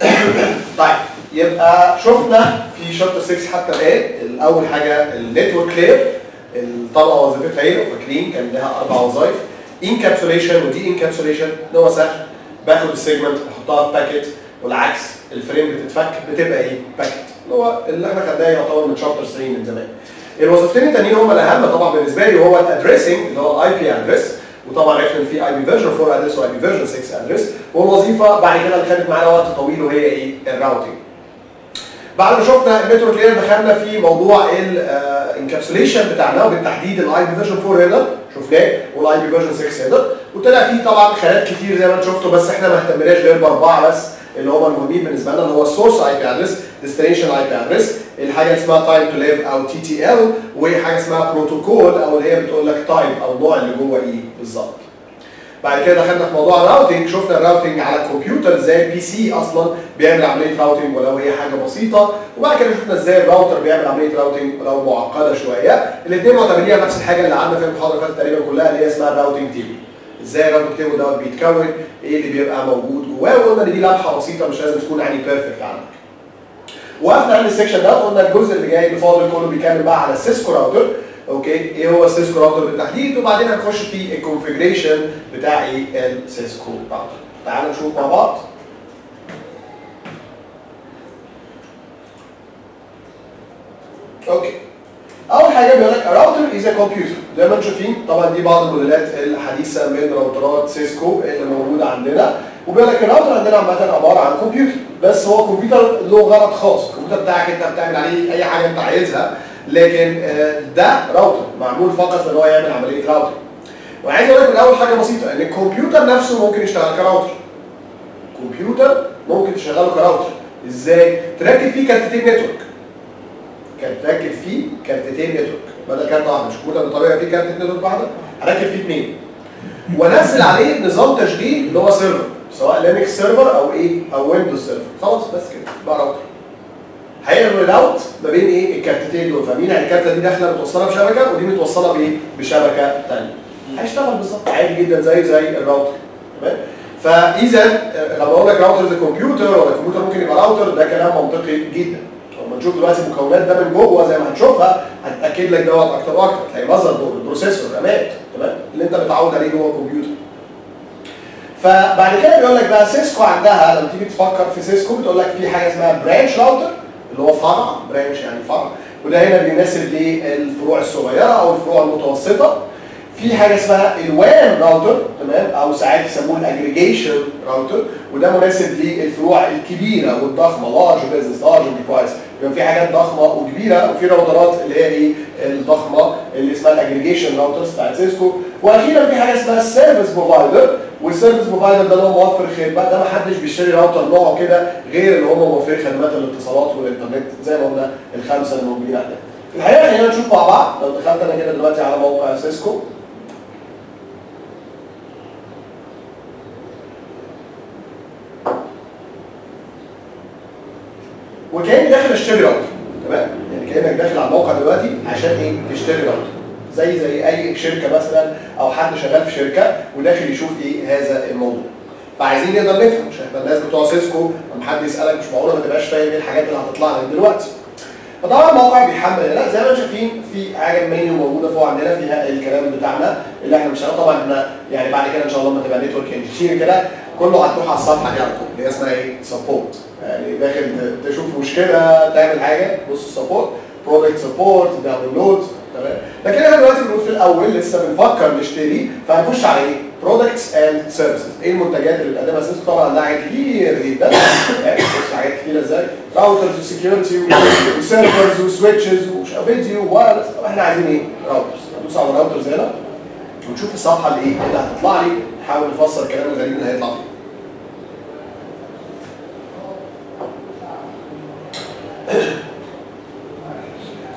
طيب يبقى شفنا في chapter 6 حتى الآن اول حاجة ال network layer الطبقة وظيفتها إيه فاكرين كان لها أربع وظائف encapsulation و de-encapsulation اللي هو سهل. باخد ال segment احطها في packet والعكس ال frame بتتفك بتبقى إيه؟ packet اللي هو اللي إحنا خدناه يعتبر من chapter 3 من زمان. الوظيفتين التانيين هم الأهم طبعا بالنسبة لي وهو ال addressing اللي هو ال IP address وطبعا عرفنا إن في IP version 4 address و IP version 6 address والوظيفة بعد كده اللي خدت معانا وقت طويل وهي إيه؟ ال routing بعد ما شفنا ال network layer دخلنا في موضوع ال encapsulation بتاعنا وبالتحديد ال IP version 4 header شفناه وال IP version 6 header وطلع فيه طبعا خانات كتير زي ما أنت شفتوا بس إحنا ما اهتمناش غير بأربعة بس. اللي هم المهمين بالنسبة لنا اللي هو ال source IP address destination IP address الحاجة اسمها time to live أو TTL وحاجة اسمها بروتوكول أو اللي هي بتقول لك type أو النوع اللي جوه إيه بالظبط. بعد كده دخلنا في موضوع ال routing شفنا الراوتنج على الكمبيوتر إزاي ال PC أصلا بيعمل عملية routing ولو هي حاجة بسيطة. وبعد كده شفنا إزاي الراوتر بيعمل عملية routing ولو معقدة شوية. الاثنين معتمدين نفس الحاجة اللي قعدنا فيها المحاضرة اللي فاتت تقريبا كلها اللي هي اسمها ال routing table إزاي ال routing table دوت بيتكون. إيه اللي بيبقى موجود؟ جواه وقلنا إن دي لمحة بسيطة مش لازم تكون يعني perfect عندك. وقفنا عند ال section ده قلنا الجزء اللي جاي اللي فاضل كله بيتكلم بقى على ال Cisco router. okay؟ إيه هو ال Cisco router بالتحديد؟ وبعدين هنخش في ال configuration بتاع إيه؟ ال Cisco router. تعالوا نشوف مع بعض. okay. أول حاجة بيقول لك router is computer زي ما أنتم شايفين طبعا دي بعض الموديلات الحديثة من راوترات Cisco اللي موجودة عندنا. وبيقول لك الراوتر عندنا عامة عبارة عن كمبيوتر بس هو كمبيوتر له غرض خاص. الكمبيوتر بتاعك انت بتعمل عليه أي حاجة انت عايزها لكن ده راوتر معمول فقط ان هو يعمل عملية routing. وعايز أقول لك من أول حاجة بسيطة إن الكمبيوتر نفسه ممكن يشتغل كراوتر. كمبيوتر ممكن تشغله كراوتر. إزاي؟ تركب فيه كارتتين network. كان تركب فيه كارتتين network. بدل كارت واحدة مش الكمبيوتر بطبيعه فيه كارت network واحدة. هركب فيه اثنين وانزل عليه نظام تشغيل اللي هو server سواء Linux server أو إيه أو Windows server. خلاص بس كده. بقى راوتر. هيعمل route ما بين إيه؟ الكارتتين دول. فاهمين يعني الكارتة دي داخلة متوصلة بشبكة ودي متوصلة بإيه؟ بشبكة ثانية هيشتغل بالظبط. عادي جدا زي زي الراوتر. تمام؟ فإذا لما أقول لك راوتر زي كمبيوتر ولا الكمبيوتر ممكن يبقى راوتر ده كلام منطقي جدا. لما نشوف دلوقتي المكونات ده من جوه زي ما هنشوفها هتأكد لك دوت أكتر وأكتر. تلاقي motherboard ب processor رامات تمام؟ اللي أنت متعود عليه جوه الكمبيوتر. فبعد كده بيقول لك بقى Cisco عندها لما تيجي تفكر في Cisco بتقول لك في حاجة اسمها branch router اللي هو فرع. branch يعني فرع. وده هنا بيناسب للفروع الصغيرة أو الفروع المتوسطة. في حاجة اسمها ال WAN router تمام؟ أو ساعات يسموه ال aggregation router. وده مناسب للفروع الكبيرة والضخمة large business large enterprise يبقى في حاجات ضخمة وكبيرة وفي راوترات اللي هي إيه؟ الضخمة اللي اسمها ال aggregation routers بتاعت Cisco. وأخيرا في حاجة اسمها ال service provider وال service provider ده اللي هو موفر خدمه ده ما حدش بيشتري راوتر نوعه كده غير اللي هم موفرين خدمات الاتصالات والإنترنت زي ما قلنا الخمسة اللي موجودين عندنا. الحقيقة خلينا نشوف مع بعض. لو دخلت أنا كده دلوقتي على موقع Cisco. وكأني داخل اشتري راوتر. تمام؟ يعني كأنك داخل على الموقع دلوقتي عشان إيه؟ تشتري راوتر. زي زي أي شركة مثلا أو حد شغال في شركة وداخل يشوف إيه؟ هذا الموضوع. فعايزين نقدر نفهم. مش إحنا الناس بتوع Cisco لما حد يسألك مش معقولة ما تبقاش فاهم إيه الحاجات اللي هتطلع لك دلوقتي. فطبعا الموقع بيحمل. لا زي ما أنتم شايفين في حاجة منيو موجودة فوق عندنا فيها الكلام بتاعنا اللي إحنا بنشتغله طبعا إحنا يعني بعد كده إن شاء الله لما تبقى network engineer كده كله هتروح على الصفحة دي على طول اللي اسمها إيه؟ support يعني داخل تشوف مشكلة تعمل حاجة بص support product support download تمام؟ لكن إحنا دلوقتي بنقول في الأول لسه بنفكر نشتري فهنخش على إيه؟ products and services إيه المنتجات اللي بتقدمها Cisco طبعا عندها حاجات كتير جدا. بص حاجات كتير إزاي؟ راوترز وسكيورتي وسيرفرز وسويتشز وفيديو وايرلس طب إحنا عايزين إيه؟ routers ندوس على routers هنا ونشوف الصفحة اللي إيه؟ اللي هتطلع لي. نحاول نفسر الكلام الغريب اللي هيطلع فيه.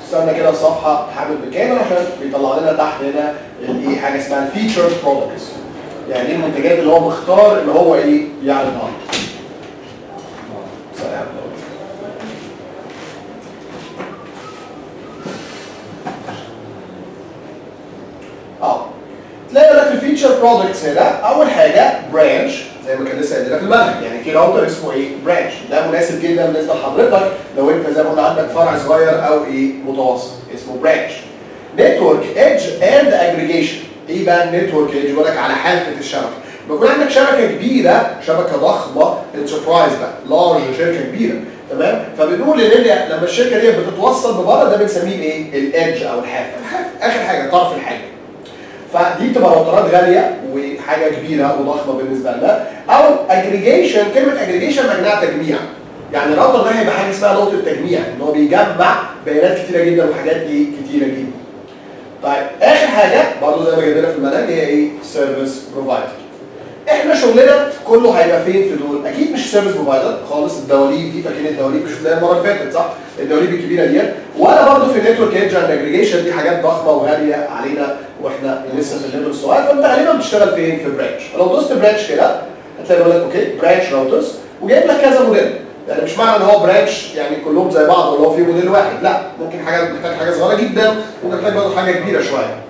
استنى كده الصفحه تحمل بالكامل عشان بيطلع لنا تحت هنا الايه حاجة اسمها ال featured products يعني دي المنتجات اللي هو مختار ان هو إيه يعرض عنها آه. تلاقي لك ال featured products هنا. أول حاجة branch زي ما كان لسه قايل في المنهج يعني في راوتر اسمه إيه؟ branch ده مناسب جدا بالنسبة لحضرتك لو أنت زي ما قلنا عندك فرع صغير أو إيه؟ متوسط. اسمه branch network edge and aggregation إيه بقى ال network edge بيقول لك على حافة الشبكة. بيكون عندك شبكة كبيرة شبكة ضخمة enterprise بقى. large شركة كبيرة. تمام؟ فبنقول إن لما الشركة دي بتتوصل ببره ده بنسميه إيه؟ ال edge أو الحافة. آخر حاجة طرف الحاجة. فدي بتبقى راوترات غالية وحاجه كبيرة وضخمة بالنسبة لنا. أو اجريجيشن كلمة اجريجيشن معناها تجميع. يعني الراوتر ده هيبقى حاجة اسمها نقطة تجميع إن هو بيجمع بيانات كتيرة جدا وحاجات إيه كتيرة جدا. طيب آخر حاجة برضه زي ما جبنا في المنهج هي إيه؟ service provider إحنا شغلنا كله هيبقى فين في دول؟ أكيد مش service provider خالص. الدواليب دي فاكرين الدواليب؟ مش شفناها المرة اللي فاتت صح؟ الدواليب الكبيرة ديت. ولا برضه في ال network edge and aggregation دي حاجات ضخمة وغاليه علينا وإحنا لسه في ال level الصغير. فأنت غالبا بتشتغل فين؟ في branch فلو دوست branch كده هتلاقي بيقول لك okay branch routers وجايب لك كذا موديل يعني مش معنى إن هو branch يعني كلهم زي بعض ولا هو في موديل واحد. لا ممكن حاجة محتاج حاجة صغيرة جدا ممكن محتاج برضه حاجة كبيرة شوية.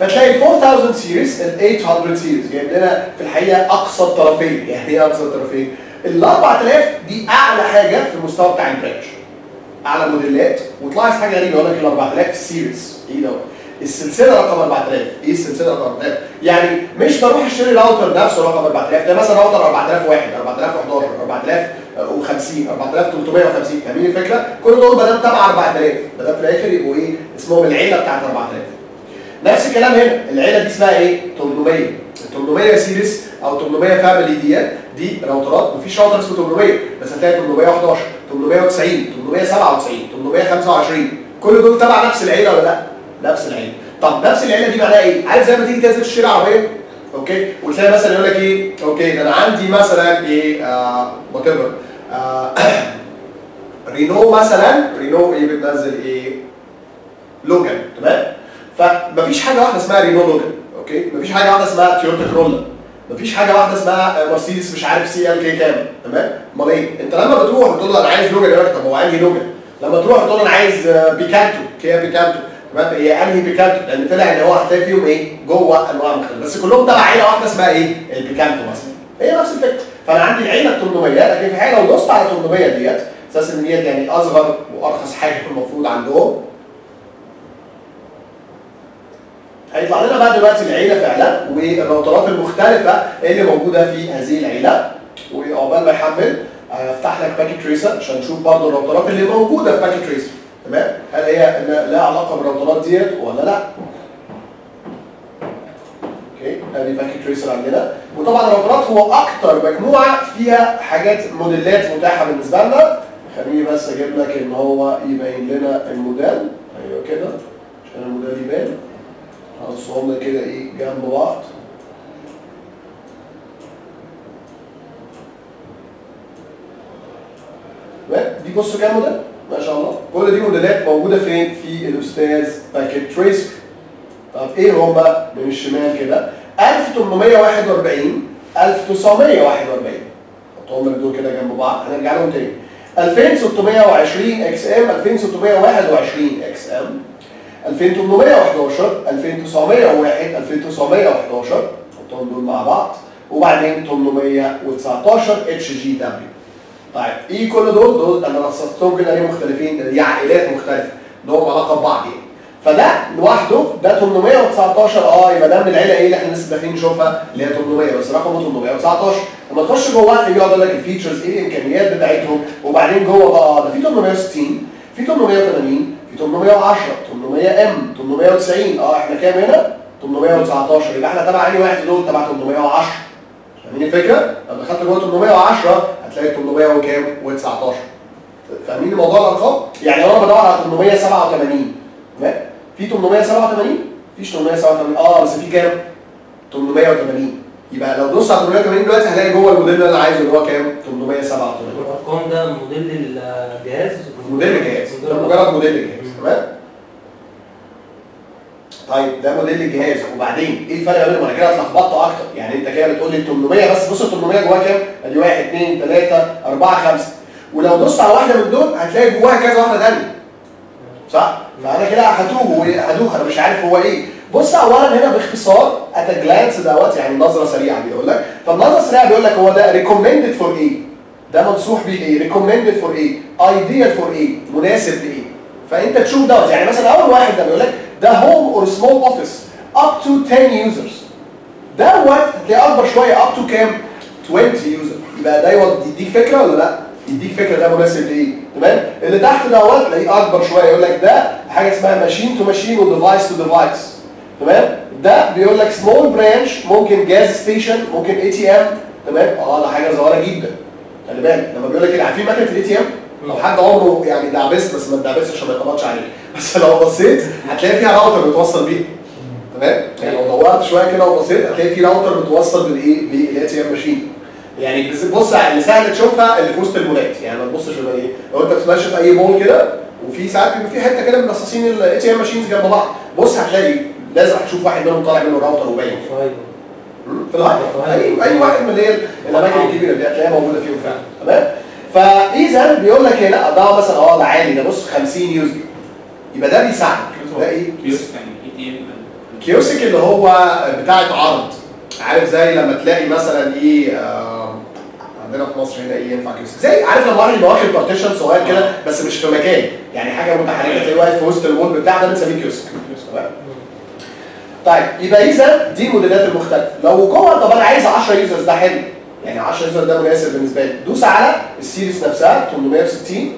فتلاقي ال 4000 series ال 800 series جايب لنا في الحقيقة أقصى الطرفين. يعني إيه أقصى الطرفين؟ ال 4000 دي أعلى حاجة في المستوى بتاع ال branch أعلى موديلات. وتلاحظ حاجة غريبة يقول لك ال 4000 series إيه ده؟ السلسلة رقم 4000 إيه السلسلة رقم 4000 يعني مش بروح أشتري راوتر نفسه رقم 4000 ده مثلا راوتر 4001 4011 4050 4350 فاهمين الفكرة؟ كل دول دام تبع 4000 ما دام في الآخر يبقوا إيه؟ اسمهم العيلة بتاعت 4000 نفس الكلام هنا. العيلة دي اسمها إيه؟ 800 ال 800 series أو 800 family ديت دي راوترات. مفيش راوتر اسمه 800 بس هتلاقي 811 890 897 825 كل دول تبع نفس العيلة ولا لأ؟ نفس العيلة. طب نفس العيلة دي معناها إيه؟ عارف زي ما تيجي تنزل تشتري عربية؟ okay. وتلاقي مثلا يقول لك إيه؟ okay ده أنا عندي مثلا إيه؟ whatever رينو مثلا رينو إيه؟ بتنزل إيه؟ لوجان. تمام؟ فمفيش حاجة واحدة اسمها رينو لوجان okay؟ مفيش حاجة واحدة اسمها تويوتا كرولا مفيش حاجة واحدة اسمها مرسيدس مش عارف CLK كام تمام؟ أمال إيه؟ أنت لما بتروح بتقول له أنا عايز لوجان يقول لك طب هو أنهي لوجان لما تروح تقول أنا عايز بيكانتو كيا بيكانتو تمام؟ هي أنهي بيكانتو؟ لأن طلع إن هو هتلاقي فيهم إيه؟ جوه أنواع مختلفة. بس كلهم تبع عيلة واحدة اسمها إيه؟ البيكانتو مثلا. هي نفس الفكرة. فأنا عندي العيلة ال 800 لكن في حاجة لو دوست على 800 ديت أساس إن ديت يعني أصغر وأرخص حاجة المفروض عندهم هيطلع لنا بقى دلوقتي العيلة فعلا والراوترات المختلفة اللي موجودة في هذه العيلة. وعقبال ما يحمل افتح لك Packet Tracer عشان نشوف برضه الراوترات اللي موجودة في Packet Tracer تمام؟ هل هي لها علاقة بالراوترات ديت ولا لا؟ okay ادي Packet Tracer عندنا. وطبعا الراوترات هو أكتر مجموعة فيها حاجات موديلات متاحة بالنسبة لنا. خليني بس أجيب لك إن هو يبين لنا الموديل. أيوه كده. عشان الموديل يبان. هنصهم كده إيه جنب بعض. دي بصوا كام موديل؟ ما شاء الله. كل دي موديلات موجودة فين؟ في الأستاذ باكيت تريسر طب إيه هم من الشمال كده؟ 1841 1941 حطهم لك دول كده جنب بعض. هنرجع لهم تاني 2620 XM 2621 XM. 2811 2901 2911 حطهم دول مع بعض وبعدين 819 HGW طيب إيه كل دول؟ دول أنا رصصتهم كده ليه مختلفين؟ دي عائلات مختلفة لهم علاقة ببعض يعني. فده لوحده ده 819 آه يبقى ده من العيلة إيه اللي إحنا لسه داخلين نشوفها؟ اللي هي 800 بس رقمه 819 لما تخش جوه هتلاقيه يقعد يقول لك ال features إيه الإمكانيات بتاعتهم؟ وبعدين جوه بقى ده في 860 في 880 في 810 800M 890 آه إحنا كام هنا 819 يبقى إحنا تبع انهي واحد دول تبع 810 فاهمين الفكرة؟ لو دخلت جوه 810 هتلاقي 800 وكام؟ و19 فاهمين الموضوع الأرقام؟ يعني أنا بدور على 887 تمام؟ في 887 مفيش 887 آه بس في كام؟ 880 يبقى لو دوست على 880 دلوقتي هلاقي جوه الموديل اللي أنا عايزه اللي هو كام؟ 887 والارقام ده موديل الجهاز موديل الجهاز ده مجرد موديل الجهاز تمام؟ طيب ده موديل الجهاز. وبعدين إيه الفرق بينهم؟ أنا كده اتلخبطت أكتر. يعني أنت كده بتقول لي 800 بس. بص ال 800 جواها كام؟ أدي 1 2 3 4 5 ولو دوست على واحدة من دول هتلاقي جواها كذا واحدة ثانية صح؟ فأنا كده هتوه هدوخ أنا مش عارف هو إيه. بص اولا هنا باختصار at a glance دوت يعني نظرة سريعة بيقول لك. فالنظره السريعه بيقول لك هو ده recommended for إيه ده منصوح بيه إيه؟ recommended for إيه ideal for إيه مناسب لإيه؟ فأنت تشوف دوت. يعني مثلا أول واحد ده بيقول لك ده home or small office up to 10 users دوت هتلاقيه أكبر شوية up to كام? 20 user يبقى دوت يديك فكرة ولا لأ؟ يديك فكرة. ده مناسب لايه تمام؟ اللي تحت دوت تلاقيه أكبر شوية. يقول لك ده حاجة اسمها machine to machine و device to device تمام؟ ده بيقول لك small branch ممكن gas station ممكن ATM تمام؟ آه ده حاجة صغيرة جدا. خلي بالك لما بيقول لك عارفين مكنة ال ATM لو حد عمره يعني دعبس بس ما تدعبسش عشان ما يتقبضش عليك بس لو بصيت هتلاقي فيها راوتر بتوصل بيه. تمام؟ يعني لو دورت شوية كده وبصيت هتلاقي في راوتر بتوصل بالإيه؟ بال ATM machine يعني بص اللي سهل تشوفها اللي في وسط المولات. يعني ما تبصش إيه؟ لو أنت بتمشي في أي مول كده وفي ساعات بيبقى في حتة كده مرصصين ال ATM machines جنب بعض. بص هتلاقي لازم هتشوف واحد منهم طالع منه راوتر وباين. في ال hyper اي أي واحد من اللي هي الأماكن الكبيرة دي هتلاقيها موجودة فيهم فعلا. تمام؟ فإذا بيقول لك هنا ده مثلا آه ده عالي ده بص 50 user يبقى ده بيساعدك. ده إيه؟ kiosk يعني kiosk اللي هو بتاعة عرض. عارف زي لما تلاقي مثلا إيه آه، عندنا في مصر هنا إيه ينفع kiosk؟ زي عارف لما واحد يبقى واخد partition صغير كده بس مش في مكان. يعني حاجة متحركة تلاقيه واقف في وسط المول بتاع ده بنسميه kiosk؟ طيب يبقى إذا دي الموديلات المختلفة. لو جوه طب أنا عايز 10 users ده حلو. يعني 10 user ده مناسب بالنسبة لي. دوس على ال series نفسها 860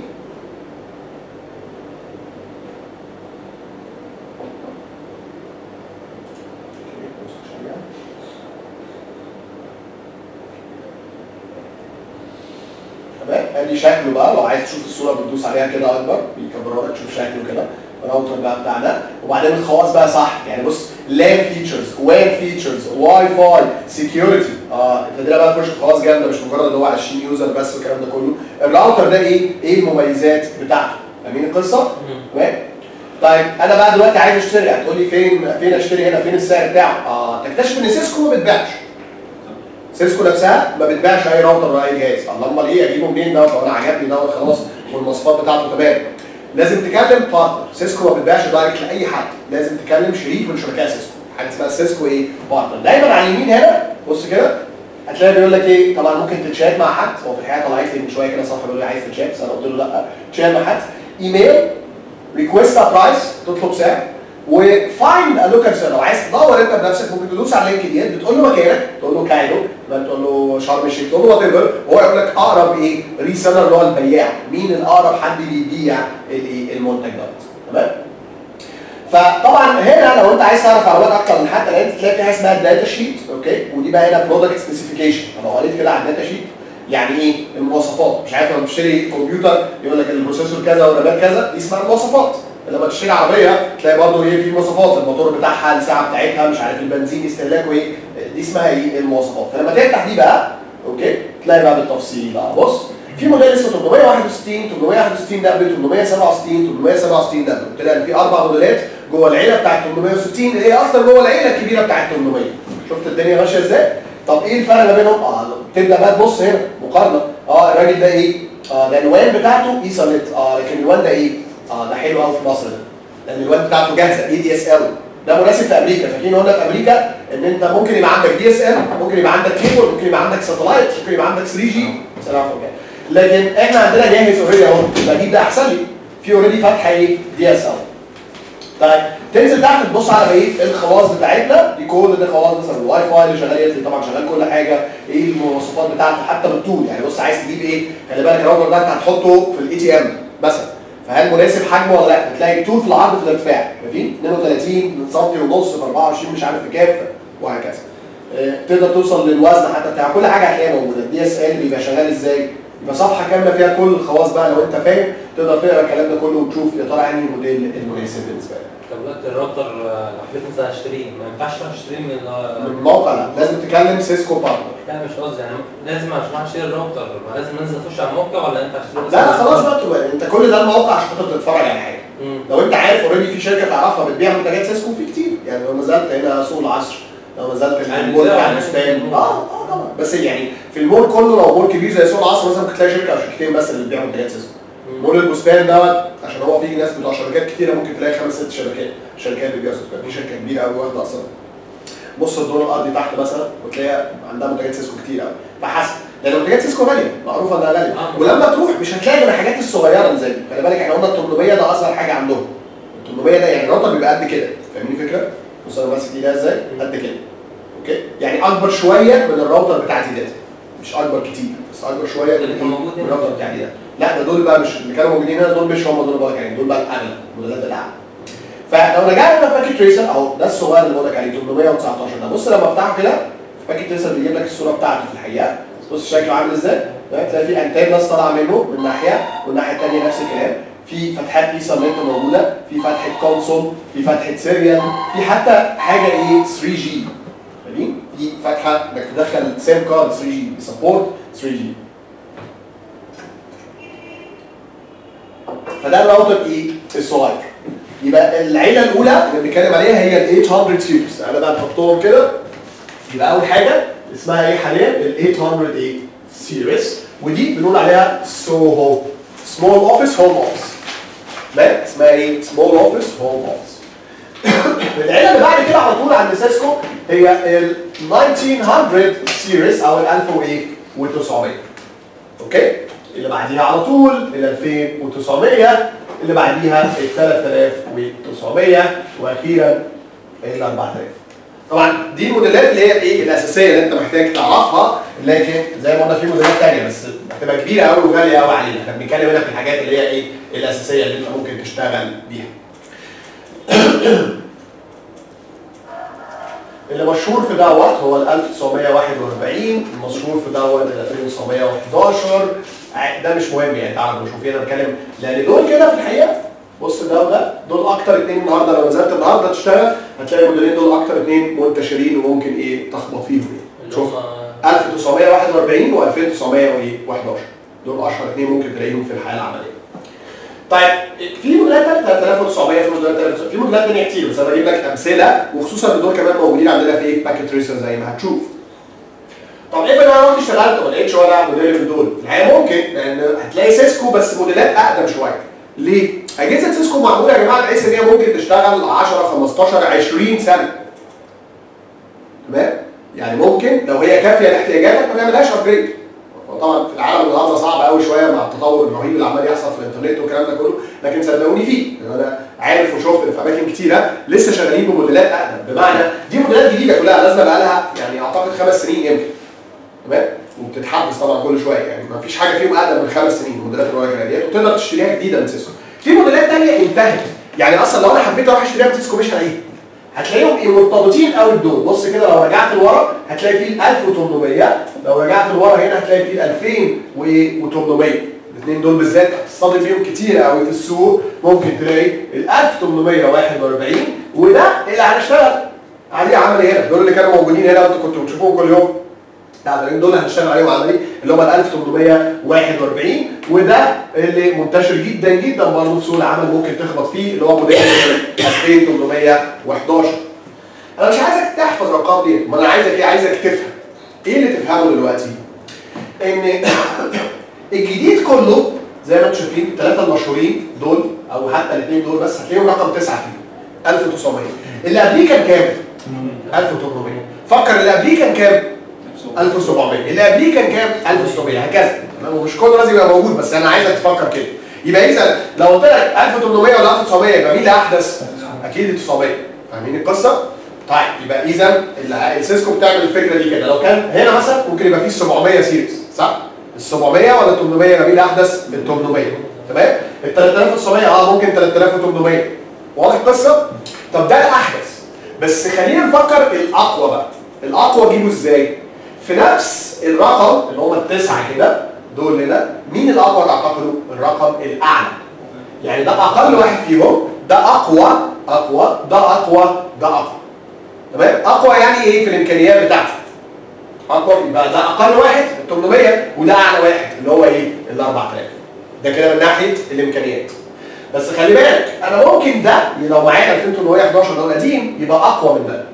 تمام؟ ادي شكله بقى لو عايز تشوف الصورة بتدوس عليها كده أكبر بيكبرها لك تشوف شكله كده. الراوتر بقى بتاع ده وبعدين الخواص بقى صح. يعني بص LAN features WAN features Wi-Fi security آه ابتدينا بقى نخش في خواص جامده مش مجرد اللي هو 20 user بس والكلام ده كله. الراوتر ده إيه؟ إيه المميزات بتاعته؟ فاهمين القصة؟ تمام. طيب أنا بقى دلوقتي عايز أشتري هتقول لي فين فين أشتري هنا؟ فين السعر بتاعه؟ آه تكتشف إن سيسكو ما بتبيعش. سيسكو نفسها ما بتبيعش أي راوتر ولا أي جهاز. الله امال إيه؟ أجيبه منين دوت أنا عجبني دوت خلاص والمواصفات بتاعته تمام. لازم تكلم partner سيسكو ما بتبيعش direct لأي حد. لازم تكلم شريك من شركاء سيسكو. حاجة اسمها سيسكو إيه؟ partner دايما على اليمين هنا. بص كده. هتلاقي بيقول لك إيه؟ طبعا ممكن تتشات مع حد. هو في الحقيقة طلعت لي من شوية كده صفحه بيقول لي عايز تتشات. بس أنا قلت له لأ. تشات مع حد. email. Request price تطلب سعر. و find a local reseller لو عايز تدور انت بنفسك ممكن تدوس على ال link ديت بتقول له مكانك تقول له كايرو تقول له شرم الشيخ تقول له whatever وهو يقول لك أقرب إيه؟ reseller اللي هو البياع. مين الأقرب حد بيبيع المنتج دوت تمام؟ فطبعا هنا لو أنت عايز تعرف معلومات أكتر من حتى لأن تلاقي في حاجة اسمها ال data sheet okay ودي بقى هنا product specification لو قريت كده على ال data sheet يعني إيه؟ المواصفات. مش عارف لما تشتري كمبيوتر يقول لك ال processor كذا والرامات كذا دي اسمها المواصفات. لما تشتري عربية تلاقي برضه إيه في مواصفات الموتور بتاعها الساعة بتاعتها مش عارف البنزين استهلاكه إيه دي اسمها إيه المواصفات فلما تفتح دي بقى okay تلاقي بقى بالتفصيل بقى بص في موديل اسمه 861 861 W 867 867 W تلاقي في أربع موديلات جوه العيلة بتاعت 860 اللي هي أصلا جوه العيلة الكبيرة بتاعت 800 شفت الدنيا ماشية إزاي؟ طب إيه الفرق ما بينهم؟ آه تبدأ بقى تبص هنا مقارنة آه الراجل ده إيه؟ آه ده ال WAN بتاعته إيثرنت آه لكن ال WAN ده إيه؟ آه ده حلو قوي في مصر. ده لأن ال WAN بتاعته جاهزة ADSL ده مناسب في أمريكا. فاكرين قلنا في أمريكا إن أنت ممكن يبقى عندك DSL ممكن يبقى عندك كيبل ممكن يبقى عندك satellite ممكن يبقى عندك 3 G سلام لكن إحنا عندنا جاهز already أهو. يبقى أجيب ده أحسن لي. في already فاتحه إيه؟ DSL طيب تنزل تحت تبص على إيه الخواص بتاعتنا. دي كل ده خواص مثلا الواي فاي اللي شغال يطلع طبعا شغال كل حاجة. إيه المواصفات بتاعته حتى بالطول. يعني بص عايز تجيب إيه؟ خلي بالك الراوتر ده أنت هتحطه في ال ATM مثلا. فهل مناسب حجمه ولا لا؟ هتلاقي الطول في العرض في الارتفاع فاهمين 32 سم ونص في 24 مش عارف في كام وهكذا. آه تقدر توصل للوزن حتى بتاع كل حاجة هتلاقيها موجودة. ال DSL بيبقى شغال إزاي؟ يبقى صفحة كاملة فيها كل الخواص بقى لو أنت فاهم. تقدر تقرأ الكلام ده كله وتشوف يا ترى أنهي موديل المناسب بالنسبة لك. طب دلوقتي الراوتر حبيت مثلا اشتريه ما ينفعش أروح اشتريه من ال- من الموقع لا. لازم تكلم سيسكو partner. لا مش قصدي. يعني لازم عشان اشتري الراوتر لازم انزل اخش على الموقع ولا ينفع اشتريه لا لا خلاص بقى أنت كل ده الموقع عشان خاطر تتفرج على حاجة. لو أنت عارف already في شركة تعرفها بتبيع منتجات سيسكو في كتير. يعني لو نزلت هنا سوق العصر لو نزلت يعني المول بتاع يعني البستان. آه آه طبعا. بس يعني في المول كله لو مول كبير زي سوق العصر مثلا ممكن تلاقي شركة أو شركتين بس اللي بتبيع منتجات سيسكو. مول البستان دوت عشان هو فيه ناس بتوع شركات كتيرة ممكن تلاقي خمس ست شركات شركات بتبيع سيسكو. دي شركة كبيرة قوي واخدة أصلا نص الدور الارضي تحت مثلا وتلاقي عندها منتجات سيسكو كتير قوي فحسب. لأن منتجات سيسكو غالية معروفة إنها غالية. آه. ولما تروح مش هتلاقي غير الحاجات الصغيرة زي دي. خلي بالك إحنا قلنا ال 800 ده أصغر حاجة عندهم. ال 800 ده يعني الراوتر بيبقى قد كده. فاهمين الفكرة؟ بص أنا ماسك ايديها إزاي؟ قد كده. Okay؟ يعني أكبر شوية من الراوتر بتاعتي ده مش أكبر كتير بس أكبر شوية اللي؟ موجود هنا. ده. لا ده دول بقى مش اللي كانوا موجودين هنا دول مش هم دول بقى يعني دول بقى الاغلى الموديلات الأعلى. فلو رجعنا هنا Packet Tracer أهو ده الصغير اللي بقول لك عليه 819 ده. بص لما افتحه كده Packet Tracer بيجيب لك الصورة بتاعته في الحقيقة. بص شكله عامل إزاي؟ تلاقي في antennas طالعة منه من ناحية والناحية الثانية نفس الكلام. في فتحات ايثرنت موجودة في فتحة console في فتحة serial في حتى حاجة إيه 3 G في فتحه إنك تدخل SIM card 3 G support 3 G فده الراوتر إيه؟ الصغير يبقى العيلة الأولى اللي بنتكلم عليها هي ال 800 series أنا بقى نحطهم كده. يبقى أول حاجة اسمها إيه حاليا؟ ال 800 إيه series ودي بنقول عليها SOHO small office home office اسمها إيه؟ small office home office العيله اللي بعد كده على طول عند سيسكو هي ال 1900 series أو ال 1900 Okay؟ اللي بعديها على طول ال 2900 اللي بعديها ال 3900 وأخيرا ال 4000 طبعا دي الموديلات اللي هي إيه؟ الأساسية اللي أنت محتاج تعرفها لكن زي ما قلنا في موديلات ثانية بس هتبقى كبيرة قوي وغالية قوي علينا إحنا بنتكلم هنا في الحاجات اللي هي إيه؟ الأساسية اللي أنت ممكن تشتغل بيها. اللي مشهور في دوت هو ال 1941 المشهور في دوت ال 2911 ع- ده مش مهم يعني تعالوا نشوف. هنا بتكلم لأن دول كده في الحقيقة بص ده وده دول أكتر اثنين النهارده. لو نزلت النهارده تشتغل هتلاقي الموديلين دول أكتر اثنين منتشرين وممكن إيه تخبط فيهم يعني. شوف هم 1941 و 2911 دول أشهر اثنين ممكن تلاقيهم في الحياة العملية. طيب في موديلات تانية 3900 في موديلات 3900 في موديلات ثانية كتير بس أنا بجيب لك أمثلة وخصوصا إن دول كمان موجودين عندنا في إيه باكيت تريسر زي ما هتشوف. طب إيه بقى لو أنت اشتغلت وما لقيتش ولا موديل من دول؟ الحقيقة ممكن لأن هتلاقي سيسكو بس موديلات أقدم شوية. ليه؟ أجهزة سيسكو معمولة يا جماعة بحيث إن هي ممكن تشتغل 10 15 20 سنة. تمام؟ يعني ممكن لو هي كافية لاحتياجاتك ما نعملهاش upgrade. طبعا في العالم النهارده صعب قوي شوية مع التطور الرهيب اللي عمال يحصل في الإنترنت والكلام ده كله لكن صدقوني فيه لأن أنا عارف وشفت في أماكن كتيرة لسه شغالين بموديلات أقدم. بمعنى دي موديلات جديدة كلها نازله بقى لها يعني أعتقد خمس سنين يمكن. تمام؟ وبتتحدث طبعا كل شوية يعني ما فيش حاجة فيهم أقدم من خمس سنين الموديلات اللي هو ديت وتقدر تشتريها جديدة من سيسكو. في موديلات ثانية انتهت. يعني أصلا لو أنا حبيت أروح أشتريها من سيسكو مش هلاقيها. هتلاقيهم إيه مرتبطين قوي بدول. بص كده لو رجعت لورا هتلاقي فيه ال 1800 لو رجعت لورا هنا هتلاقي فيه ال 2800 الاثنين دول بالذات هتصطدم بيهم كتير قوي في السوق. ممكن تلاقي ال 1841 وده اللي هنشتغل عليه عملي هنا. دول اللي كانوا موجودين هنا وانتوا كنتوا بتشوفوهم كل يوم. تعبانين دول هنشتغل عليهم عملي اللي هم ال 1841 وده اللي منتشر جدا جدا برضه في سوق العمل ممكن تخبط فيه اللي هو موديل 2811 أنا مش عايزك تحفظ الأرقام دي ما أنا عايزك إيه؟ عايزك تفهم. إيه اللي تفهمه دلوقتي؟ إن الجديد كله زي ما أنتم شايفين الثلاثه المشهورين دول أو حتى الاثنين دول بس هتلاقيهم رقم تسعة فيه 1900 اللي قبليه كان كام؟ 1800 فكر اللي قبليه كان كام؟ 1700 اللي قبليه كان كام؟ 1600 هكذا. تمام؟ ومش كله لازم يبقى موجود بس أنا عايزك تفكر كده. يبقى إذا لو قلت لك 1800 ولا 1900 يبقى مين اللي أحدث؟ أكيد ال 900 فاهمين القصة؟ طيب يبقى إذا ال- السيسكو بتعمل الفكرة دي كده. لو كان هنا مثلا ممكن يبقى فيه 700 series صح؟ ال 700 ولا 800 يبقى مين اللي أحدث؟ ال 800 تمام؟ ال 3900 آه ممكن 3800 واضح القصة؟ طب ده الأحدث. بس خلينا نفكر الأقوى بقى. الأقوى اجيبه إزاي؟ في نفس الرقم اللي هم التسعة كده دول هنا مين الأقوى تعتقدوا الرقم الأعلى. يعني ده أقل واحد فيهم ده أقوى أقوى ده أقوى ده أقوى. تمام؟ أقوى يعني إيه في الإمكانيات بتاعته؟ أقوى يبقى ده أقل واحد ال 800 وده أعلى واحد اللي هو إيه؟ ال 4000 ده كده من ناحية الإمكانيات. بس خلي بالك أنا ممكن ده لو معايا 2811 ده القديم يبقى أقوى من ده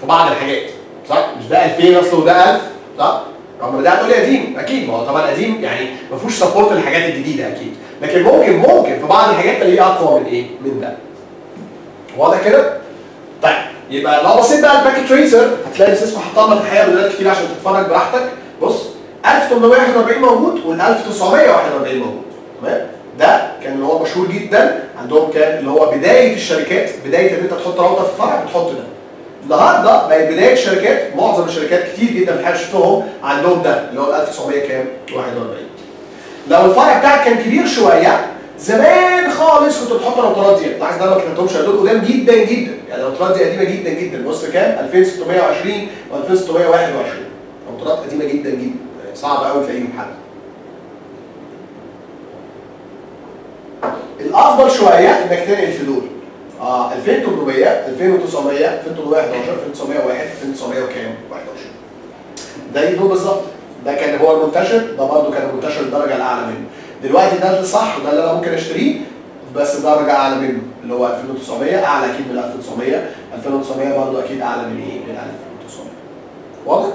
في بعض الحاجات. صح؟ مش ده 2000 أصلا وده 1000 صح؟ رغم ده هتقول لي قديم أكيد. ما هو طبعا قديم يعني ما فيهوش support للحاجات الجديدة أكيد. لكن ممكن ممكن في بعض الحاجات تلاقيه أقوى من إيه؟ من ده. واضح كده؟ طيب يبقى لو بصيت بقى ال Packet Tracer هتلاقي سيسكو حاطها لك الحقيقة بلاوي كتير عشان تتفرج براحتك. بص 1841 موجود وال 1941 موجود. تمام؟ ده كان اللي هو مشهور جدا عندهم كان اللي هو بداية الشركات بداية إن أنت تحط راوتر في فرع بتحط ده. النهارده بقت بدايه الشركات معظم الشركات كتير جدا في الحقيقة شفتهم عندهم ده اللي هو ال 1900 كام؟ 41 لو الفرع بتاعك كان كبير شوية زمان خالص كنت بتحط الراوترات دي. لاحظ ده ما كتبتهمش دول قدام جدا جدا. يعني الراوترات دي قديمة جدا جدا. بص كام؟ 2620 و2621 راوترات قديمة جدا جدا. صعب قوي تلاقيهم حد. الأفضل شوية إنك تنقل في دول آه 2800 2900 2811 2901 2900 وكام؟ 11 ده دول بالظبط؟ ده كان هو المنتشر ده برضه كان المنتشر الدرجه الاعلى منه. دلوقتي ده الصح وده اللي أنا ممكن أشتريه بس درجة أعلى منه اللي هو 2900 أعلى أكيد من 1900 2900 برضه أكيد أعلى من إيه؟ من 1900 واضح؟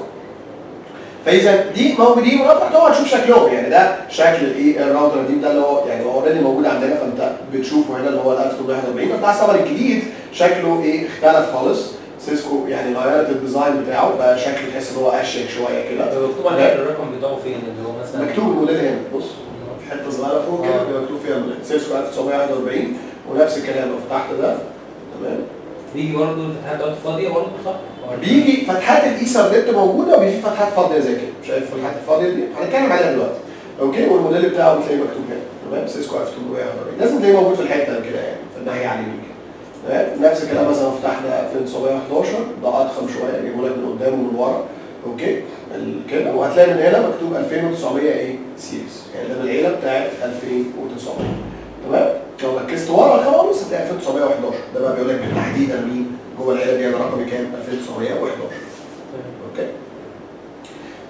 فإذا دي موجودين ولما طبعا تشوف شكلهم يعني ده شكل الايه الراوتر دي ده اللي هو يعني هو already موجود عندنا فأنت بتشوفه هنا اللي هو ال 1841 فبتاع السمر الجديد شكله إيه اختلف خالص. سيسكو يعني غيرت ال design بتاعه بقى شكل تحس إن هو أشيك شوية كده. مكتوب عليه الرقم بتاعه فين؟ اللي هو مثلا مكتوب الموديل هنا. بص في حتة صغيرة فوق كده آه. مكتوب فيها سيسكو 1941 ونفس الكلام لو فتحت ده. تمام؟ بيجي برضه الفتحات دوت فاضية برضه صح؟ بيجي فتحات الايثرنت موجودة وبيجي فتحات فاضية زي كده. شايف الفتحات الفاضية دي. هنتكلم عليها دلوقتي. Okay؟ والموديل بتاعه بتلاقيه مكتوب هنا. تمام؟ سيسكو 1841 لازم تلاقيه موجود في الحتة كده يعني في الناحية تمام؟ نفس الكلام مثلا فتحنا 1911 ده اضخم شوية يجيبوا لك من قدام ومن ورا. Okay؟ كده وهتلاقي من هنا مكتوب 2900 إيه series يعني ده العيلة بتاعت 2900 تمام؟ لو ركزت ورا خالص هتلاقي 1911 ده بقى بيقول لك بالتحديد مين جوه العيله دي أنا رقمي كام؟ 2911 Okay؟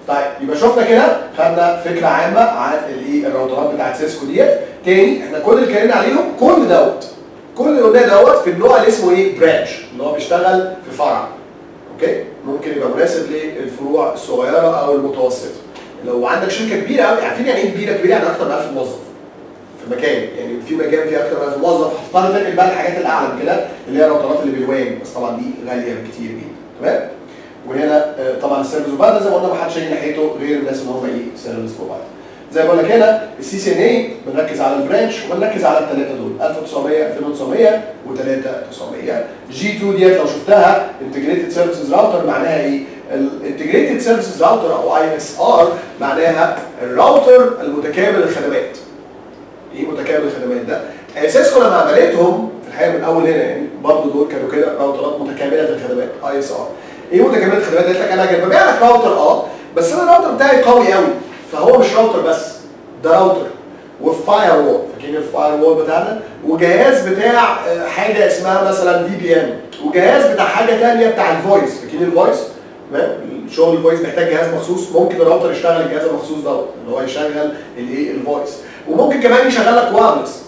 طيب يبقى شفنا كده خدنا فكرة عامة عن الايه الراوترات بتاعت سيسكو ديت. تاني إحنا كل اللي اتكلمنا عليهم كل دوت كل اللي قلناه دوت في النوع اللي اسمه إيه؟ branch اللي هو بيشتغل في فرع. Okay؟ ممكن يبقى مناسب للفروع الصغيرة أو المتوسطة. لو عندك شركة كبيرة قوي عارفين يعني إيه كبيرة؟ كبيرة يعني أكتر من 1000 موظف. في مكان. يعني في مكان فيه أكتر من 1000 موظف هتضطر تنقل بقى الحاجات الأعلى من كده اللي هي الراوترات اللي بال WAN. بس طبعا دي غالية كتير جدا تمام؟ وهنا آه، طبعا ال service provider زي ما قلنا ما حدش هيجي ناحيته غير الناس اللي هم إيه service provider زي ما بقول لك هنا ال CCNA بنركز على ال branch وبنركز على الثلاثه دول. 1900 2900 و3900 G2 ديت لو شفتها integrated services router معناها إيه؟ ال integrated services router أو ISR معناها الراوتر المتكامل الخدمات إيه متكامل الخدمات ده؟ سيسكو لما عملتهم في الحقيقة من أول هنا يعني برضه دول كانوا كده راوترات متكاملة الخدمات ISR إيه متكاملة الخدمات؟ قالت لك أنا ببيع لك راوتر آه بس أنا الراوتر بتاعي قوي قوي فهو مش راوتر بس ده راوتر و firewall فاكرين ال firewall بتاعنا؟ وجهاز بتاع آه، حاجة اسمها مثلا VPN وجهاز بتاع حاجة ثانية بتاع ال voice فاكرين ال voice؟ تمام؟ شغل ال voice محتاج جهاز مخصوص ممكن الراوتر يشتغل الجهاز المخصوص دوت اللي هو يشغل الايه ال voice. وممكن كمان يشغل لك wireless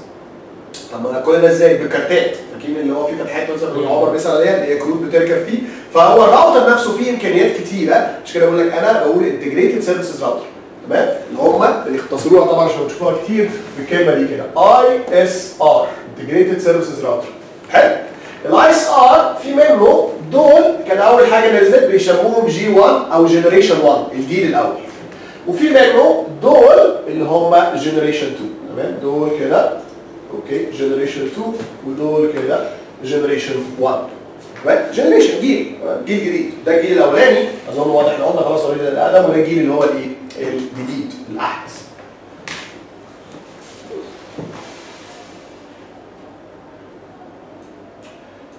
طب ما أنا كل ده إزاي؟ بكارتات. فاكرين اللي هو في فتحات مثلا عمر بيسال عليها اللي هي كروت بتركب فيه. فهو الراوتر نفسه فيه إمكانيات كتيرة. عشان كده بقول لك أنا بقول integrated services router تمام؟ اللي هم بيختصروها طبعا عشان بتشوفوها كتير بالكلمة دي كده. ISR Integrated Services Router حلو؟ ال ISR في منه دول كان أول حاجة نزلت بيسموهم G1 أو Generation 1 الجيل الأول. وفي منه دول اللي هم Generation 2 تمام؟ دول كده. Okay؟ Generation 2 ودول كده Generation 1 تمام؟ Generation جيل؟ جيل جديد. ده الجيل الأولاني. أظن واضح إحنا قلنا خلاص already ده الأقدم وده الجيل اللي هو الإيه؟ الجديد الأحدث.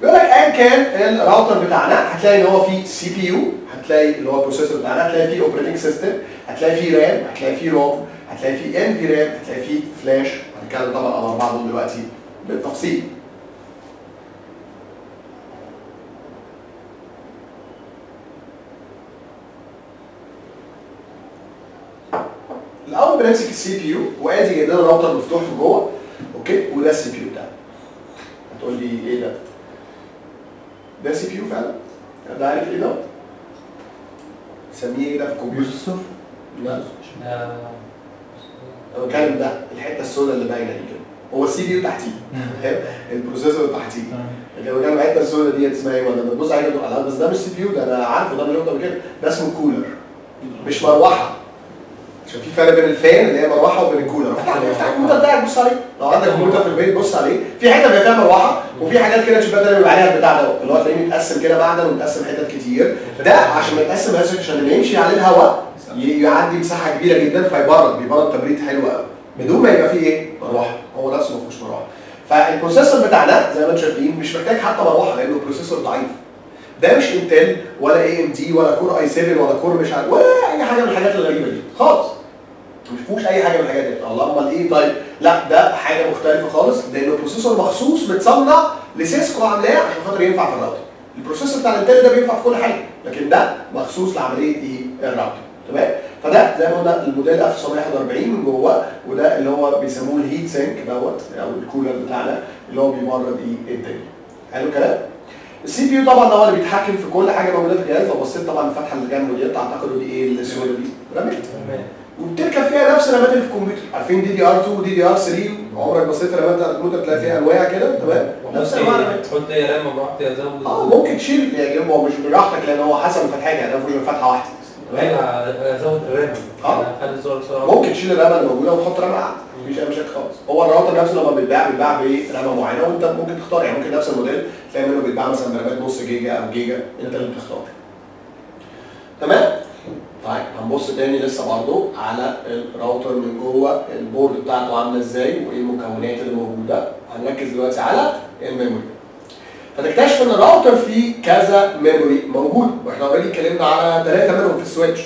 بيقول لك ايا كان الراوتر بتاعنا هتلاقي ان هو فيه CPU هتلاقي اللي هو ال processor بتاعنا هتلاقي فيه operating system هتلاقي فيه RAM هتلاقي فيه ROM هتلاقي فيه NVRAM هتلاقي فيه فلاش هنتكلم طبعا على اربعه دول دلوقتي بالتفصيل. الأول بنمسك ال CPU وآدي جايب لنا راوتر مفتوح من جوه Okay؟ وده ال CPU بتاعنا. هتقول لي إيه ده؟ ده CPU فعلا؟ ده عارف إيه ده؟ سميه إيه ده في الكمبيوتر؟ Processor. لا. ده أنا بتكلم ده الحتة السوداء اللي باينة دي كده. هو ال CPU تحتيه. فاهم؟ ال processor تحتيه. لكن لو كان الحته السوداء دي اسمها إيه؟ ولا بتبص عليها تقول لا بس ده مش CPU ده أنا عارفه ده قبل كده. ده اسمه كولر. مش مروحة. عشان في فرق بين ال fan اللي هي مروحة وبين الكولر. افتح افتح الكمبيوتر بتاعك بص عليه. لو عندك كمبيوتر في البيت بص عليه. في حتة بيبقى فيها مروحة وفي حاجات كده تشوفها ده بيبقى عليها البتاع ده اللي هو تلاقيه متقسم كده معدن ومتقسم حتت كتير. ده عشان ما يتقسم بس عشان لما يمشي عليه الهواء يعدي مساحة كبيرة جدا فيبرد بيبرد تبريد حلو قوي. بدون ما يبقى فيه إيه؟ مروحة. هو نفسه ما فيهوش مروحة. فال processor بتاعنا زي ما أنتم شايفين مش محتاج حتى مروحة لأنه processor ضعيف. ده مش Intel ولا AMD ولا Core i7 ولا Core مش عارف ولا أي حاجة من الحاجات الغريبة دي. خالص. مش فيهوش أي حاجة من الحاجات دي. الله امال إيه طيب لا ده حاجة مختلفة خالص لأنه processor مخصوص متصنع ل Cisco عاملاه عشان خاطر ينفع في ال router. ال processor بتاع ال Intel ده بينفع في كل حاجة لكن ده مخصوص لعملية إيه الراوتر. تمام؟ فده زي ما قلنا الموديل 1941 من جوه وده اللي هو بيسموه ال heat sink دوت أو الكولر بتاعنا اللي هو بيبرد إيه الدنيا حلو الكلام؟ ال CPU طبعا هو اللي بيتحكم في كل حاجة موجودة في الجهاز لو بصيت طبعا الفتحة اللي جنبه دي تعتقدوا دي إيه السوداء دي؟ تمام. وبتركب فيها نفس الرامات اللي في الكمبيوتر. عارفين DDR2 و DDR3 عمرك بصيت الرامات بتاعت الكمبيوتر تلاقي فيها أنواع كده؟ تمام؟ نفس انواع الرامات تحط إيه RAM براحتك ازود آه ممكن تشيل. يعني هو مش براحتك لأن هو حسب الفتحات يعني ده مفيش فتحة واحدة. تمام. ازود ال RAM الصورة بسرعة. ممكن تشيل الرامه اللي موجودة وتحط رامه قاعدة مفيش أي مشاكل خالص. هو الراوتر نفسه لما بيتباع بيتباع برامة معينة وأنت ممكن تختار يعني ممكن نفس الموديل تلاقي منه بيتباع مثلا برامات نص جيجا أو جيجا. أنت اللي بتختار. تمام؟ طيب هنبص تاني لسه برضه على الراوتر من جوه ال board بتاعته عاملة إزاي وإيه المكونات اللي موجودة. هنركز دلوقتي على ال memory. فتكتشف إن الراوتر فيه كذا memory موجود. وإحنا already اتكلمنا على ثلاثة منهم في ال switch.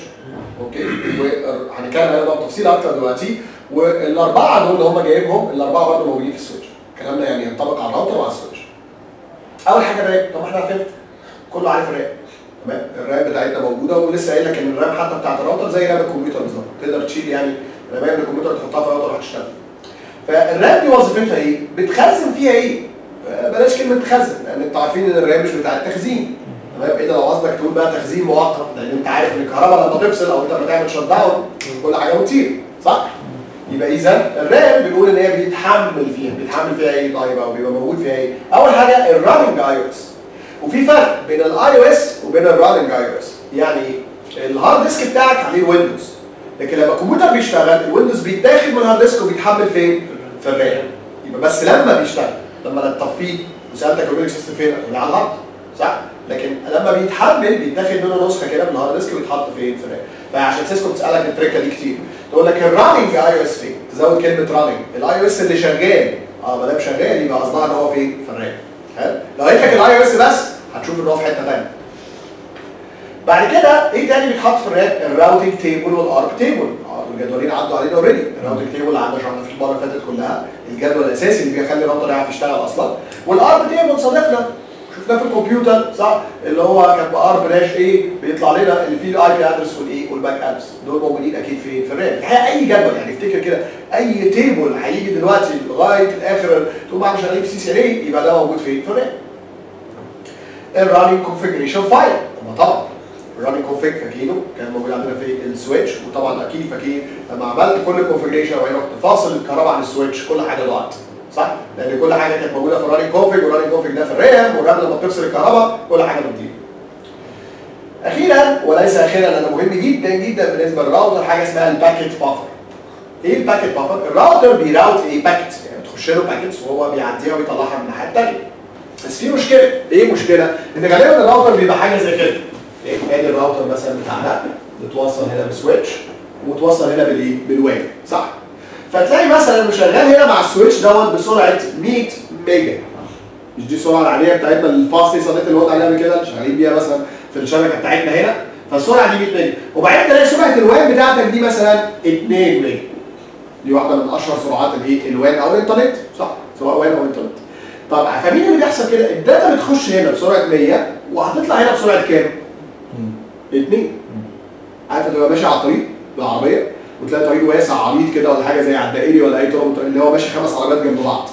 Okay؟ وهنتكلم عليهم بقى بتفصيل أكتر دلوقتي. والأربعة دول اللي هم جايبهم الأربعة برضه موجودين في ال switch. الكلام ده يعني ينطبق على الراوتر وعلى ال switch. أول حاجة ال RAM طب إحنا عارفين كله عارف ال RAM تمام ال RAM بتاعتنا موجودة ولسه قايل لك إن ال RAM حتى بتاعت الراوتر زي RAM الكمبيوتر بالظبط تقدر تشيل يعني من الكمبيوتر تحطها في الراوتر وهتشتغل فال RAM دي وظيفتها إيه؟ بتخزن فيها إيه؟ بلاش كلمة تخزن لأن أنتوا عارفين إن ال RAM مش بتاع التخزين تمام الا لو قصدك تقول بقى تخزين مؤقت لأن أنت عارف إن الكهرباء لما تفصل أو أنت بتعمل shut down كل حاجة بتطير صح؟ يبقى إذا ال RAM بنقول إن هي بيتحمل فيها بيتحمل فيها إيه طيب أو بيبقى موجود فيها إيه؟ أول حاجة ال running IOS وفي فرق بين ال IOS وبين ال running IOS يعني ال hard disk بتاعك عليه ال Windows لكن لما الكمبيوتر بيشتغل ال Windows بيتاخد من ال hard disk وبيتحمل فين؟ في ال RAM يبقى بس لما بيشتغل لما تطفيه وسالتك ال operating system فين؟ لي على ال hard صح؟ لكن لما بيتحمل بيتاخد منه نسخة كده من ال hard disk ويتحط فين؟ في ال RAM فعشان Cisco بتسألك ال trick دي كتير تقول لك ال running IOS فين؟ تزود كلمة running ال IOS اللي شغال آه ما دام شغال يبقى قصدها إن هو فين؟ في ال RAM لو قلت لك ال IOS بس هتشوف إن هو في حتة ثانية بعد كده إيه تاني بيتحط في ال RAM؟ ال routing table وال ARP table. الجدولين عدوا علينا already ال routing table اللي عندنا شرحنا في المرة اللي فاتت كلها. الجدول الأساسي اللي بيخلي الراوتر يعرف يشتغل أصلا. وال ARP table صديقنا شفناه في الكمبيوتر صح؟ اللي هو كان ARP slash A بيطلع لنا اللي فيه ال IP address والايه وال MAC address دول موجودين أكيد في في ال RAM. الحقيقة أي جدول يعني افتكر كده أي table هيجي دلوقتي لغاية الآخر تقوم عامل شغالين في CCNA يبقى ده موجود فين؟ في ال RAM. ال running configuration file طبعا ال running config فاكرينه. كان موجود عندنا في ال switch وطبعا أكيد فاكرين لما عملت كل ال configuration وبعدين رحت فاصل الكهرباء عن ال switch كل حاجة ضاعت. صح؟ لأن كل حاجة كانت موجودة في الراننج كونفيج والراننج كونفيج ده في الرام والرام لما بتفصل الكهرباء كل حاجة بتضيع. أخيرا وليس أخيرا لأنه مهم جدا جدا بالنسبة للراوتر حاجة اسمها الباكيت بافر. إيه الباكيت بافر؟ الراوتر بيراوت إيه باكيت يعني بتخش له packets وهو بيعديها ويطلعها من الناحية الثانية. بس في مشكلة، إيه المشكلة؟ إن غالبا الراوتر بيبقى حاجة زي كده. آدي الراوتر مثلا بتاعنا متوصل هنا ب switch ومتوصل هنا بالإيه؟ بال WAN صح؟ فتلاقي مثلا انه شغال هنا مع ال switch دوت بسرعة 100 ميجا مش دي السرعة العادية بتاعتنا ال Fast Ethernet اللي قلنا عليها قبل كده اللي شغالين بيها مثلا في الشبكة بتاعتنا هنا فالسرعة دي 100 ميجا وبعدين تلاقي سرعة ال WAN بتاعتك دي مثلا 2 ميجا دي واحدة من أشهر سرعات الايه؟ ال WAN أو الإنترنت صح؟ سواء WAN أو إنترنت طب فمين اللي بيحصل كده؟ ال data بتخش هنا بسرعة 100 وهتطلع هنا بسرعة كام؟ اتنين عارف تبقى ماشي على الطريق بالعربية وتلاقي طريق واسع عريض كده ولا حاجة زي على الدائري ولا أي طرق اللي هو ماشي خمس عربيات جنب بعض.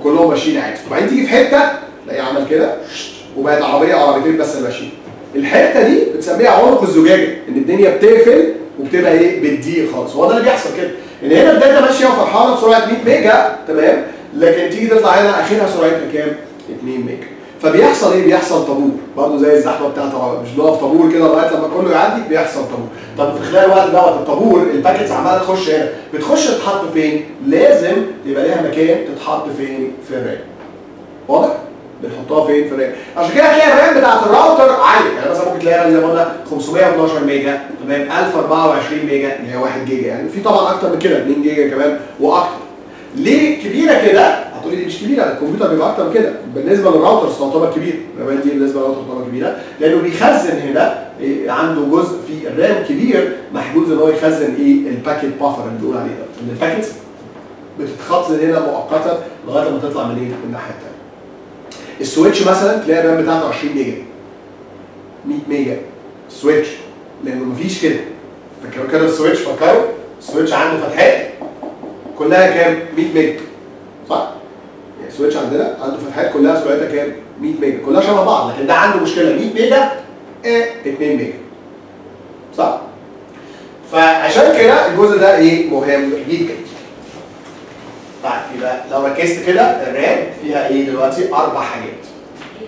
وكلهم ماشيين عادي. وبعدين تيجي في حتة تلاقيه عمل كده وبقت عربية عربيتين بس اللي ماشيين. الحتة دي بتسميها عنق الزجاجة إن الدنيا بتقفل وبتبقى إيه؟ بتضيق خالص. هو ده اللي بيحصل كده. إن هنا ال data ماشية وفرحانة بسرعة 100 ميجا تمام؟ لكن تيجي تطلع هنا آخرها سرعتها كام؟ 2 ميجا. فبيحصل إيه؟ بيحصل طابور. برضه زي الزحمة بتاعت مش بنقف طابور كده لغاية لما كله يعدي بيحصل طابور. طب في خلال الوقت دوت الطابور ال packets عمالة تخش هنا. بتخش تتحط فين؟ لازم يبقى ليها مكان تتحط فين؟ في ال RAM. واضح؟ بنحطها فين؟ في ال RAM. عشان كده هتلاقي ال RAM بتاعت الراوتر عالية. يعني مثلا ممكن تلاقيها زي ما قلنا 512 ميجا تمام؟ 1024 ميجا اللي هي 1 جيجا. يعني في طبعا أكتر من كده 2 جيجا كمان وأكتر. ليه كبيرة كده؟ هتقولي دي مش كبيرة الكمبيوتر بيبقى أكتر من كده. بالنسبة لل routers تعتبر كبيرة. ال RAMات دي بالنسبة للراوتر تعتبر كبيرة. لأنه بيخزن هنا إيه، عنده جزء في ال RAM كبير محجوز إن هو يخزن إيه ال packet buffer اللي بنقول عليه ده. إن ال packets بتتخزن هنا مؤقتا لغاية لما تطلع منين من الناحية الثانية ال switch مثلا تلاقي ال RAM بتاعته 20 ميجا. 100 ميجا. switch. لأنه مفيش كده. فاكروا كده ال switch؟ فكروا ال switch عنده فتحات. كلها كام؟ 100 ميجا. صح؟ يعني ال switch عندنا عنده فتحات كلها سرعتها كام؟ 100 ميجا. كلها شبه بعض لكن ده عنده مشكلة. 100 ميجا إيه 2 ميجا. صح؟ فعشان كده الجزء ده إيه؟ مهم جدا. طيب يبقى لو ركزت كده ال RAM فيها إيه دلوقتي؟ أربع حاجات.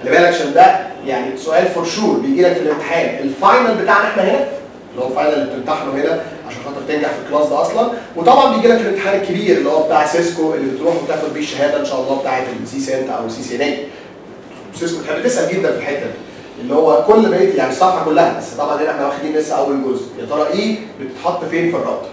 خلي بالك عشان ده يعني سؤال for sure بيجي لك في الامتحان. ال final بتاعنا إحنا هنا اللي هو ال final اللي بتمتحنه هنا عشان خاطر تنجح في ال class ده أصلا. وطبعا بيجي لك الامتحان الكبير اللي هو بتاع Cisco اللي بتروح وتاخد بيه الشهادة إن شاء الله بتاعة ال CCENT أو ال CCNA Cisco بتحب تسأل جدا في الحتة دي. اللي هو كل بقية يعني الصفحة كلها. بس طبعا هنا إحنا واخدين لسه أول جزء. يا ترى إيه بتتحط فين في ال router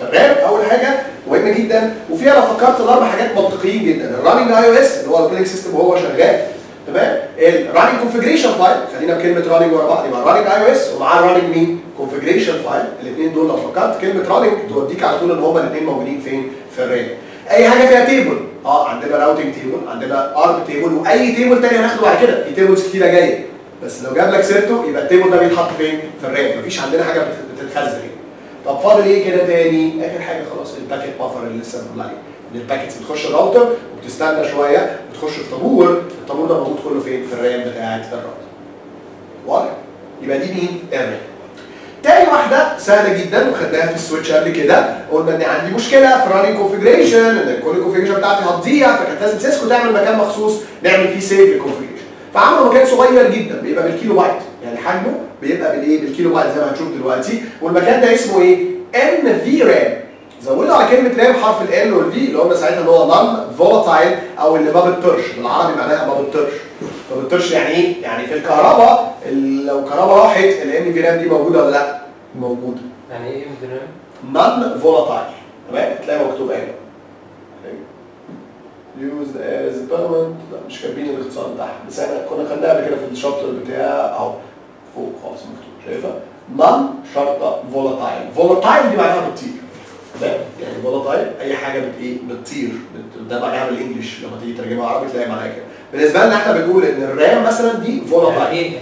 فال RAM أول حاجة مهمة جدا. وفيها لو فكرت الأربع حاجات منطقيين جدا. ال running IOS اللي هو ال operating system وهو شغال. تمام؟ ال running configuration file خلينا بكلمة running ورا بعض. يبقى ال running IOS ومعاه ال running مين configuration file الاثنين دول لو فكرت كلمة running توديك على طول إن هما الاثنين موجودين فين؟ في ال RAM أي حاجة فيها table آه عندنا routing table عندنا ARP table وأي table تاني هناخده بعد كده. في tables كتيرة جاية. بس لو جاب لك سيرته يبقى ال table ده بيتحط فين؟ في ال RAM مفيش عندنا حاجة بت- بتتخزن. طب فاضل إيه كده تاني؟ آخر حاجة خلاص ال packet buffer اللي لسه بنقول عليه ان ال packets بتخش الراوتر وبتستنى شوية بتخش في طابور. الطابور ده موجود كله فين؟ في ال RAM بتاعت الراوتر واضح؟ يبقى دي مين؟ ال RAM تاني واحدة سهلة جدا وخدناها في ال switch قبل كده. قلنا ان عندي مشكلة في ال running configuration إن كل ال configuration بتاعتي هتضيع فكانت لازم Cisco تعمل مكان مخصوص نعمل فيه save لل configuration فعملوا مكان صغير جدا بيبقى بالكيلو بايت يعني حجمه بيبقى بالإيه؟ بالكيلو بايت زي ما هنشوف دلوقتي. والمكان ده اسمه إيه؟ NVRAM زودوا على كلمة RAM حرف ال N وال V اللي قلنا ساعتها ان هو non-volatile أو اللي ما بتطيرش بالعربي معناها ما بتطيرش ما بتطيرش يعني إيه؟ يعني في الكهرباء ال- لو الكهرباء راحت ال NVRAM دي موجودة ولا لأ؟ موجودة. يعني إيه NVRAM؟ non-volatile تمام؟ تلاقي مكتوب هنا. Used as permanent. لا مش كاتبين الاختصار بتاعها. بس إحنا كنا خدناها قبل كده في ال chapter بتاع أهو. فوق خالص مكتوب. شايفها؟ non شرطه volatile volatile دي معناها بتطير. تمام؟ يعني volatile أي حاجة بت إيه؟ بتطير. بت- ده معناها بال English. لما تيجي ترجمها عربي تلاقي معناها كده. بالنسبة لنا إحنا بنقول إن ال RAM مثلا دي volatile إيه؟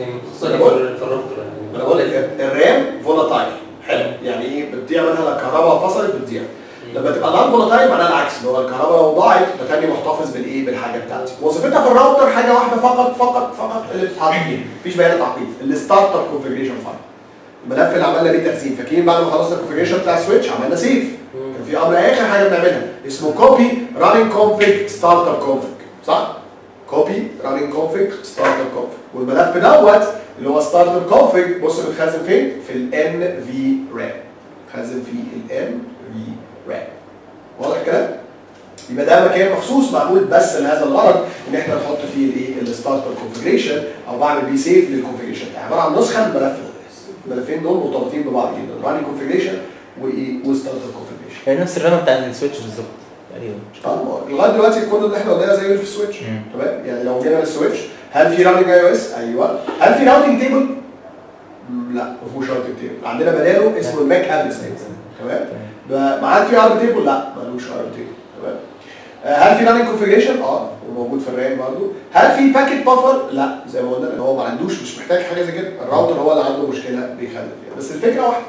يعني يعني أنا بقول لك ال RAM volatile حلو. يعني إيه؟ بتضيع منها الكهرباء فصلت بتضيع. لما تبقى non-volatile معناها العكس اللي هو الكهرباء لو ضاعت بتاني محتفظ بالإيه؟ بالحاجة بتاعتي. وظيفتها في الراوتر حاجة واحدة فقط فقط فقط اللي بتتحط فيه مفيش بيانات تعقيد ال startup configuration file الملف اللي عملنا بيه تخزين فاكرين بعد ما خلصنا ال configuration بتاع ال switch عملنا save كان في أمر آخر حاجة بنعملها. اسمه copy running config startup config صح؟ copy running config startup config والملف دوت اللي هو startup config بص بيتخزن فين؟ في ال NVRAM خزن في ال NVRAM واضح الكلام؟ يبقى ده مكان مخصوص معمول بس لهذا الغرض إن إحنا نحط فيه الإيه؟ ال startup configuration أو بعمل بيه save لل configuration بتاعي عبارة عن نسخة من ملف الملفين دول مرتبطين ببعض جدا. running configuration وايه و startup configuration هي نفس ال RAM بتاعت ال switch بالظبط. تقريبا آه لغاية دلوقتي كل اللي إحنا قلناه زي في ال switch. تمام؟ يعني لو جينا لل switch هل في running IOS؟ أيوه. هل في routing table؟ لا ما فيهوش routing table عندنا بداله اسمه ال MAC address table تمام؟ معاه في ARP table؟ لا مالوش ARP table تمام؟ آه، هل في running configuration؟ آه وموجود في ال RAM برضه. هل في packet buffer؟ لا زي ما قلنا ان هو ما عندوش مش محتاج حاجة زي كده. الراوتر هو اللي عنده مشكلة بيخلي فيها بس الفكرة واحدة.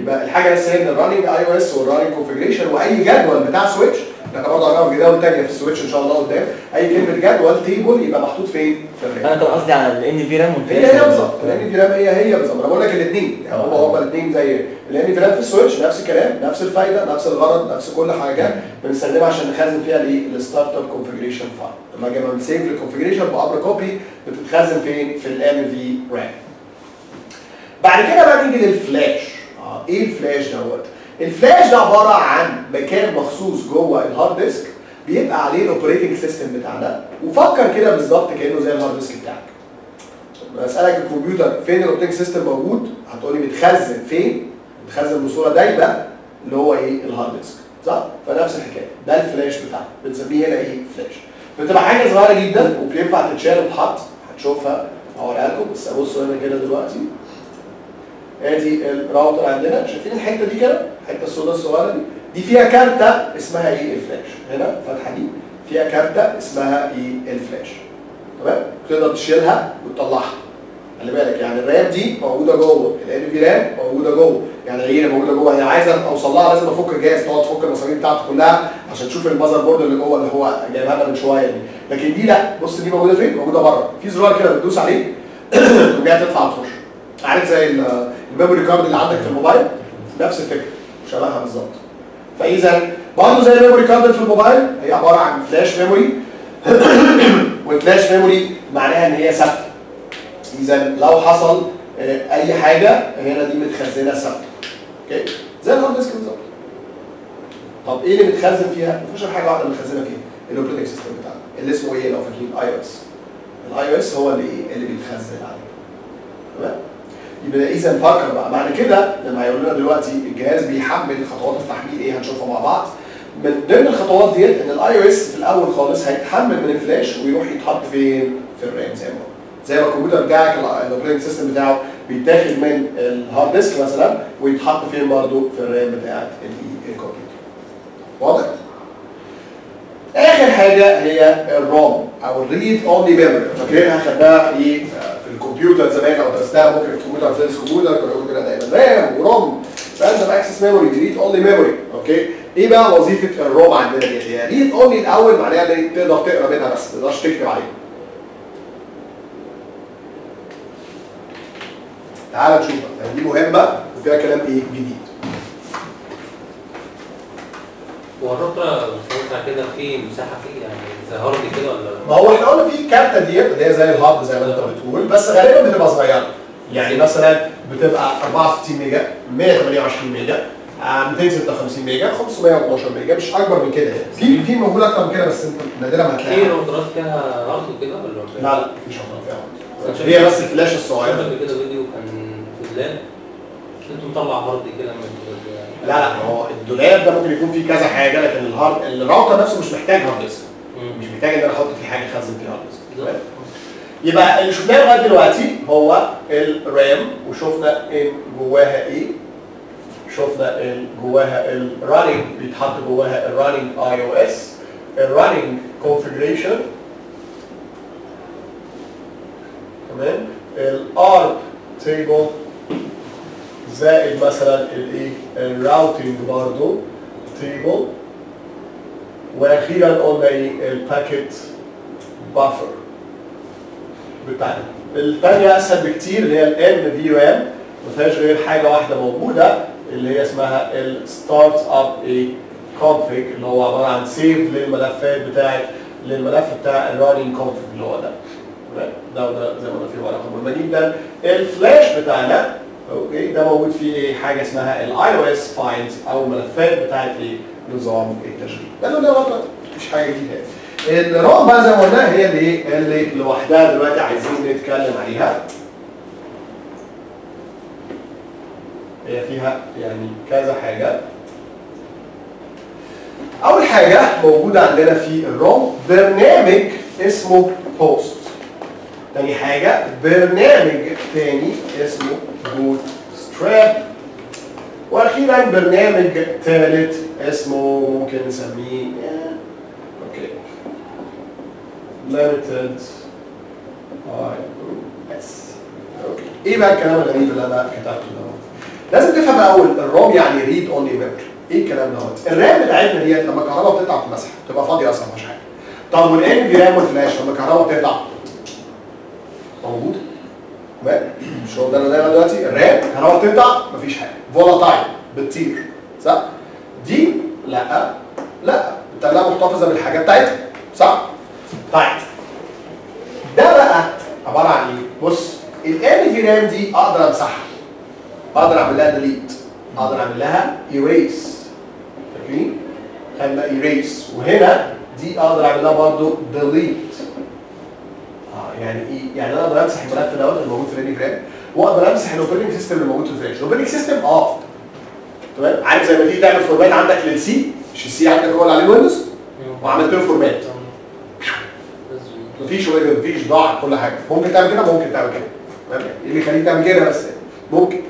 يبقى الحاجة بس هي ان ال running IOS وال running configuration وأي جدول بتاع switch إحنا برضه هنعرف جداول تانية في ال switch إن شاء الله قدام. أي كلمة جدول table يبقى محطوط فين؟ في ال RAM أنا كان قصدي على ال NVRAM هي هي بالظبط. ال NVRAM هي هي بالظبط. أنا بقول لك الاثنين يعني هما هما الاثنين زي ال NVRAM في ال switch نفس الكلام نفس الفايدة نفس الغرض نفس كل حاجة. بنستخدمها عشان نخزن فيها الايه ال startup configuration file لما أجي اعمل save لل configuration copy بتتخزن فين؟ في ال NVRAM بعد كده بقى نيجي للفلاش إيه الفلاش دوت؟ الفلاش ده عبارة عن مكان مخصوص جوه ال hard disk بيبقى عليه ال operating system بتاعنا وفكر كده بالظبط كأنه زي ال hard disk بتاعك. بسالك الكمبيوتر فين ال operating system موجود هتقولي بيتخزن فين؟ بيتخزن بصورة دايمة اللي هو إيه؟ ال hard disk صح؟ فنفس الحكاية. ده الفلاش بتاعنا بنسميه هنا إيه؟ فلاش بتبقى حاجة صغيرة جدا وبينفع تتشال وتتحط هتشوفها. هوريها لكم. بس بصوا هنا كده دلوقتي. ادي الراوتر عندنا. شايفين الحتة دي كده؟ الحتة السوداء الصغيرة دي. دي فيها كارتة اسمها إيه الفلاش هنا الفتحه دي. فيها كارتة اسمها إيه الفلاش تمام؟ تقدر تشيلها وتطلعها. خلي بالك يعني ال RAM دي موجودة جوه. ال NVRAM موجودة جوه. يعني إيه موجودة جوه. هي عايزة أوصل لها لازم أفك الجهاز تقعد تفك المسامير بتاعته كلها عشان تشوف ال motherboard اللي جوه اللي هو جايبها لنا من شوية دي. لكن دي لا. بص دي موجودة فين؟ موجودة بره. في زرار كده بتدوس عليه. جاية تطلع تخش. عارف زي ال memory card اللي عندك في الموبايل؟ نفس الفكرة شبهها بالظبط. فإذا برضه زي ال memory card في الموبايل هي عبارة عن flash memory وال flash memory معناها إن هي ثابتة. إذا لو حصل آه، أي حاجة هنا دي متخزنة ثابتة. أوكي؟ زي ال hard disk بالظبط. طب إيه اللي متخزن فيها؟ مفيش حاجة واحدة متخزنة فيها ال operating system بتاعنا اللي اسمه إيه لو فاكرين؟ IOS ال IOS هو اللي إيه؟ اللي بيتخزن عليه. تمام؟ يبقى إذا فكر بقى. بعد كده لما هيقول لنا دلوقتي الجهاز بيحمل خطوات التحميل إيه؟ هنشوفها مع بعض. من ضمن الخطوات ديت إن ال IOS في الأول خالص هيتحمل من الفلاش ويروح يتحط فين؟ في ال RAM زي ما زي ما الكمبيوتر بتاعك ال operating system بتاعه بيتاخد من ال hard disk مثلا ويتحط فين برضه؟ في ال RAM بتاعت ال- الكمبيوتر واضح؟ آخر حاجة هي ال ROM أو ال read only memory فاكرينها خدناها في في الكمبيوتر زمان أو درستها ممكن الكمبيوتر فيزيكس كمبيوتر كانوا يقولوا كده دايما RAM و ROM random access memory read only memory okay إيه بقى وظيفة ال ROM عندنا دي هي read only الأول معناها ان تقدر تقرأ منها بس ما تقدرش تكتب عليها تعال نشوفها دي مهمة وفيها كلام إيه؟ جديد. هو بتوسع كده في مساحة فيه يعني زي hard كده ولا؟ ما هو إحنا قلنا في الكارتة ديت اللي هي زي ال hard زي ما انت بتقول بس غالبا بتبقى صغيرة. يعني مثلا بتبقى 64 mega 128 mega آه، 256 mega 512 mega مش أكبر من كده في في موجود أكتر من كده بس انت نادرا ما في هتلاقيها راوترات فيها hard وكده ولا لا لا مفيش أكتر فيها. هي بس الفلاش الصغير. شفت كده فيديو كان في ال lab انت مطلع hard كده من لا هو الدولاب ده ممكن يكون فيه كذا حاجة لكن ال hard ال router نفسه مش محتاج hard disk. مش محتاج إن أنا أحط فيه حاجة اخزن فيها hard disk. يبقى اللي شفناه لغاية دلوقتي هو ال RAM وشفنا ان جواها إيه؟ شفنا ان جواها ال running بيتحط جواها ال running IOS ال running configuration تمام؟ ال ARP table زائد مثلا الايه ال routing برضه table وأخيرا قلنا إيه؟ ال packet buffer بتاعنا الثانية أسهل بكتير اللي هي ال NVRAM ما فيهاش غير حاجة واحدة موجودة اللي هي اسمها ال startup اي config اللي هو عبارة عن save للملفات بتاعت للملف بتاع ال running config اللي هو ده؟ ده وده زي ما قلنا في ورقه لما جدا الفلاش بتاعنا okay ده موجود فيه إيه حاجة اسمها ال IOS files أو الملفات بتاعت إيه نظام التشغيل. ده اللي ده مش حاجة جديدة. ال ROM بقى زي ما قلنا هي اللي اللي لوحدها دلوقتي عايزين نتكلم عليها. هي فيها يعني كذا حاجة. أول حاجة موجودة عندنا في ال ROM برنامج اسمه POST تاني حاجة برنامج تاني اسمه bootstrap. وأخيرا برنامج ثالث اسمه ممكن نسميه okay. Limited IOS okay. إيه بقى الكلام الغريب اللي أنا كتبته ده؟ لازم تفهم الأول ال ROM يعني read only memory إيه الكلام دوت ال RAM بتاعتنا ديت لما الكهرباء بتقطع بتتمسح بتبقى فاضية أصلا مفيهاش حاجة. طب وال NVRAM وال flash لما الكهرباء بتقطع موجود؟ هو ده اللي دايما دلوقتي؟ ال RAM الكهرباء بتقطع مفيش حاجة. volatile بتطير. صح؟ دي لا. لا. بتلاقيها محتفظة بالحاجة بتاعتها. صح؟ طيب. ده بقى عبارة عن إيه؟ بص ال NVRAM دي أقدر أمسحها. أقدر أعمل لها delete أقدر أعمل لها erase فاكرين خلينا erase وهنا دي أقدر أعمل لها برضه delete يعني إيه؟ يعني أنا أقدر أمسح الملف دوت اللي موجود في ال NVRAM وأقدر أمسح ال operating system اللي موجود في الفلاش ال operating system آه. تمام؟ عارف زي ما تيجي تعمل format عندك لل C مش ال C عندك هو اللي عليه الويندوز وعملت له format مفيش مفيش ضاع كل حاجة. ممكن تعمل كده ممكن تعمل كده. تمام؟ إيه اللي يخليك تعمل كده بس. ممكن.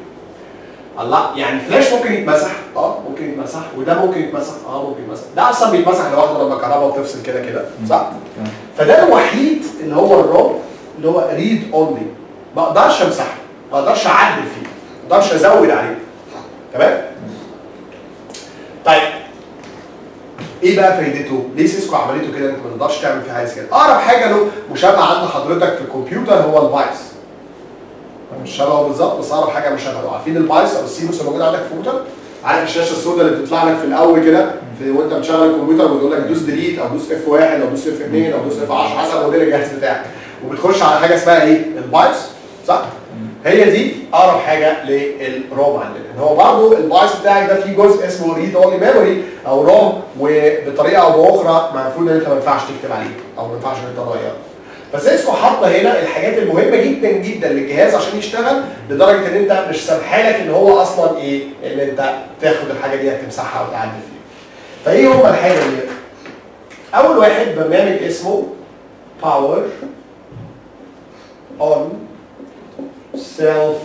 الله يعني فلاش ممكن يتمسح. آه ممكن يتمسح. وده ممكن يتمسح. آه ممكن يتمسح. ده أصلا بيتمسح لوحده لما الكهرباء بتفصل كده كده. صح؟ فده الوحيد اللي هو ال ROM اللي هو read only ما أقدرش أمسحه ما أقدرش أعدل فيه ما أقدرش أزود عليه تمام طيب إيه بقى فايدته؟ ليه سيسكو عملته كده أنت ما تقدرش تعمل فيه حاجة كده؟ أقرب حاجة له مشابهة عند حضرتك في الكمبيوتر هو ال BIOS. مش شبهه بالظبط بس أقرب حاجة مشابهة عارفين ال BIOS أو ال CMOS اللي موجود عندك في الكمبيوتر؟ عارف الشاشه السوداء اللي بتطلع لك في الأول كده؟ وانت بتشغل الكمبيوتر بتقول لك دوس delete أو دوس F 1 أو دوس F 2 أو دوس F 10 حسب موديل الجهاز بتاعك. وبتخش على حاجة اسمها إيه؟ ال BIOS صح؟ هي دي أقرب حاجة لل ROM عندنا. إن هو برضه ال BIOS بتاعك ده فيه جزء اسمه read only memory أو ROM وبطريقة أو بأخرى المفروض إن أنت ما ينفعش تكتب عليه أو ما ينفعش إن أنت تغيره. فسيسكو حاطة هنا الحاجات المهمة جدا جدا للجهاز عشان يشتغل لدرجة إن أنت مش سامحة لك إن هو أصلا إيه إن أنت تاخد الحاجة دي تمسحها أو فيها. فإيه هم الحاجة دي؟ أول واحد برنامج اسمه power on self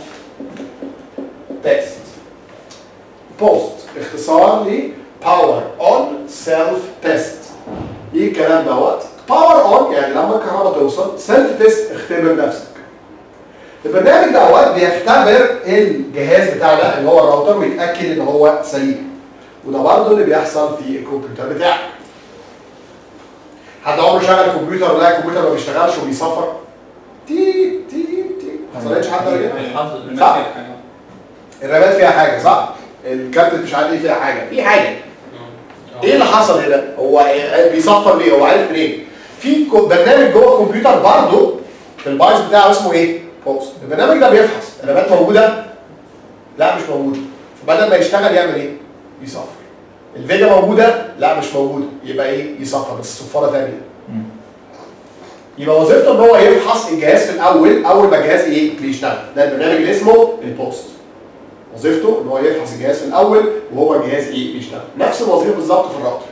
test POST اختصار ل power on self test إيه الكلام دوت؟ power on يعني لما الكهرباء توصل self test اختبر نفسك البرنامج دوت بيختبر الجهاز بتاعنا اللي هو الراوتر ويتأكد إن هو سليم وده برضه اللي بيحصل في الكمبيوتر بتاعك حد عمره شغل الكمبيوتر ولا الكمبيوتر ما بيشتغلش وبيصفر تي تي تي ما حصلتش حتى ولا كده؟ صح؟ ال RAM ات فيها حاجة صح؟ ال card مش عارف إيه فيها حاجة في حاجة إيه اللي حصل هنا؟ هو بيصفر ليه؟ هو عارف منين؟ في برنامج جوه الكمبيوتر برضه في ال BIOS بتاعه اسمه إيه؟ POST البرنامج ده بيفحص. ال RAM ات موجودة؟ لا مش موجودة. فبدل ما يشتغل يعمل إيه؟ يصفر. ال VGA موجودة؟ لا مش موجودة. يبقى إيه؟ يصفر بس صفارة ثانية يبقى وظيفته إن هو يفحص الجهاز في الأول. أول ما الجهاز إيه؟ بيشتغل. ده البرنامج اللي اسمه ال POST. وظيفته إن هو يفحص الجهاز في الأول وهو الجهاز إيه؟ بيشتغل. نفس الوظيفة بالظبط في الراوتر.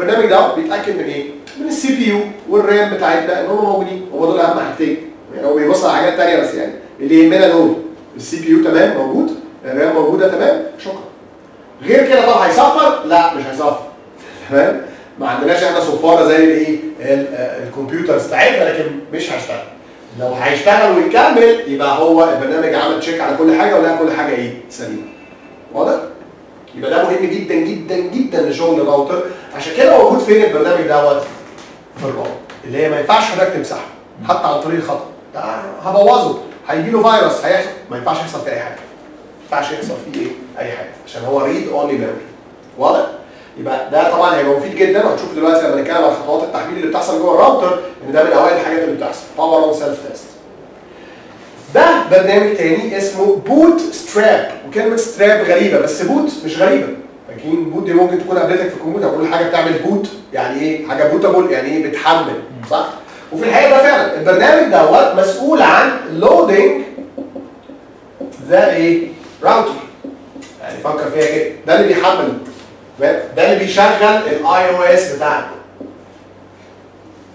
البرنامج ده بيتأكد من إيه؟ من ال CPU وال RAM بتاعتنا إن هم موجودين هو دول أهم حاجتين. يعني هو بيبص على حاجات ثانية بس يعني. اللي يهمنا دول ال CPU تمام موجود. ال RAM موجودة تمام. شكرا. غير كده طب هيصفر لا مش هيصفر تمام؟ ما عندناش إحنا صفارة زي الإيه؟ ال- آه، ال computers. بتاعتنا لكن مش هيشتغل. لو هيشتغل ويكمل يبقى هو البرنامج عمل check على كل حاجة ولقى كل حاجة إيه؟ سليمة. واضح؟ يبقى ده مهم جدا جدا جدا لشغل الراوتر. عشان كده موجود فين البرنامج دوت في الراوتر. اللي هي ما ينفعش حضرتك تمسحها حتى عن طريق الخطأ. ده هبوظه. هيجي له فيروس هيحصل. ما ينفعش يحصل فيه أي حاجة. ما ينفعش يحصل فيه إيه؟ أي حاجة. عشان هو read only memory واضح؟ يبقى ده طبعا هيبقى مفيد جدا. وهنشوف دلوقتي لما نتكلم عن خطوات التحميل اللي بتحصل جوه الراوتر إن ده من أوائل الحاجات اللي بتحصل. power on self test ده برنامج تاني اسمه bootstrap وكلمة strap غريبة بس boot مش غريبة. لكن boot دي ممكن تكون قابلتك في الكمبيوتر كل حاجة بتعمل boot يعني إيه؟ حاجة bootable يعني إيه؟ بتحمل. صح؟ وفي الحقيقة ده فعلا. البرنامج دوت مسؤول عن loading the إيه راوتر يعني فكر فيها كده. ده اللي بيحمل. ده اللي بيشغل ال IOS بتاعنا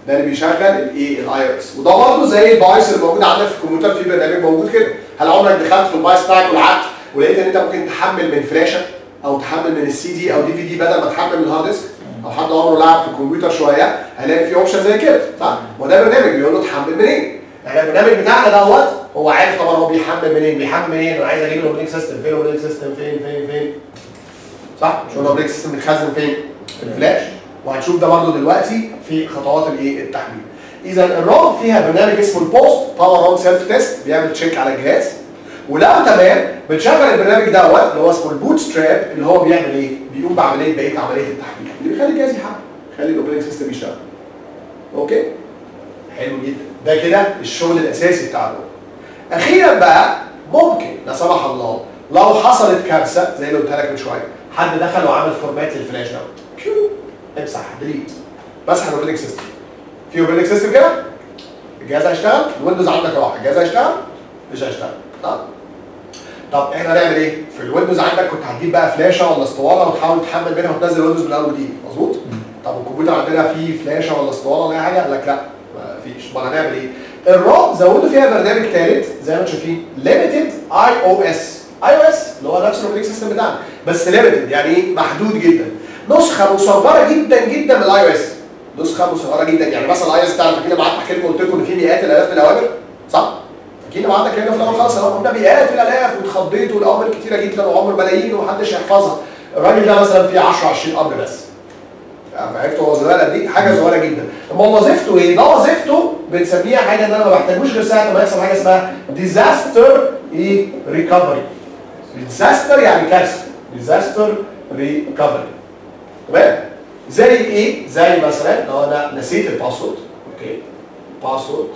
ده اللي بيشغل الايه ال IOS وده برضه زي ال BIOS اللي موجود عندك في الكمبيوتر في برنامج موجود كده. هل عمرك دخلت في ال BIOS بتاعك ولعبت ولقيت ان انت ممكن تحمل من فلاشة أو تحمل من السي دي أو DVD بدل ما تحمل من ال hard disk؟ أو حد عمره لعب في الكمبيوتر شوية هيلاقي في option زي كده. صح؟ وده برنامج. بيقول له تحمل منين إحنا البرنامج بتاعنا دوت هو عارف طبعا هو بيحمل منين. بيحمل منين؟ أنا عايز أجيب ال operating system. فين ال operating system؟ فين فين فين؟ صح؟ مش قلنا ال operating system بيتخزن فين؟ في الفلاش. وهنشوف ده برضه دلوقتي في خطوات الايه؟ التحميل. إذا ال ROM فيها برنامج اسمه ال POST power on self test بيعمل check على الجهاز ولو تمام بنشغل البرنامج دوت اللي هو اسمه ال bootstrap اللي هو بيعمل إيه؟ بيقوم بعملية بقية عملية التحميل اللي بيخلي الجهاز يحمل يخلي ال operating system يشتغل. okay؟ حلو جدا ده كده الشغل الأساسي بتاع ال ROM. أخيرا بقى ممكن لا سمح الله لو حصلت كارثة زي اللي قلتها لك من شوية حد دخل وعمل format لل flash دوت امسح delete مسح ال operating system في operating system كده؟ الجهاز هيشتغل الويندوز عندك راح الجهاز هيشتغل؟ مش هيشتغل. طب. طب إحنا هنعمل إيه؟ في الويندوز عندك كنت هتجيب بقى فلاشه ولا اسطوانة وتحاول تحمل منها وتنزل الويندوز من أول وجديد. مظبوط؟ طب الكمبيوتر عندنا فيه فلاشه ولا اسطوانة ولا أي حاجة؟ قال لك لأ مفيش امال هنعمل إيه؟ ال ROM زودوا فيها برنامج ثالث زي ما أنتم شايفين. ليميتد اي أو اس اي أو اس اللي هو نفس ال operating system بتاعنا بس limited يعني إيه؟ محدود جدا. نسخة مصغرة جدا جدا من ال IOS نسخة مصغرة جدا يعني مثلا ال IOS تعرف كده معاك احكي لكم قلت لكم إن في مئات الآلاف من الأوامر صح؟ أكيد لما عندك هنا في الأول خالص لو قلنا مئات الآلاف واتخضيت والاوامر كتيرة جدا وأوامر ملايين ومحدش يحفظها الراجل ده مثلا فيه 10 20 أمر بس يعني عرفت هو صغير قد إيه؟ حاجة صغيرة جدا. امال وظيفته إيه؟ ده وظيفته بنسميها حاجة إن أنا ما بحتاجوش غير ساعة ما يحصل حاجة اسمها disaster إيه؟ recovery. disaster يعني كارثة. disaster recovery. تمام؟ زي إيه؟ زي مثلا لو أنا نسيت ال password أوكي password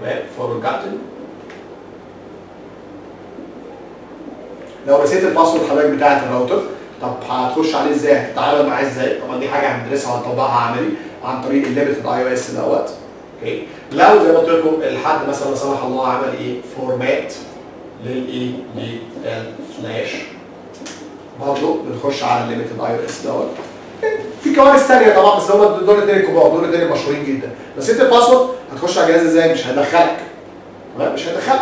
تمام forgotten لو نسيت ال password حضرتك بتاعت الراوتر طب هتخش عليه إزاي؟ هتتعامل معاه إزاي؟ طبعا دي حاجة هندرسها وهنطبقها عملي عن طريق ال limited IOS دوت okay لو زي ما قلت لكم الحد مثلا لا سمح الله عمل إيه؟ format للايه؟ للفلاش برضه بنخش على ال limited IOS دوت في كوارث ثانية طبعا بس هم دول الاثنين الكبار دول الاثنين المشهورين جدا. نسيت ال password هتخش على الجهاز إزاي؟ مش هيدخلك. تمام؟ مش هيدخلك.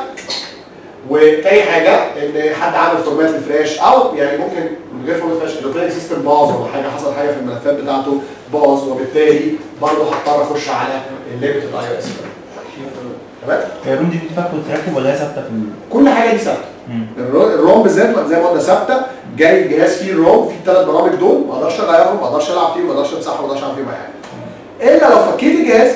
وتاني حاجة إن حد عامل format لل flash أو يعني ممكن من غير format flash ال operating system باظ ولا حاجة حصل حاجة في الملفات بتاعته باظ وبالتالي برضه هضطر أخش على ال limited IOS تمام؟ هي ال ROM دي بتفك وتركب ولا هي ثابتة في ال... كل حاجة دي ثابتة. الرو- ال ROM بالذات زي ما قلنا ثابتة. جاي الجهاز فيه ال ROM فيه الثلاث برامج دول ما أقدرش اغيرهم ما أقدرش العب فيهم ما أقدرش امسحهم ما أقدرش اعمل فيهم أي حاجة. إلا لو فكيت الجهاز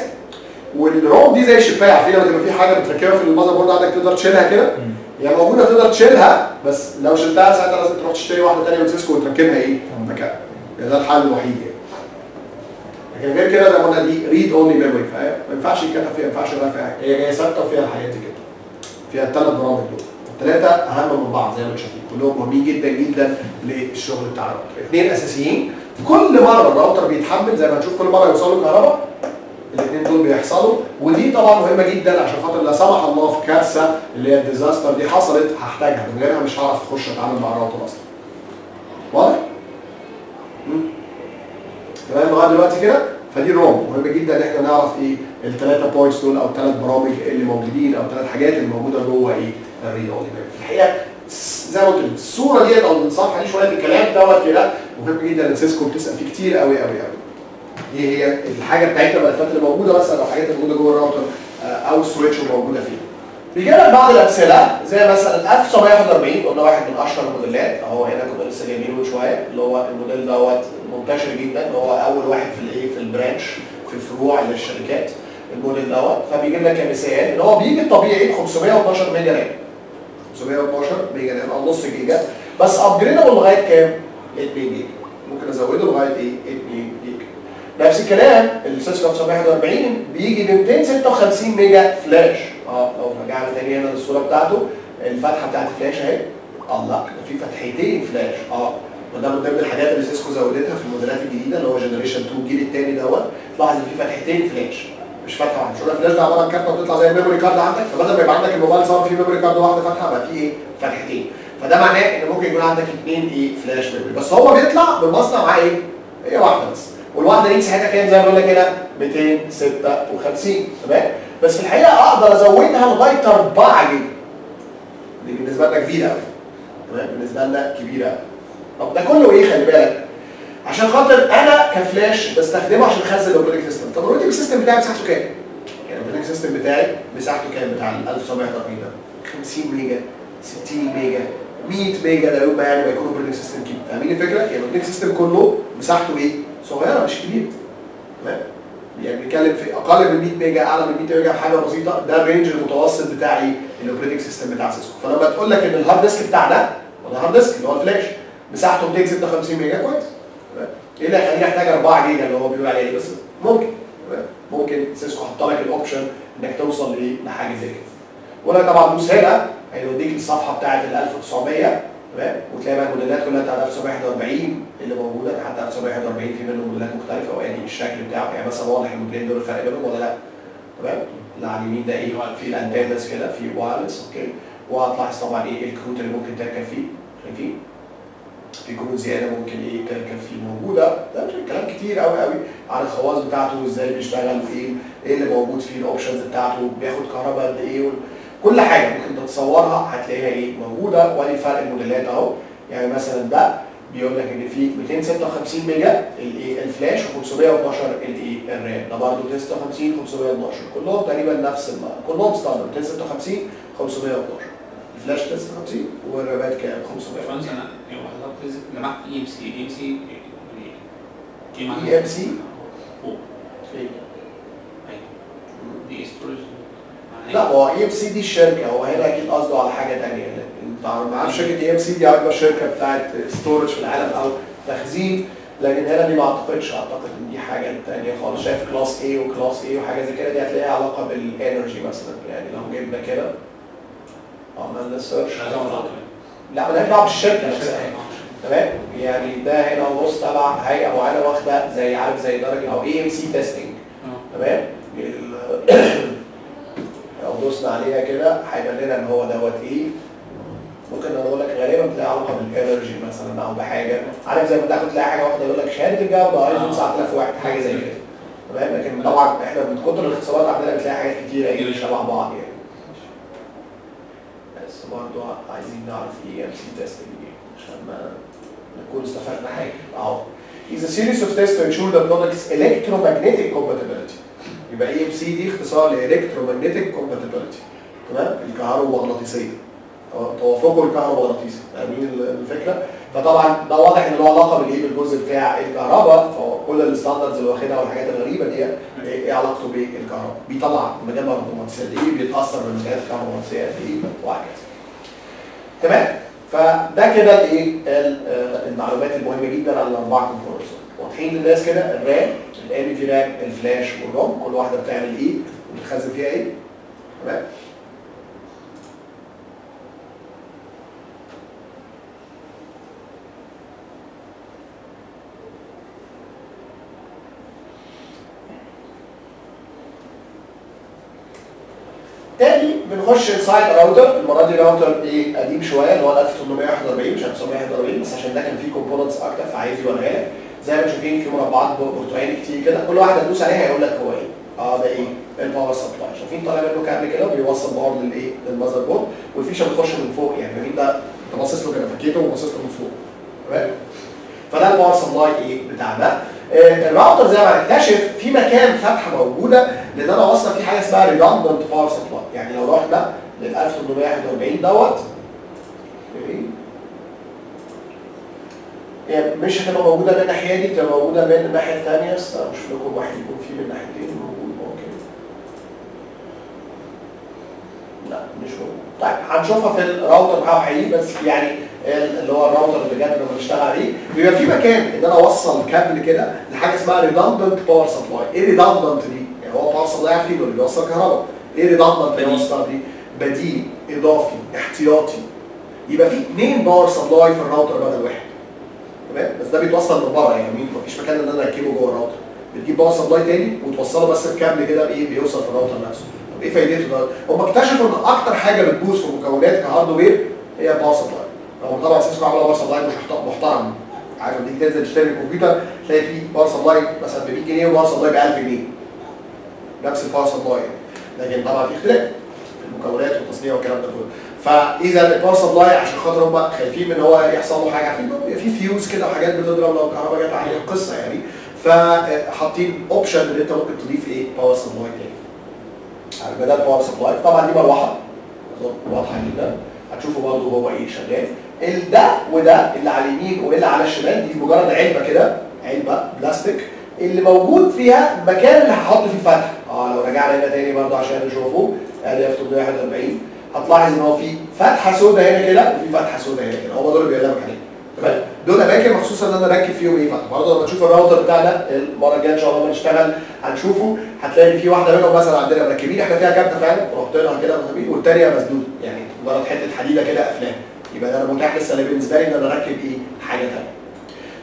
وال ROM دي زي ال chip ايه عارفين لما تبقى في حاجة متركبه في ال motherboard عندك تقدر تشيلها كده؟ هي موجودة تقدر تشيلها بس لو شلتها ساعتها لازم تروح تشتري واحدة ثانية من Cisco وتركبها إيه؟ مكانها. يعني ده الحل الوحيد يعني. لكن غير كده ما قلنا دي read only memory فما ينفعش يتكتب فيها ما ينفعش يغير فيها حاجة. هي هي ثابتة وفيها دي كده. فيها الثلاث برامج دول. الثلاثة أهم من بعض زي ما أنتم شايفين. كلهم مهمين جدا جدا للشغل بتاع الراوتر. اثنين أساسيين. كل مرة الراوتر بيتحمل زي ما هنشوف كل مرة يوصل له كهرباء الاثنين دول بيحصلوا. ودي طبعا مهمة جدا عشان خاطر لا سمح الله في كارثة اللي هي ال disaster دي حصلت. هحتاجها. من غيرها مش هعرف أخش أتعامل مع الراوتر أصلا. واضح؟ تمام؟ لغاية دلوقتي كده؟ فدي ال ROM مهم جدا إن إحنا نعرف إيه الثلاثه points دول أو الثلاث برامج اللي موجودين أو الثلاث حاجات اللي موجودة جوه إيه ال read only في الحقيقة زي ما قلت الصورة ديت أو الصفحة دي شوية الكلام دوت كده مهم جدا إن Cisco بتسأل فيه كتير قوي قوي قوي إيه هي الحاجة بتاعتنا الملفات اللي موجودة مثلا أو حاجات اللي موجودة جوه الراوتر آه، أو ال switch اللي موجودة فيه. بيجي لك بعض الأمثلة زي مثلا 1941 قلنا واحد من أشهر الموديلات أهو هنا كنا لسه جايبينه من شوية اللي هو الموديل دوت منتشر جدا هو أول واحد في الإيه في ال branch في الفروع للشركات الموديل دوت. فبيجيب لك كمثال ان هو بيجي الطبيعي ب 512 ميجا RAM. 512 ميجا RAM أو نص جيجا. بس upgradable لغاية كام؟ 2 جيجا ممكن أزوده لغاية إيه؟ 2 جيجا نفس الكلام ال Cisco 941 بيجي ب 256 ميجا فلاش. آه لو رجعنا تاني هنا للصورة بتاعته الفتحة بتاعت الفلاش اهي. الله ده في فتحتين فلاش. آه وده من ضمن الحاجات اللي Cisco زودتها في الموديلات الجديدة اللي هو generation 2 الجيل الثاني دوت. تلاحظ إن في فتحتين فلاش. مش فتحة واحدة. مش قلنا الفلاش ده عبارة عن كارته بتطلع زي ال memory card عندك. فبدل ما يبقى عندك الموبايل صار فيه memory card واحدة فاتحه بقى فيه إيه؟ فتحتين. فده معناه إن ممكن يكون عندك اثنين إيه؟ flash memory. بس هو بيطلع من مصنع معاه إيه؟ هي واحدة بس. والواحدة دي مساحتها كام؟ زي ما بقول لك هنا 256 تمام؟ بس في الحقيقة أقدر أزودها لغاية 4 جيجا دي بالنسبة لنا كبيرة قوي تمام؟ بالنسبة لنا كبيرة قوي طب ده كله إيه؟ خلي بالك. عشان خاطر أنا كفلاش بستخدمه عشان أخزن ال operating system طب ال operating system بتاعي مساحته كام؟ يعني ال operating system بتاعي مساحته كام؟ بتاع ال 1940 ده 50 ميجا 60 ميجا 100 ميجا ده ما يعني ما يكون operating system كبير. فاهمين الفكرة؟ يعني ال operating system كله مساحته إيه؟ صغيرة مش كبيرة تمام؟ يعني بنتكلم في أقل من 100 ميجا أعلى من 100 ميجا بحاجه بسيطة ده ال range المتوسط بتاع إيه؟ ال operating system بتاع Cisco فلما تقول لك إن ال hard disk بتاعنا وده hard disk اللي هو الفلاش مساحته 256 ميجا كويس؟ إيه اللي هيخليه يحتاج 4 جيجا اللي هو بيقول عليه بس ممكن؟ ممكن Cisco حط لك ال option إنك توصل؟ لحاجة زي كده ولا طبعا هنا هيوديك الصفحه بتاعت ال 1900 تمام. وتلاقي بقى الموديلات كلها بتاعت 1941 اللي موجودة حتى 1941 في منهم موديلات مختلفة وادي الشكل بتاعه. يعني مثلا واضح الموديلين دول الفرق بينهم ولا لا. تمام. اللي على اليمين ده إيه؟ في ال antennas كده في wireless okay. وهتلاحظ طبعا إيه؟ الكروت اللي ممكن تركب فيه. شايفين؟ في كروت زيادة ممكن إيه؟ تركب فيه موجودة. ده كلام كتير قوي قوي عن الخواص بتاعته وإزاي بيشتغل وإيه؟ إيه اللي موجود فيه ال options بتاعته. بياخد كهرباء قد إيه؟ كل حاجة ممكن تتصورها هتلاقيها إيه موجودة وادي فرق الموديلات أهو. يعني مثلا ده بيقول لك إن في 256 ميجا الايه الفلاش و512 الايه الرام ده برضه 256 512 كلهم تقريبا نفس الم... كلهم standard 256 512 الفلاش 256 والرامات كام؟ 500 باشمهندس أنا حضرتك جمعت اي ام سي اي ام سي إيه؟ اي ام سي فوق. أيوه. دي storage لا هو EMC دي الشركة هو هنا أكيد قصده على حاجة ثانية ما عارف شركة EMC دي اكبر شركه بتاعت storage في العالم أو تخزين لكن هنا دي ما أعتقدش. أعتقد إن دي حاجة ثانية خالص. شايف class A و class A وحاجة زي كده دي هتلاقيها علاقة بال energy مثلا. يعني لو جبنا كده عملنا search لا مالهاش دعوه بالشركة نفسها. تمام؟ يعني ده هنا بص تبع هيئه معينة واخدة زي عارف زي درجة أو EMC testing تمام؟ دوسنا عليها كده هيبان لنا إن هو دوت إيه. ممكن أنا أقول لك غالبا تلاقي علاقه بال energy مثلا أو بحاجة. عارف زي ما تاخد تلاقي حاجة واحدة يقول لك شهادة الجوده ايزو 9001 حاجة زي كده. تمام؟ لكن طبعا إحنا من كتر الاختصارات عندنا بتلاقي حاجات كتيره إيه شبه بعض يعني. بس برضه عايزين نعرف EMC testing إيه؟ عشان ما نكون استفدنا حاجة. أهو. Is a series of tests to ensure the product's electromagnetic compatibility. يبقى EMC دي اختصار ل electromagnetic compatibility. تمام؟ الكهرومغناطيسية. توافقه الكهرومغناطيسي. فاهمين الفكرة؟ فطبعا ده واضح إن له علاقة بالإيه؟ بالجزء بتاع الكهرباء. فهو كل ال standards اللي واخدها والحاجات الغريبة دي إيه؟ إيه علاقته بالكهرباء؟ بيطلع مجال مغناطيسية. قد إيه بيتاثر بالمجالات الكهرومغناطيسية قد إيه وهكذا. تمام؟ فده كده الإيه؟ ال- آه، المعلومات المهمة جدا عن الأربعة components واضحين للناس كده؟ الرام ال NVRAM الفلاش والروم كل واحدة بتعمل إيه؟ وبتخزن فيها إيه؟ تمام؟ تاني بنخش inside router المرة دي راوتر إيه؟ قديم شوية اللي هو ال 1841 مش 1941 بس عشان ده كان فيه components أكتر فعايز يوريها لك. زي ما شايفين في مربعات برتقالي كتير كده كل واحد هتدوس عليها هيقول لك هو إيه. آه ده إيه؟ ال power supply شايفين طالع منه كابل كده؟ بيوصل power للايه لل motherboard والفيشه بتخش من فوق يعني فاهمين ده انت باصص له كده فكيته وباصص له من فوق. تمام؟ فده ال power supply إيه؟ بتاعنا آه، الراوتر زي ما هنكتشف في مكان فتحه موجودة لأن أنا واصله في حاجة اسمها redundant power supply يعني لو رحنا لل 1841 دوت إيه؟ يعني مش هتبقى موجودة من الناحية دي بتبقى موجودة من الناحية الثانية بس مش لكم واحد يكون فيه من ناحيتين موجود ممكن. لا مش موجود طيب هنشوفها في الراوتر بتاعه حقيقي بس يعني اللي هو الراوتر اللي بجد لما بنشتغل عليه بيبقى في مكان إن أنا أوصل كابل كده لحاجة اسمها redundant power supply إيه redundant دي؟ يعني هو power supply عارفين اللي بيوصل كهرباء. إيه redundant اللي بيوصل دي؟ بديل إضافي احتياطي. يبقى في اثنين power supply في الراوتر بدل واحد. تمام؟ بس ده بيتوصل من بره يعني مفيش مكان ان أنا اركبه جوه الراوتر. بتجيب power supply تاني وتوصله بس بكابل كده بإيه؟ بيوصل في الراوتر نفسه. طب إيه فايدته ده؟ هم اكتشفوا إن أكتر حاجة بتبوظ في مكونات ك hardware هي ال power supply. رغم طبعا سيسكو عامله power supply محت- محترم عارف لما تيجي تنزل تشتري كمبيوتر تلاقي فيه power supply مثلا ب 100 جنيه و power supply ب 1000 جنيه. نفس ال power supply. لكن طبعا في اختلاف في المكونات والتصنيع والكلام ده كله. فإذا ال power supply عشان خاطر هم خايفين إن هو يحصل له حاجة عارفين بيبقى في فيوز كده وحاجات بتضرب لو الكهرباء جت عليه القصة يعني. فحاطين option ان أنت ممكن تضيف إيه؟ power supply تاني. يعني بدل power supply طبعا دي مروحة. واضحة جدا. هتشوفوا برضه هو إيه شغال. ال- ده وده اللي على اليمين واللي على الشمال دي مجرد علبة كده علبة بلاستيك اللي موجود فيها المكان اللي هحط فيه الفتحة. آه لو رجعنا هنا تاني برضه عشان نشوفه. ادي 841 هتلاحظ ان هو في فتحه سوداء هنا كده وفي فتحه سوداء هنا كده. هو دول اللي بيقلبك عليهم تمام. دول أماكن مخصوصه ان أنا اركب فيهم إيه برضه لما تشوف الراوتر بتاعنا المرة الجاية إن شاء الله لما نشتغل هنشوفه. هتلاقي في واحدة منهم مثلا عندنا مركبين إحنا فيها كابتن فعلا لها كده مركبين والثانيه مسدودة. يعني مجرد حتة حديدة كده افلام يبقى ده أنا متاح لسه بالنسبة لي إن أنا اركب إيه؟ حاجة ثانية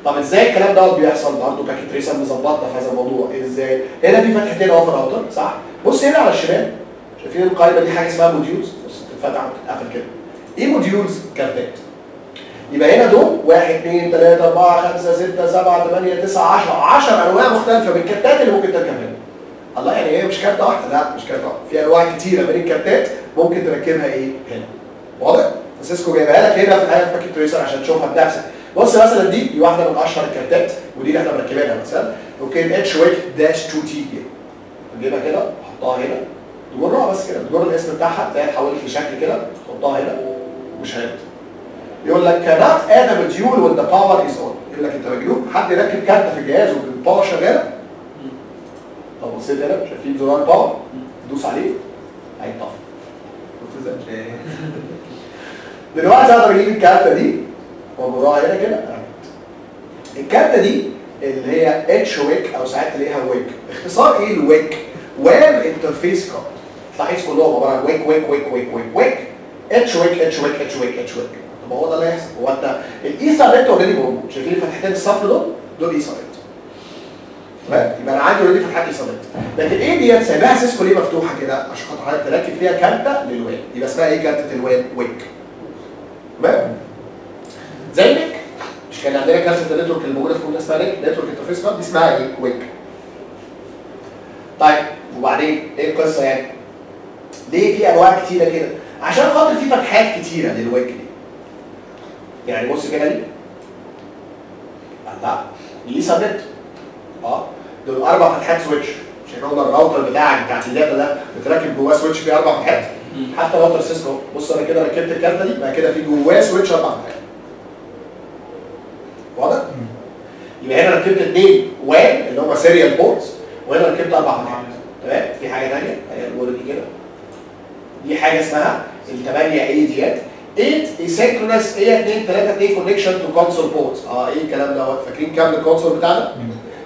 طب إزاي الكلام دوت بيحصل؟ برضه Packet Tracer مظبطنا في هذا الموضوع. إزاي؟ هنا في فتحتين اهو في الراوتر صح؟ بص هنا على الشمال. شايفين القائمه دي حاجة اسمها modules بتتفتح وبتتقفل كده إيه modules؟ كارتات يبقى هنا دول 1 2 3 4 5 6 7 8 9 10 10 أنواع مختلفة من الكارتات اللي ممكن تركب هنا الله يعني هي مش كارته واحدة لا مش كارته واحدة. في أنواع كتيرة من الكارتات ممكن تركبها إيه؟ هنا. واضح؟ سيسكو جايبها لك هنا في في Packet Tracer عشان تشوفها بنفسك. بص مثلا دي دي واحدة من أشهر الكارتات ودي اللي إحنا مركبينها مثلا. أوكي HWIC dash 2T دي نجيبها كده نحطها هنا. تجرها بس كده تجر الاسم بتاعها تلاقيها اتحولت لشكل كده تحطها هنا مش هيبقى. يقول لك a module when the power is on. يقول لك انت مجنون حد يركب كارته في الجهاز وال power شغالة؟ طب بصيت هنا شايفين زرار power دوس عليه هيطفي. شفت إزاي؟ دلوقتي أقدر أجيب الكارتة دي وامرها هنا كده. الكارتة دي اللي هي اتش ويك أو ساعات تلاقيها ويك اختصار إيه ال WIC؟ WAN interface card تلاحظ كلهم عبارة عن ويك ويك ويك ويك ويك ويك اتش ويك اتش ويك اتش ويك اتش ويك طب هو ده اللي هيحصل؟ هو أنت ال Ethernet already موجود شايفين فتحتين الصف دول؟ دول ايثرنت تمام؟ يبقى أنا عندي already فتحات ايثرنت لكن إيه ديت سايباها سيسكو ليه مفتوحة كده؟ عشان خاطر حضرتك تركب فيها كارتة لل WAN يبقى اسمها إيه كارتة ال WAN WIC تمام؟ زي NIC مش كان عندنا كارتة ال network اللي موجودة في كل اسمها NIC network interface دي اسمها إيه؟ WIC طيب وبعدين إيه القصة يعني؟ ليه في أنواع كتيرة كده؟ عشان خاطر في فتحات كتيرة لل WIC دي يعني بص كده دي لا دي ايثرنت آه دول أربع فتحات switch شايفين ده الراوتر بتاعك بتاعت اللعبة ده بتركب جواه switch فيه أربع فتحات. حتى راوتر سيسكو بص أنا كده ركبت الكارتة دي بقى كده في جواه switch أربع فتحات. واضح؟ يبقى هنا ركبت اثنين WAN اللي هم serial ports وهنا ركبت أربع فتحات. تمام؟ في حاجة ثانية هي ال board دي كده. دي حاجة اسمها ال 8 اي ديت. 8 اسynchronous إيه 2 3 2 كونكشن تو كونسول بورتس آه إيه الكلام دوت فاكرين كام الكونسول بتاعنا؟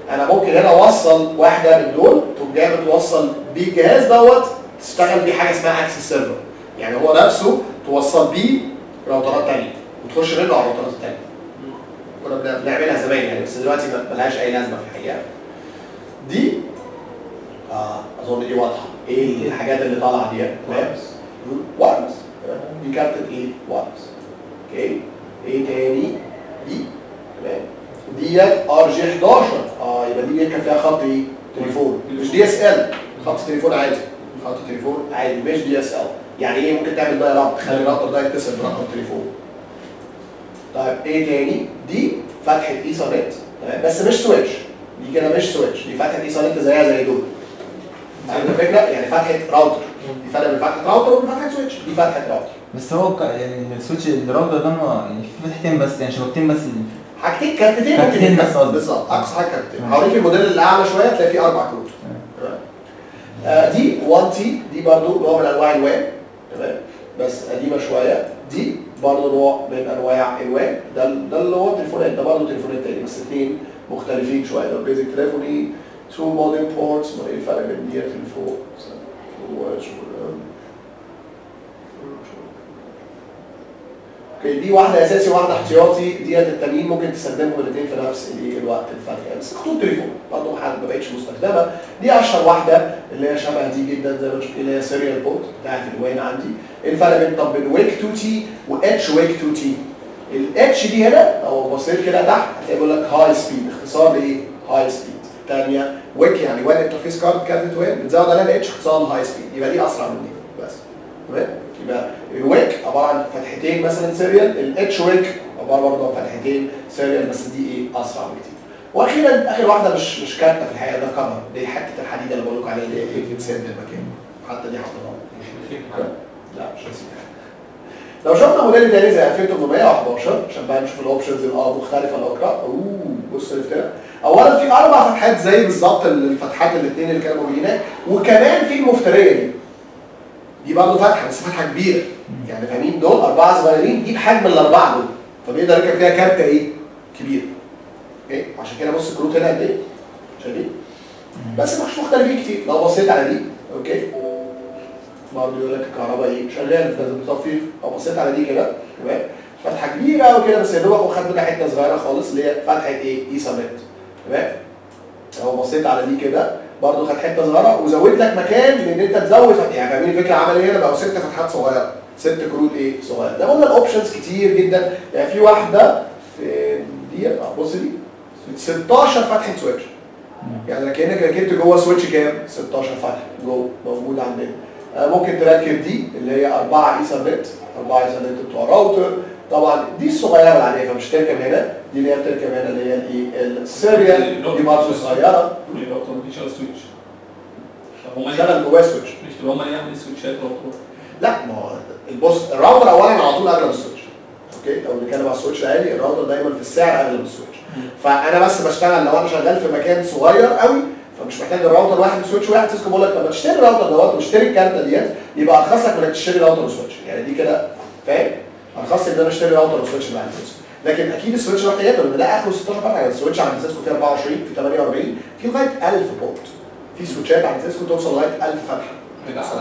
أنا ممكن هنا أوصل واحدة من دول تقوم جاية بتوصل بيه الجهاز دوت تشتغل بيه حاجة اسمها اكسس سيرفر يعني هو نفسه توصل بيه راوترات ثانية وتخش منه على الراوترات الثانية كنا بن- بنعملها زمان يعني بس دلوقتي ملهاش أي لازمة في الحقيقة. دي أظن دي واضحة. إيه الحاجات اللي طالعة دي؟ تمام؟ wireless دي كارت إيه؟ wireless okay؟ إيه تاني؟ دي. تمام؟ ديت RJ 11 آه يبقى دي بيركب فيها خط إيه؟ تليفون. مش DSL خط تليفون عادي. خط تليفون عادي مش DSL يعني إيه ممكن تعمل dial up تخلي الراوتر ده يتصل برقم تليفون طيب إيه تاني؟ دي فتحة إيثرنت. تمام؟ بس مش switch. دي كده مش switch. دي فتحة إيثرنت زيها زي دول. فاهم الفكرة يعني فتحة راوتر. دي فرق بين فتحة راوتر وبين فتحة switch. دي فتحة راوتر. بس هو يعني ال switch ال router ده ما- يعني في فتحتين بس يعني شبكتين بس. حاجتين كارتتين كارتتين. بس قصدي. بالظبط. أقصى حاجة كارتتين. هوريك الموديل اللي اعلى شوية تلاقي فيه أربع كروت. آه، دي 1T دي برضو نوع من أنواع ال WAN. تمام؟ بس قديمة شوية. دي برضو نوع من أنواع الوان. ده ده اللي هو تليفونات. ده برضو تليفونات تاني بس اثنين مختلفين شوية. ده بيزك تليفوني تو موديل بورتس ما إيه الفرق بين ديت اللي فوق هو شو- أوكي دي واحدة اساسي وواحده احتياطي ديت التانيين ممكن تستخدمهم الاثنين في نفس الوقت يعني بس خطوط تليفون برضه ما بقتش مستخدمه دي اشهر واحدة اللي هي شبه دي جدا زي ما تشوف اللي هي سيريال بورت بتاعت الوين عندي الفرق بين طب بين WIC 2T و HWIC 2T ال H دي هنا لو بصيت كده تحت هتلاقي بيقول لك high speed اختصار لايه؟ high speed الثانية WIC يعني WAN interface card كارت WAN؟ بتزود عليها ال H اختصار ل high speed. يبقى دي أسرع من دي بس. تمام؟ يبقى ال WIC عبارة عن فتحتين مثلا serial ال HWIC عبارة برضه عن فتحتين serial بس دي إيه؟ أسرع بكتير. وأخيرا آخر واحدة مش مش كارته في الحقيقة ده cover دي حتة الحديدة اللي بقول لكم عليها اللي هي بتسد المكان حتى دي حاططها لا مش هسيبها لو شفنا موديل تاني زي 2811 عشان بقى نشوف الاوبشنز آه مختلفه الاقرا أوه بص كده اولا في أربع فتحات زي بالظبط الفتحات الاثنين اللي كانوا موجودين هناك. وكمان في المفترية دي. دي برضه فتحة بس فتحة كبيرة. يعني فاهمين؟ دول أربعة صغيرين دي بحجم الأربعة دول. فبيقدر يركب فيها كارته إيه؟ كبيره أوكي عشان كده بص الكروت هنا قد إيه؟ شايفين؟ بس مش مختلفين كتير. لو بصيت على دي okay؟ برضه يقول لك الكهرباء إيه؟ شغال لازم تطفي لو بصيت على دي كده تمام؟ فتحة كبيرة قوي كده بس يا دوبك واخد منها حتة صغيرة خالص اللي هي فتحة إيه؟ ايثرنت تمام؟ لو بصيت على دي كده برضه خد حتة صغيرة وزود لك مكان لأن أنت تزود. يعني فاهمين الفكرة عمل إيه هنا بقوا ست فتحات صغيرة ست كروت إيه؟ صغيرة. ده قلنا ال options كتير جدا. يعني في واحدة في دي بص دي 16 فتحة switch يعني كأنك ركبت جوه switch كام؟ 16 فتحة جوه موجود عندنا. ممكن تركب دي اللي هي 4 ايثرنت 4 ايثرنت بتوع راوتر. طبعا دي الصغيرة العاديه فمش تركب هنا دي اللي هي بتركب هنا اللي هي الايه ال serial دي برضه صغيرة. switch شغل جواه switch مش هم عاملين switch ات لا ما هو البص الراوتر اولا على طول اغلى من ال switch okay؟ لو بنتكلم على ال switch العالي الراوتر دايما في السعر اغلى من ال switch فأنا بس بشتغل لو أنا شغال في مكان صغير قوي فمش محتاج الراوتر واحد و switch واحد سيسكو بقول لك لما تشتري الراوتر دوت واشتري الكارتة ديت يبقى ارخص لك إنك تشتري router و switch. يعني دي كده فاهم؟ ارخص لي إن أنا أشتري router و switch من عند سيسكو. لكن أكيد ال switch له احتياجاته لأن ده اخره 16 فتحه يعني ال switch عند سيسكو فيه 24 في 48 في لغاية 1000 port. في switch ات عند سيسكو توصل لغاية 1000 فتحه حسب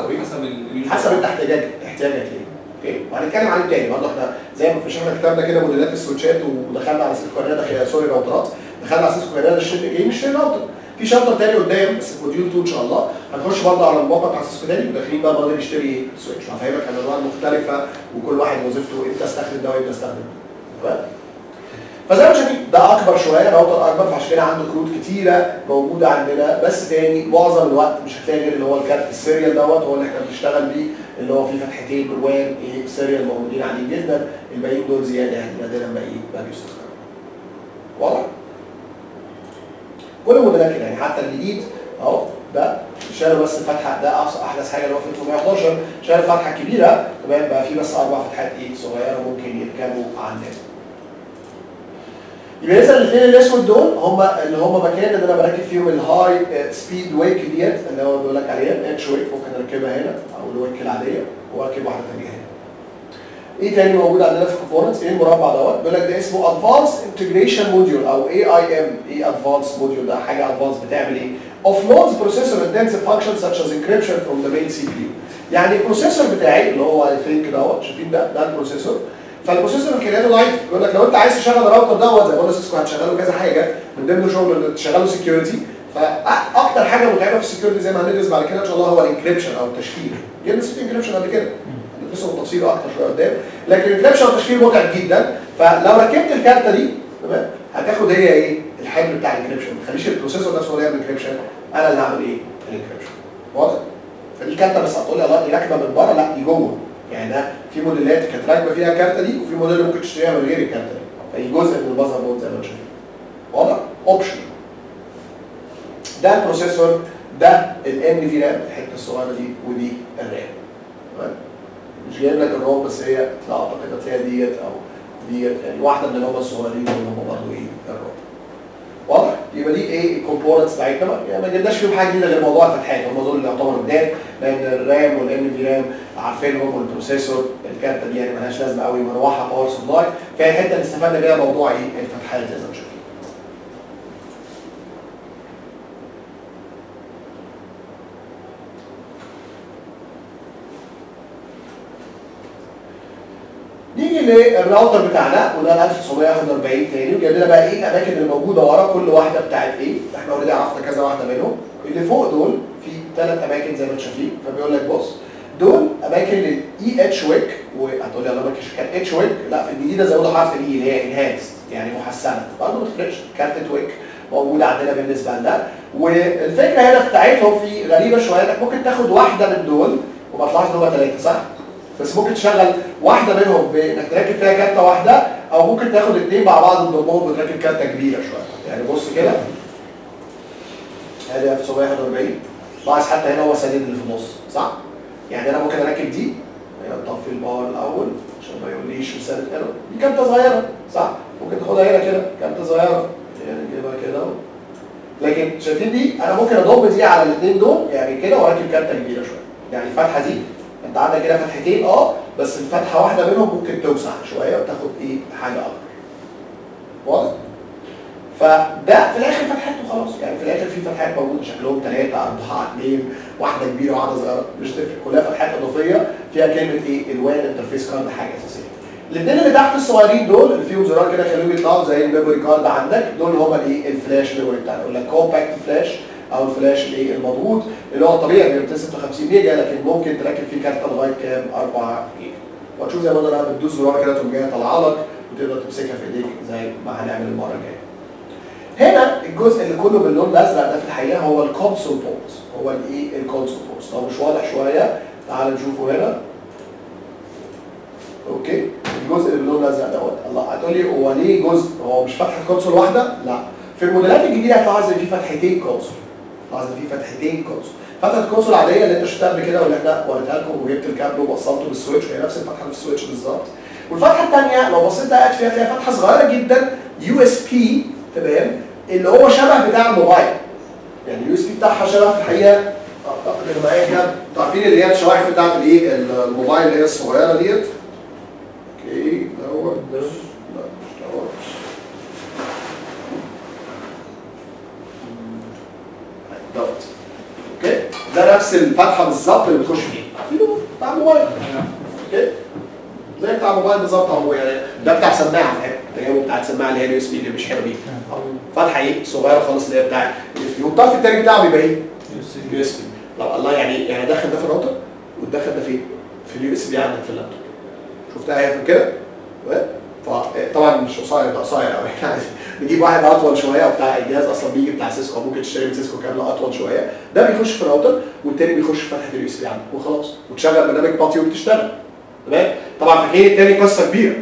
حسب انت احتياجك احتياجك إيه؟ أوكي وهنتكلم عليه تاني برضه إحنا زي ما في إحنا كتبنا كده موديلات السويتشات ودخلنا على سيسكو كارينا دخل سوري راوترات. دخلنا على سيسكو نشتري إيه؟ نشتري راوتر في شابتر تاني قدام بس في موديول 2 إن شاء الله. هنخش برضه على الموقع بتاع سيسكو تاني. وداخلين بقى برضه نشتري سويتش. وهفهمك الانواع المختلفه وكل واحد وظيفته إمتى استخدم ده وامتى استخدم ده. تمام؟ فزي ما شايفين ده أكبر شوية. راوتر أكبر فعشان كده عنده كروت كتيرة موجودة عندنا. بس تاني معظم الوقت مش هتلاقي غير اللي هو الكارت السيريال دوت هو اللي إحنا بنشتغل بيه اللي هو فيه فتحتين WAN إيه serial موجودين عليه جدا. الباقيين دول زيادة يعني نادرا ما إيه ما بيستخدموا. واضح؟ كل الموديلات كده يعني حتى الجديد أهو ده شالوا بس الفتحه ده أحدث حاجة اللي هو في 311 شالوا الفتحه الكبيره تمام بقى في بس أربع فتحات إيه صغيرة ممكن يركبوا عندنا يبقى اذا الاثنين الاسود دول هم اللي هم مكان اللي أنا بركب فيهم ال high speed WIC ديت اللي هو بيقول لك عليها HWIC ممكن أركبها هنا أو ال WIC العادية وأركب واحدة ثانية هنا. إيه تاني موجود عندنا في ال components إيه المربع دوت. بيقول لك ده اسمه advanced integration module أو AIM إيه advanced module ده؟ حاجة advanced بتعمل إيه؟ Offloads processor intensive functions such as encryption from the main CPU يعني ال processor بتاعي اللي هو الفينك دوت شايفين ده؟ ده ال processor فال processor امكانياته ضعيفه يقول لك لو أنت عايز تشغل الراوتر دوت زي ما قلنا سيسكو هتشغله كذا حاجة. من ضمن شغل تشغله security فأكتر حاجة متعبة في ال security زي ما هندرس بعد كده إن شاء الله هو ال encryption أو التشفير جبنا سيرة encryption قبل كده. هندرسه بالتفصيل أكتر شوية قدام. لكن ال encryption والتشفير متعب جدا. فلو ركبت الكارتة دي تمام هتاخد هي إيه؟ الحمل بتاع ال encryption ما تخليش ال processor نفسه هو اللي يعمل encryption أنا اللي هعمل إيه؟ ال encryption واضح؟ فدي كارته بس هتقول لي الله راكبة من بره لا دي جوه. يعني ده في موديلات كانت راكبة فيها الكارتة دي وفي موديل ممكن تشتريها من غير الكارتة دي. فهي جزء من ال motherboard زي ما انت شايف. واضح؟ option ده ال processor ده ال NVRAM الحتة الصغيرة دي ودي ال RAM. تمام؟ مش جايب لك ال ROM بس هي لا أعتقد هتلاقيها ديت أو ديت يعني واحدة من اللي هم الصغيرين اللي هم برضه إيه ال ROM واضح؟ يبقى دي إيه ال components بتاعتنا. يعني ما جبناش فيهم حاجة جديدة غير موضوع الفتحات هم دول اللي يعتبروا جداد لأن ال RAM وال NVRAM عارفينهم وال processor الكارتة دي يعني مالهاش لازمة قوي مروحه power supply فهي الحته اللي استفدنا بيها موضوع إيه الفتحات زي ما شايفين نيجي للراوتر بتاعنا وده 1941 تاني وجايب لنا بقى إيه الأماكن اللي موجودة ورا كل واحدة بتاعت إيه إحنا already عرفنا كذا واحدة منهم. اللي فوق دول في ثلاث أماكن زي ما أنتم شايفين فبيقول لك بص دول أماكن لل EHWIC وهتقول لي الله ما كانت HWIC لا في الجديدة زودوا حرف ال E اللي هي enhanced يعني محسنة. برضه ما تفرقش كارت WIC موجودة عندنا بالنسبة لده والفكرة هنا بتاعتهم في غريبة شوية انك ممكن تاخد واحدة من دول وما تلاحظ إن هم ثلاثة صح؟ بس ممكن تشغل واحدة منهم بإنك تركب فيها كارتة واحدة أو ممكن تاخد اثنين مع بعض تضمهم وتركب كارتة كبيرة شوية. يعني بص كده. آدي 1941 لاحظ حتى هنا هو سديد اللي في النص صح؟ يعني أنا ممكن أركب دي. هنا نطفي ال power الأول عشان تعمليش رسالة error دي كارتة صغيرة صح؟ ممكن تاخدها هنا كده كارتة صغيرة. يعني نجيبها كده. لكن شايفين دي؟ أنا ممكن أضم دي على الاثنين دول يعني كده وأركب كارتة كبيرة شوية. يعني الفتحة دي. انت عندك كده فتحتين آه بس الفتحة واحدة منهم ممكن توسع شوية وتاخد إيه حاجة أكبر. واضح؟ فده في الآخر فتحات وخلاص يعني في الآخر في فتحات موجودة شكلهم ثلاثة أربعة اثنين واحدة كبيرة وواحده صغيرة مش تفرق. كلها فتحات إضافية فيها كلمة إيه ال WAN interface card حاجة أساسية. الاثنين اللي تحت الصغيرين دول اللي فيهم زرار كده خليهم يطلعوا زي ال memory card عندك دول اللي هم الايه ال flash memory بتاعنا. يقول لك compact flash أو الفلاش الايه المضغوط. اللي هو طبيعي بيبقى 256 ميجا لكن ممكن تركب فيه كارته لغايه كام؟ 4 جيجا. وهتشوف زي ما قلنا بتدوس زرار كده تقوم جاية طالعة لك وتقدر تمسكها في إيديك زي ما هنعمل المرة الجاية. هنا الجزء اللي كله باللون الأزرق ده في الحقيقة هو ال console port هو الايه ال console port. لو مش واضح شوية؟ تعال نشوفه هنا. okay. الجزء اللي باللون الأزرق دوت الله هتقول لي هو ليه جزء؟ هو مش فتحة console واحدة؟ لا. في الموديلات الجديدة هتلاحظ إن في فتحتين console. هتلاحظ إن في فتحتين console. فتحه ال console العاديه اللي انت شفتها قبل كده واللي إحنا وريتها لكم وجبت الكابل ووصلته بال switch وهي نفس الفتحة في ال switch بالظبط. والفتحة الثانية لو بصيت قاعد فيها تلاقي فتحة صغيرة جدا USB تمام؟ اللي هو شبه بتاع الموبايل. يعني ال USB بتاعها شبه في الحقيقة أعتقد اللي معايا كده أنتوا عارفين اللي هي الشواحن بتاعت الإيه؟ الموبايل اللي هي الصغيرة ديت. okay دوت ده دوت okay؟ ده نفس الفتحة بالظبط اللي بتخش عارفينه بتاع الموبايل. okay؟ زي بتاع الموبايل بالظبط اهو يعني ده بتاع سماعة فاهم ده بتاع السماعه اللي هي ال USB اللي مش حلوة دي فتحة إيه؟ صغيرة خالص اللي هي بتاع ال USB والطرف الثاني بتاعه بيبقى إيه؟ ال USB. طب الله يعني يعني دخل ده في الراوتر؟ وتدخل ده فين؟ في ال USB عندك في اللابتوب. شفتها هي في كده طبعا مش قصير ده قصير قوي يعني نجيب واحد اطول شوية وبتاع الجهاز أصلا بيجي بتاع سيسكو ممكن تشتري من سيسكو كامله اطول شوية ده بيخش في الراوتر والتاني بيخش في فتحه ال USB عندك وخلاص وتشغل برنامج PuTTY وبتشتغل تمام طبعا فاكرين التاني قصه كبيره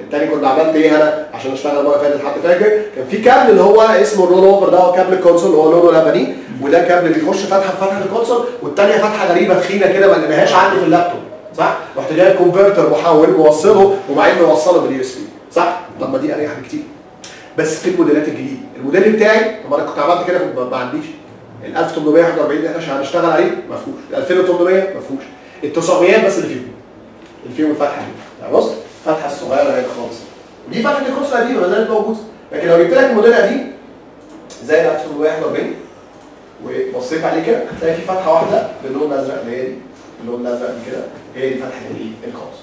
التاني كنا عملت إيه أنا عشان اشتغل المره اللي فاتت حد فاكر كان في كابل اللي هو اسمه ال rollover ده هو كابل ال console اللي هو لونه لبني وده كابل بيخش فتحه في فتحه ال console والثانيه فتحه غريبه تخينه كده ما لقيناهاش عندي في اللابتوب صح؟ رحت جايب converter محول موصله وبعدين موصله بال USB؟ طب ما دي أريح بكتير. بس في الموديلات الجديدة. الموديل بتاعي طب أنا كنت عملت كده ما- عنديش ال 1841 اللي إحنا هنشتغل عليه ما فيهوش. ال 2800 ما فيهوش. ال 900 بس اللي فيهم. اللي فيهم الفتحة دي. يعني بص الفتحة الصغيرة هنا خالص. دي فتحة الكورس القديمة ما زالت موجوده لكن لو جبت لك الموديل القديم زي ال 1841 وبصيت عليه كده هتلاقي في فتحة واحدة باللون الأزرق اللي هي دي اللون الأزرق دي كده هي دي فتحه الايه ال console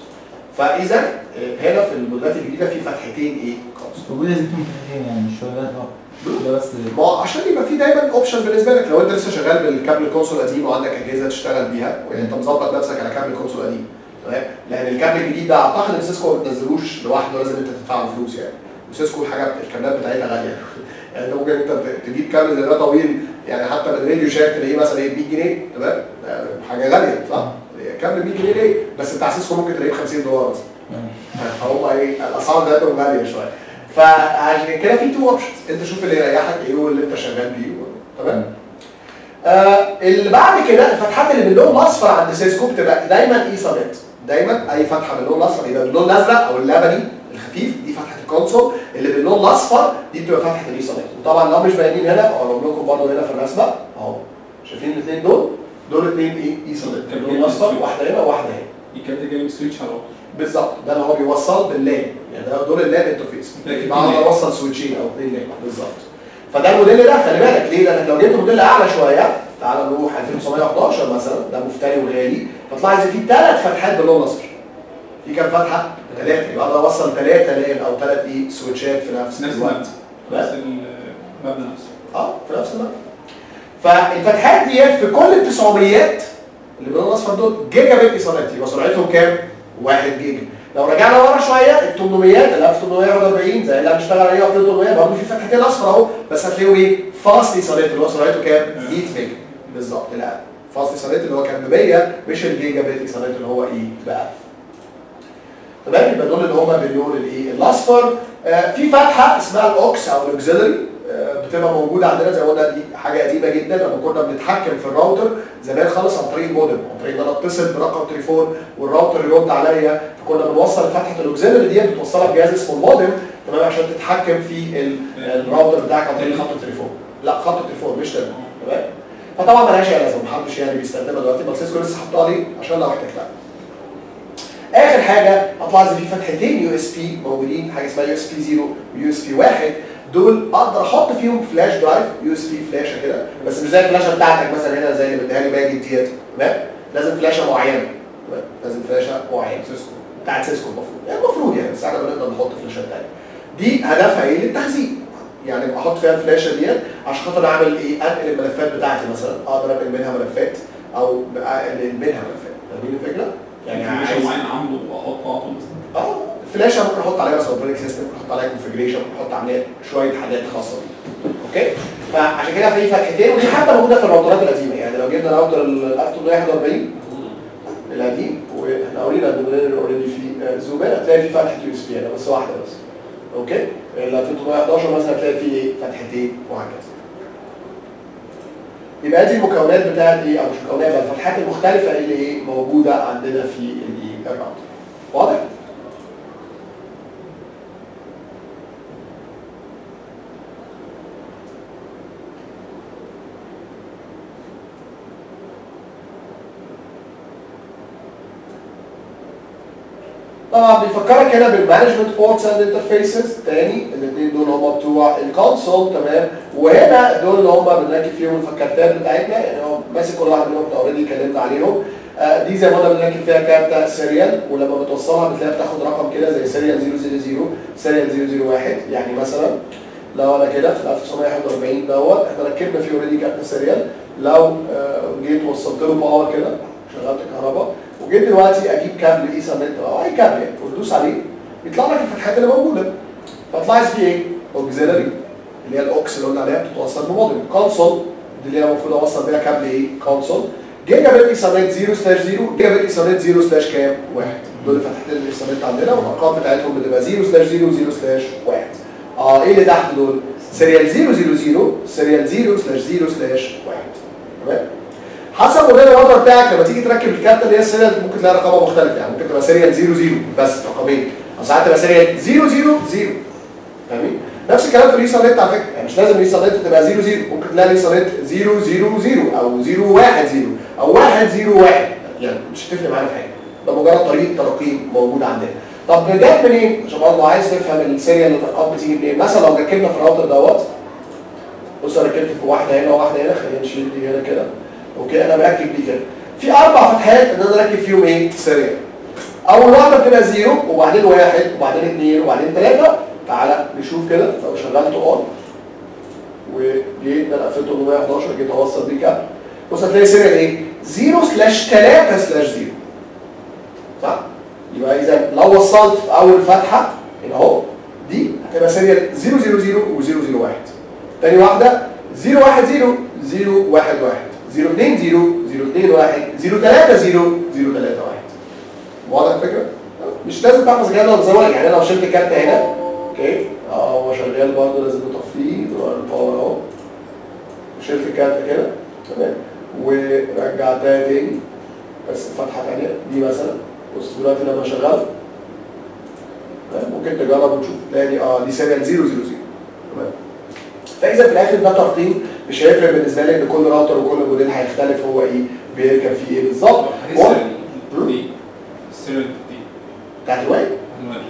فاذا آه، هنا في الموديلات الجديدة في فتحتين إيه؟ console موجودة زي فتحتين يعني مش ده آه. ده بس ما عشان يبقى في دايما option بالنسبة لك. لو انت لسه شغال بالكابل ال console القديم وعندك أجهزة تشتغل بيها ويعني انت مظبط نفسك على كابل ال console القديم تمام؟ لأن الكابل الجديد ده أعتقد إن سيسكو ما بتنزلوش لوحده لازم انت تدفع له فلوس يعني. وسيسكو الحاجات الكابلات بتاعتها غالية. يعني انت ممكن انت تجيب كابل زي ده طويل يعني حتى Radio Shack تلاقيه مثلا إيه 100 جنيه تمام؟ يعني حاجة غالية صح؟ كابل 100 جنيه ليه؟ بس سيسكو ممكن تلاقيه ب 50 دولار مثلا. فهو إيه الأسعار بتاعتهم غالية شوية. فعشان كده في two options انت شوف اللي يريحك إيه واللي انت شغال بيه. تمام؟ آه اللي بعد كده الفتحات اللي باللون الأصفر عند سيسكو بتبقى دايما ايثرنت دايما أي فتحة باللون الأصفر يبقى باللون الأزرق أو اللبني الخفيف دي فتحة ال console. اللي باللون الأصفر دي بتبقى فتحة الايثرنت وطبعا لو مش باينين هنا اقرب لكم برضه هنا في الرسمه أهو. شايفين الاثنين دول؟ دول اثنين إيه؟ ايثرنت باللون الاصفر واحدة هنا وواحدة هنا. الكابل جايب ال switch على طول بالظبط. ده اللي هو بيوصل بال LAN يعني ده دول ال LAN interface أقدر LAN. اوصل سويتشين أو اثنين LAN بالظبط. فده الموديل ده خلي بالك. ليه؟ لانك لو جبت موديل أعلى شوية تعال نروح 2911 مثلا ده مفتري وغالي. فتلاحظ فيه ثلاث فتحات باللون الأصفر. في كام فتحة؟ ثلاثة يبقى أقدر اوصل ثلاثة LAN أو ثلاث إيه؟ سويتشات في نفس في الوقت. المبنى نفس المبنى نفسه. آه في نفس الوقت فالفتحات ديت في كل ال 900 اللي باللون الأصفر دول Gigabit Ethernet يبقى سرعتهم كام؟ 1 جيجا لو رجعنا ورا شوية ال 800 ال 1840 زي اللي هنشتغل عليها في ال 800 برضه في فتحتين اصفر أهو بس هتلاقيهم إيه؟ Fast Ethernet اللي هو سرعته كام؟ 100 ميجا بالظبط لا Fast Ethernet اللي هو كان ب 100 مش ال Gigabit Ethernet اللي هو إيه؟ ب 1000 تمام يبقى دول اللي هم باللون الإيه؟ الأصفر آه في فتحة اسمها ال AUX أو ال auxiliary بتبقى موجودة عندنا زي ما قلنا دي حاجة قديمة جدا لما كنا بنتحكم في الراوتر زمان خالص عن طريق المودم عن طريق إن أنا أتصل برقم تليفون والراوتر يرد عليا فكنا بنوصل فتحة ال auxiliary دي بتوصلها بجهاز اسمه المودم تمام؟ عشان تتحكم في ال- الراوتر بتاعك عن طريق خط التليفون. لا خط التليفون مش تمام؟ فطبعا ملهاش أي لازمة محدش يعني بيستخدمها دلوقتي بس سيسكو لسه حاطها لي عشان لو احتجتها آخر حاجة هتلاحظ ان في فتحتين USB موجودين حاجة اسمها USB 0 و USB 1 دول أقدر أحط فيهم flash drive USB فلاشه كده. بس مش زي الفلاشة بتاعتك مثلا هنا زي اللي مديها لي ماجد ديت تمام؟ لازم فلاشة معينة. تمام؟ لازم فلاشة معينة. سيسكو. بتاعت سيسكو المفروض. يعني المفروض يعني بس إحنا بنقدر نحط فلاشات تانية. دي هدفها إيه؟ للتخزين يعني أحط فيها الفلاشة ديت عشان خاطر اعمل إيه؟ انقل الملفات بتاعتي مثلا. أقدر انقل منها ملفات أو انقل منها ملفات. فاهمين الفكرة؟ يعني في عايز معين عامله واحطه على طول. آه. فلاشه ممكن أحط عليها operating system ممكن أحط عليها configuration ممكن أحط عليها شوية حاجات خاصة بيها. أوكي؟ فعشان كده في فتحتين ودي حتى موجودة في الراوترات القديمة. يعني لو جبنا راوتر ال 1841 القديم وإحنا قرينا الدومينير already في زوبان هتلاقي في فتحة USB بس واحدة بس. أوكي؟ ال 1811 مثلا هتلاقي إيه فتحتين وهكذا. يبقى دي المكونات بتاعت إيه؟ أو مش مكونات الفتحات المختلفة اللي إيه؟ موجودة عندنا في الراوتر. واضح؟ طبعا بيفكرك هنا بال management ports and interfaces تاني الاثنين دول هم بتوع ال console تمام؟ وهنا دول اللي هم بنركب فيهم الكارتات بتاعتنا يعني هو ماسك كل واحد منهم already اتكلمنا عليهم. آه، دي زي ما قلنا بنركب فيها كارتة serial ولما بتوصلها بتلاقيها بتاخد رقم كده زي serial 000 serial 001 يعني مثلا لو أنا كده في 1941 دوت إحنا ركبنا فيه already كارت serial لو آه، جيت وصلت له power كده شغلت الكهرباء وجيت دلوقتي أجيب كابل ايثرنت أو أي كابل يعني وتدوس عليه يطلع لك الفتحات اللي موجودة فتلاحظ فيه إيه؟ auxiliary اللي هي ال AUX اللي قلنا عليها بتتوصل ب modem console اللي هي المفروض أوصل بيها كابل إيه؟ console Gigabit Ethernet 0 slash 0 Gigabit Ethernet 0 slash كام؟ 1 دول فتحتين الايثرنت عندنا والأرقام بتاعتهم بتبقى 0 slash 0 0 slash 1 آه إيه اللي تحت دول؟ serial 000 serial 0 slash 0 slash 1 تمام؟ حسب موديل الراوتر بتاعك لما تيجي تركب الكارت اللي هي ال serial ممكن تلاقي رقمها مختلف يعني. ممكن تبقى serial 00 بس رقمين. أو ساعات تبقى serial 000 فاهمين؟ نفس الكلام في الايثرنت على فكرة. يعني مش لازم الايثرنت تبقى 00 ممكن تلاقي الايثرنت 000 أو 010 أو 101 يعني مش هتفرق معانا في حاجة. ده مجرد طريقة ترقيم موجودة عندنا. طب جت منين؟ عشان برضه عايز تفهم ال serial الارقام بتيجي منين. مثلا لو ركبنا في الراوتر دوت بص أنا ركبت في واحدة هنا وواحدة هنا خلينا نشيل دي هنا كده. أوكي أنا مركب دي كده في أربع فتحات إن أنا أركب فيهم إيه؟ serial أول واحدة بتبقى zero وبعدين واحد وبعدين اثنين وبعدين ثلاثة تعالى نشوف كده. لو شغلت on. وجيت أنا قفلت 811 جيت أوصل بيه كابل بص هتلاقي serial إيه؟ 0 slash 3 slash 0 صح؟ يبقى إذا لو وصلت في أول فتحة هنا أهو. دي هتبقى serial 000 و001 تاني واحدة 010 011 020 021 030 031 واضح الفكرة؟ مش لازم تحفظ ده بالظبط يعني أنا لو شلت الكارت هنا okay. آه هو شغال برضه لازم نروح ال power اهو. وشلت الكارت كده تمام. ورجعتها تاني بس فتحة ثانية دي مثلا. بص دلوقتي لما شغال؟ ممكن تجرب وتشوف تلاقي آه دي serial 000 تمام. فإذا في الآخر ده ترقيم مش هيفرق بالنسبة لك ان كل راوتر وكل موديل هيختلف هو إيه بيركب فيه إيه بالظبط. هو دي. ال serial دي. بتاعت ال WAN.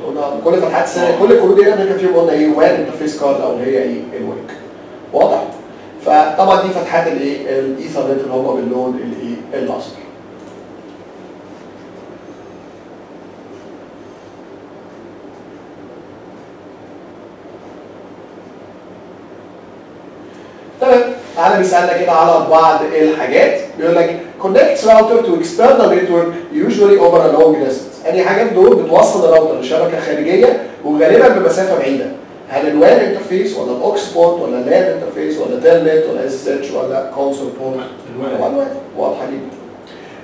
قلنا كل فتحات السنة كل الكروت دي بنركب فيهم قلنا إيه WAN interface card أو اللي هي إيه ال WIC واضح؟ فطبعا دي فتحات الإيه الإيثرنت اللي هم باللون الإيه الأصفر تمام تعالى بيسألنا كده على بعض الحاجات. بيقول لك connects router to external network usually over a long distance. يعني حاجات دول بتوصل الراوتر لشبكة خارجية وغالبا بمسافة بعيدة. هل ال WAN interface ولا ال AUX port ولا ال LAN interface ولا Telnet ولا SSH ولا console port ال WAN. واضحه جدا.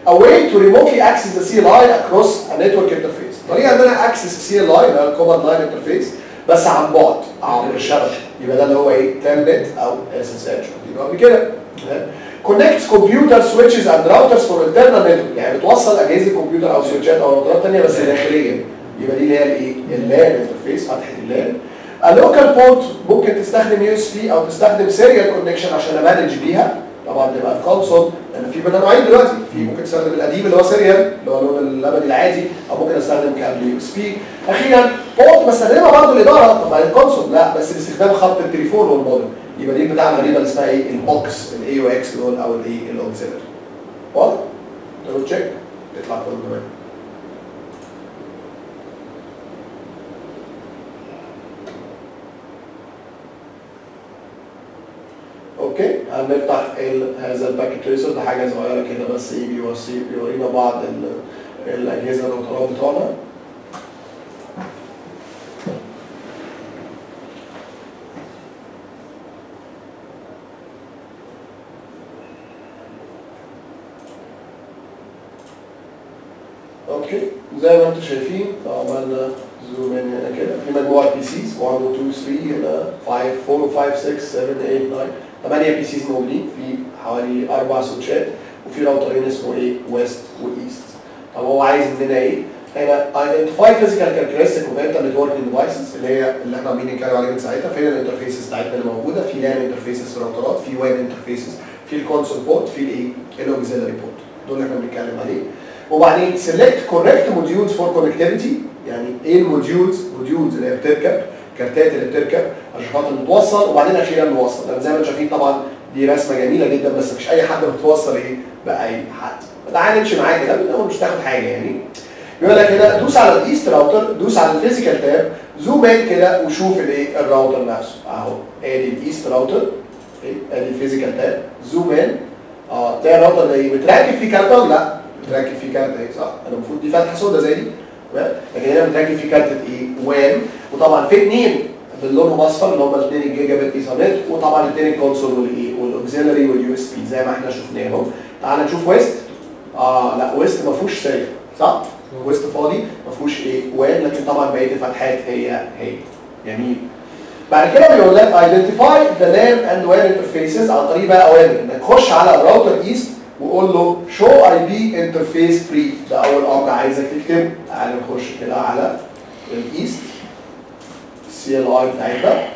A way to remotely access the CLI across a network interface. طريقة إن أنا access ال CLI اللي هو ال command line interface بس عن بعد عبر الشبكة. يبقى ده اللي هو إيه؟ Telnet أو SSH قبل كده connect computer switches and routers for internal network يعني بتوصل اجهزه كمبيوتر أو سويتشات أو راوترات ثانية بس داخليا يبقى دي اللي هي الايه ال LAN interface فتحه ال LAN ال local port ممكن تستخدم USB أو تستخدم serial connection عشان أ manage بيها طبعا تبقى ال console لأن في منها نوعين دلوقتي في ممكن تستخدم القديم اللي هو serial اللي هو اللون اللبني العادي أو ممكن استخدم كابل USB أخيرا port بستخدمها برضه الاداره طب ما ال console لا بس باستخدام خط التليفون والمودم يبقى دي بتاعنا دي اللي اسمها إيه الاوكس الاي أو إكس دول أو الايه ال auxiliary واضح؟ نقول check يطلع كله تمام okay هنفتح هذا ال Packet Tracer ده حاجة صغيرة كده بس إيه بيوصي بيورينا بعض ال- الاجهزه الراوترات بتوعنا okay زي ما أنتم شايفين عملنا zoom in هنا كده. في مجموعة PCs 1 و 2 3 هنا 5 4 و 5 6 7 8 9 8 PCs موجودين. في حوالي أربع سويتشات وفي راوترين اسمه إيه؟ West و East طب هو عايز مننا إيه؟ هنا identify physical characteristic of internet devices اللي هي اللي إحنا عاملين نتكلم عليها من ساعتها. فين ال interfaces بتاعتنا اللي موجودة في LAN interfaces في الراوترات في WAN interfaces في ال console port في الايه؟ ال auxiliary port دول اللي إحنا بنتكلم عليه. وبعدين select correct modules for connectivity. يعني إيه ال modules؟ modules اللي هي بتركب كارتات اللي بتركب خاطر نتوصل وبعدين أخيرا نوصل لأن زي ما أنتم شايفين طبعا دي رسمة جميلة جدا بس مش أي حد بتوصل إيه بأي حد. تعالى نمشي معايا كده من مش تاخد حاجة يعني. يقول لك كده دوس على ال East router دوس على ال physical tab zoom in كده وشوف الايه الراوتر نفسه. أهو ادي ال East router ادي ال physical tab zoom in آه تلاقي الراوتر ده إيه متركب فيه كارت ولا لا؟ متركب فيه كارت اهي صح؟ أنا المفروض دي فتحه سودا زي دي؟ لكن هنا متركب فيه كارت إيه؟ WAN وطبعا في اثنين باللون اصفر اللي هم الاثنين ال Gigabit Ethernet وطبعا الاثنين ال console والايه؟ وال auxiliary وال USB زي ما إحنا شفناهم تعال نشوف West آه لا West ما فيهوش serial صح؟ West فاضي ما فيهوش إيه؟ WAN لكن طبعا بقية الفتحات هي هي جميل بعد كده بيقول لك identify the LAN and WAN interfaces عن طريق بقى أوامر انك تخش على الراوتر East وقول له show IP interface brief. ده أول أمر عايزك تكتبه. تعالى نخش كده على ال East. ال CLI بتاعتها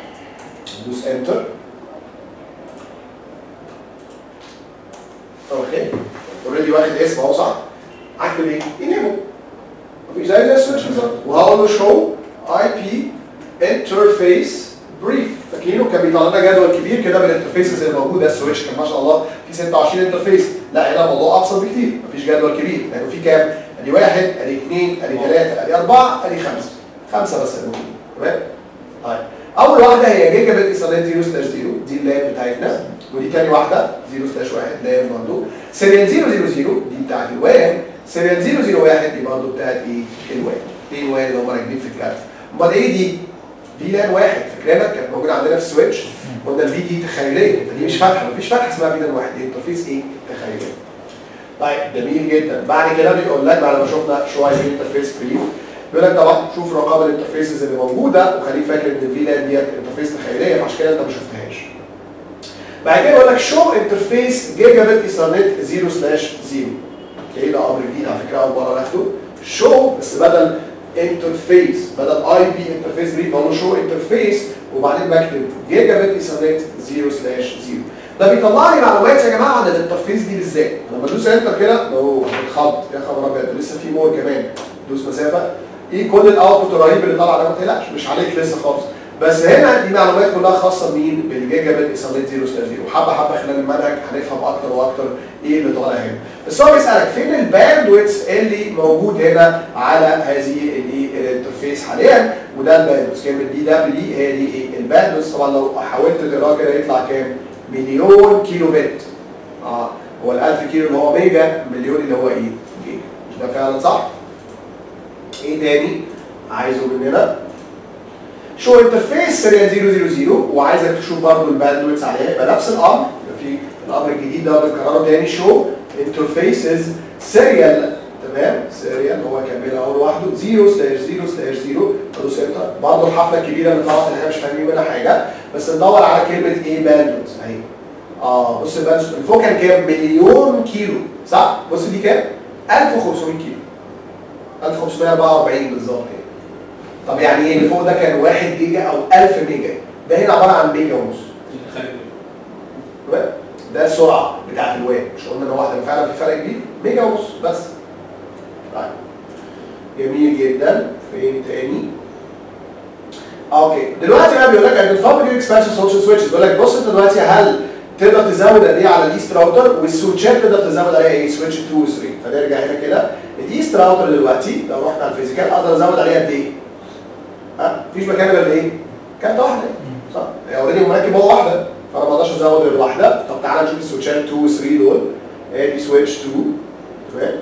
ندوس enter okay. already واخد اسم أهو صح؟ هكتب إيه؟ enable مفيش زي زي ال switch بالظبط. وهقول له show IP interface brief. فاكرينه كان بيطلع لنا جدول كبير كده بال interfaces اللي موجوده ال switch كان ما شاء الله في 26 interface لا هنا الموضوع أبسط بكتير. مفيش جدول كبير. لأنه في كام؟ أدي واحد أدي اثنين أدي ثلاثة أدي أربعة أدي خمسة. خمسة بس تمام؟ طيب. أول واحدة هي Gigabit Ethernet 0 slash 0 دي ال LAN بتاعتنا. ودي تاني واحدة. 0 slash 1 LAN برضه serial 000 دي بتاعت ال WAN. serial 001 دي برضه بتاعت إيه؟ ال WAN. اثنين WAN اللي هم راكبين في الكارت. أمال إيه دي؟ VLAN واحد فاكرينها كانت موجوده عندنا في ال switch قلنا ال VLAN دي تخيلية. فدي مش فاتحه مفيش فاتحه اسمها VLAN واحد. دي interface إيه؟ تخيلية؟ طيب جميل جدا. بعد كده بيقول لك بعد ما شفنا show IP interface brief بيقول لك طبعا شوف رقم ال interfaces اللي موجودة. وخليك فاكر إن ال VLAN ديت interface تخيلية فعشان كده أنت ما شفتهاش. بعد كده يقول لك show interface Gigabit Ethernet 0 slash 0 okay ده؟ أمر جديد على فكرة أول مرة ناخده show بس بدل interface بدل IP interface brief بقول له show interface وبعدين بكتب Gigabit Ethernet 0 slash 0 ده بيطلع لي معلومات يا جماعة عن ال interface دي بالذات. لما أدوس enter كده اوه هتتخض يا خبر أبيض لسه في more كمان. دوس مسافة. إيه كل ال output الرهيب اللي طالع ده ما تقلقش مش عليك لسه خالص. بس هنا دي معلومات كلها خاصة بمين؟ بال Gigabit Ethernet 0 slash 0 وحبة حبة خلال المنهج هنفهم أكتر وأكتر إيه اللي طالع هنا بس هو بيسألك فين ال bandwidth اللي موجود هنا على هذه ال interface حاليا وده ال bandwidth كلمه BW هي دي إيه ال bandwidth طبعا لو حاولت تقرأه كده يطلع كام؟ مليون كيلو بت آه هو ال 1000 كيلو اللي هو ميجا مليون اللي هو إيه؟ جيجا ده فعلا صح؟ إيه تاني عايزه مننا؟ show interface serial 000 وعايزك تشوف برضه ال bandwidth عليها يبقى نفس الأمر في الأمر الجديد ده بنكرره تاني show interfaces serial تمام؟ serial هو كملها أهو لوحده 0 slash 0 slash 0 ادوس enter برضه الحفلة الكبيرة اللي طلعت اللي إحنا مش فاهمين منها حاجة بس ندور على كلمة إيه bandwidth أهي. آه بص ال bandwidth فوق كان كام؟ مليون كيلو صح؟ بص دي كام؟ 1500 كيلو. 1544 بالظبط يعني. طب يعني إيه؟ اللي فوق ده كان 1 جيجا أو 1000 ميجا. ده هنا عبارة عن ميجا ونص؟ ده السرعة بتاعت ال WAN مش قلنا إن واحدة فعلا في فرق كبير. ميجا ونص بس. طيب. جميل جدا. فين تاني؟ okay. دلوقتي بقى بيقول لك identify expansion slots switches بيقول لك بص أنت دلوقتي هل تقدر تزود قد إيه على ال East router والسويتشات تقدر تزود عليها إيه؟ switch 2 و 3 فنرجع هنا كده. ال East router دلوقتي لو رحنا على ال physical أقدر أزود عليها قد إيه؟ ها مفيش مكان غير إيه؟ كارته واحدة. صح؟ هي already مركب هو واحدة. فأنا ما أقدرش أزود غير واحدة. طب تعالى نشوف السويتشات 2 و 3 دول ادي switch 2 تمام؟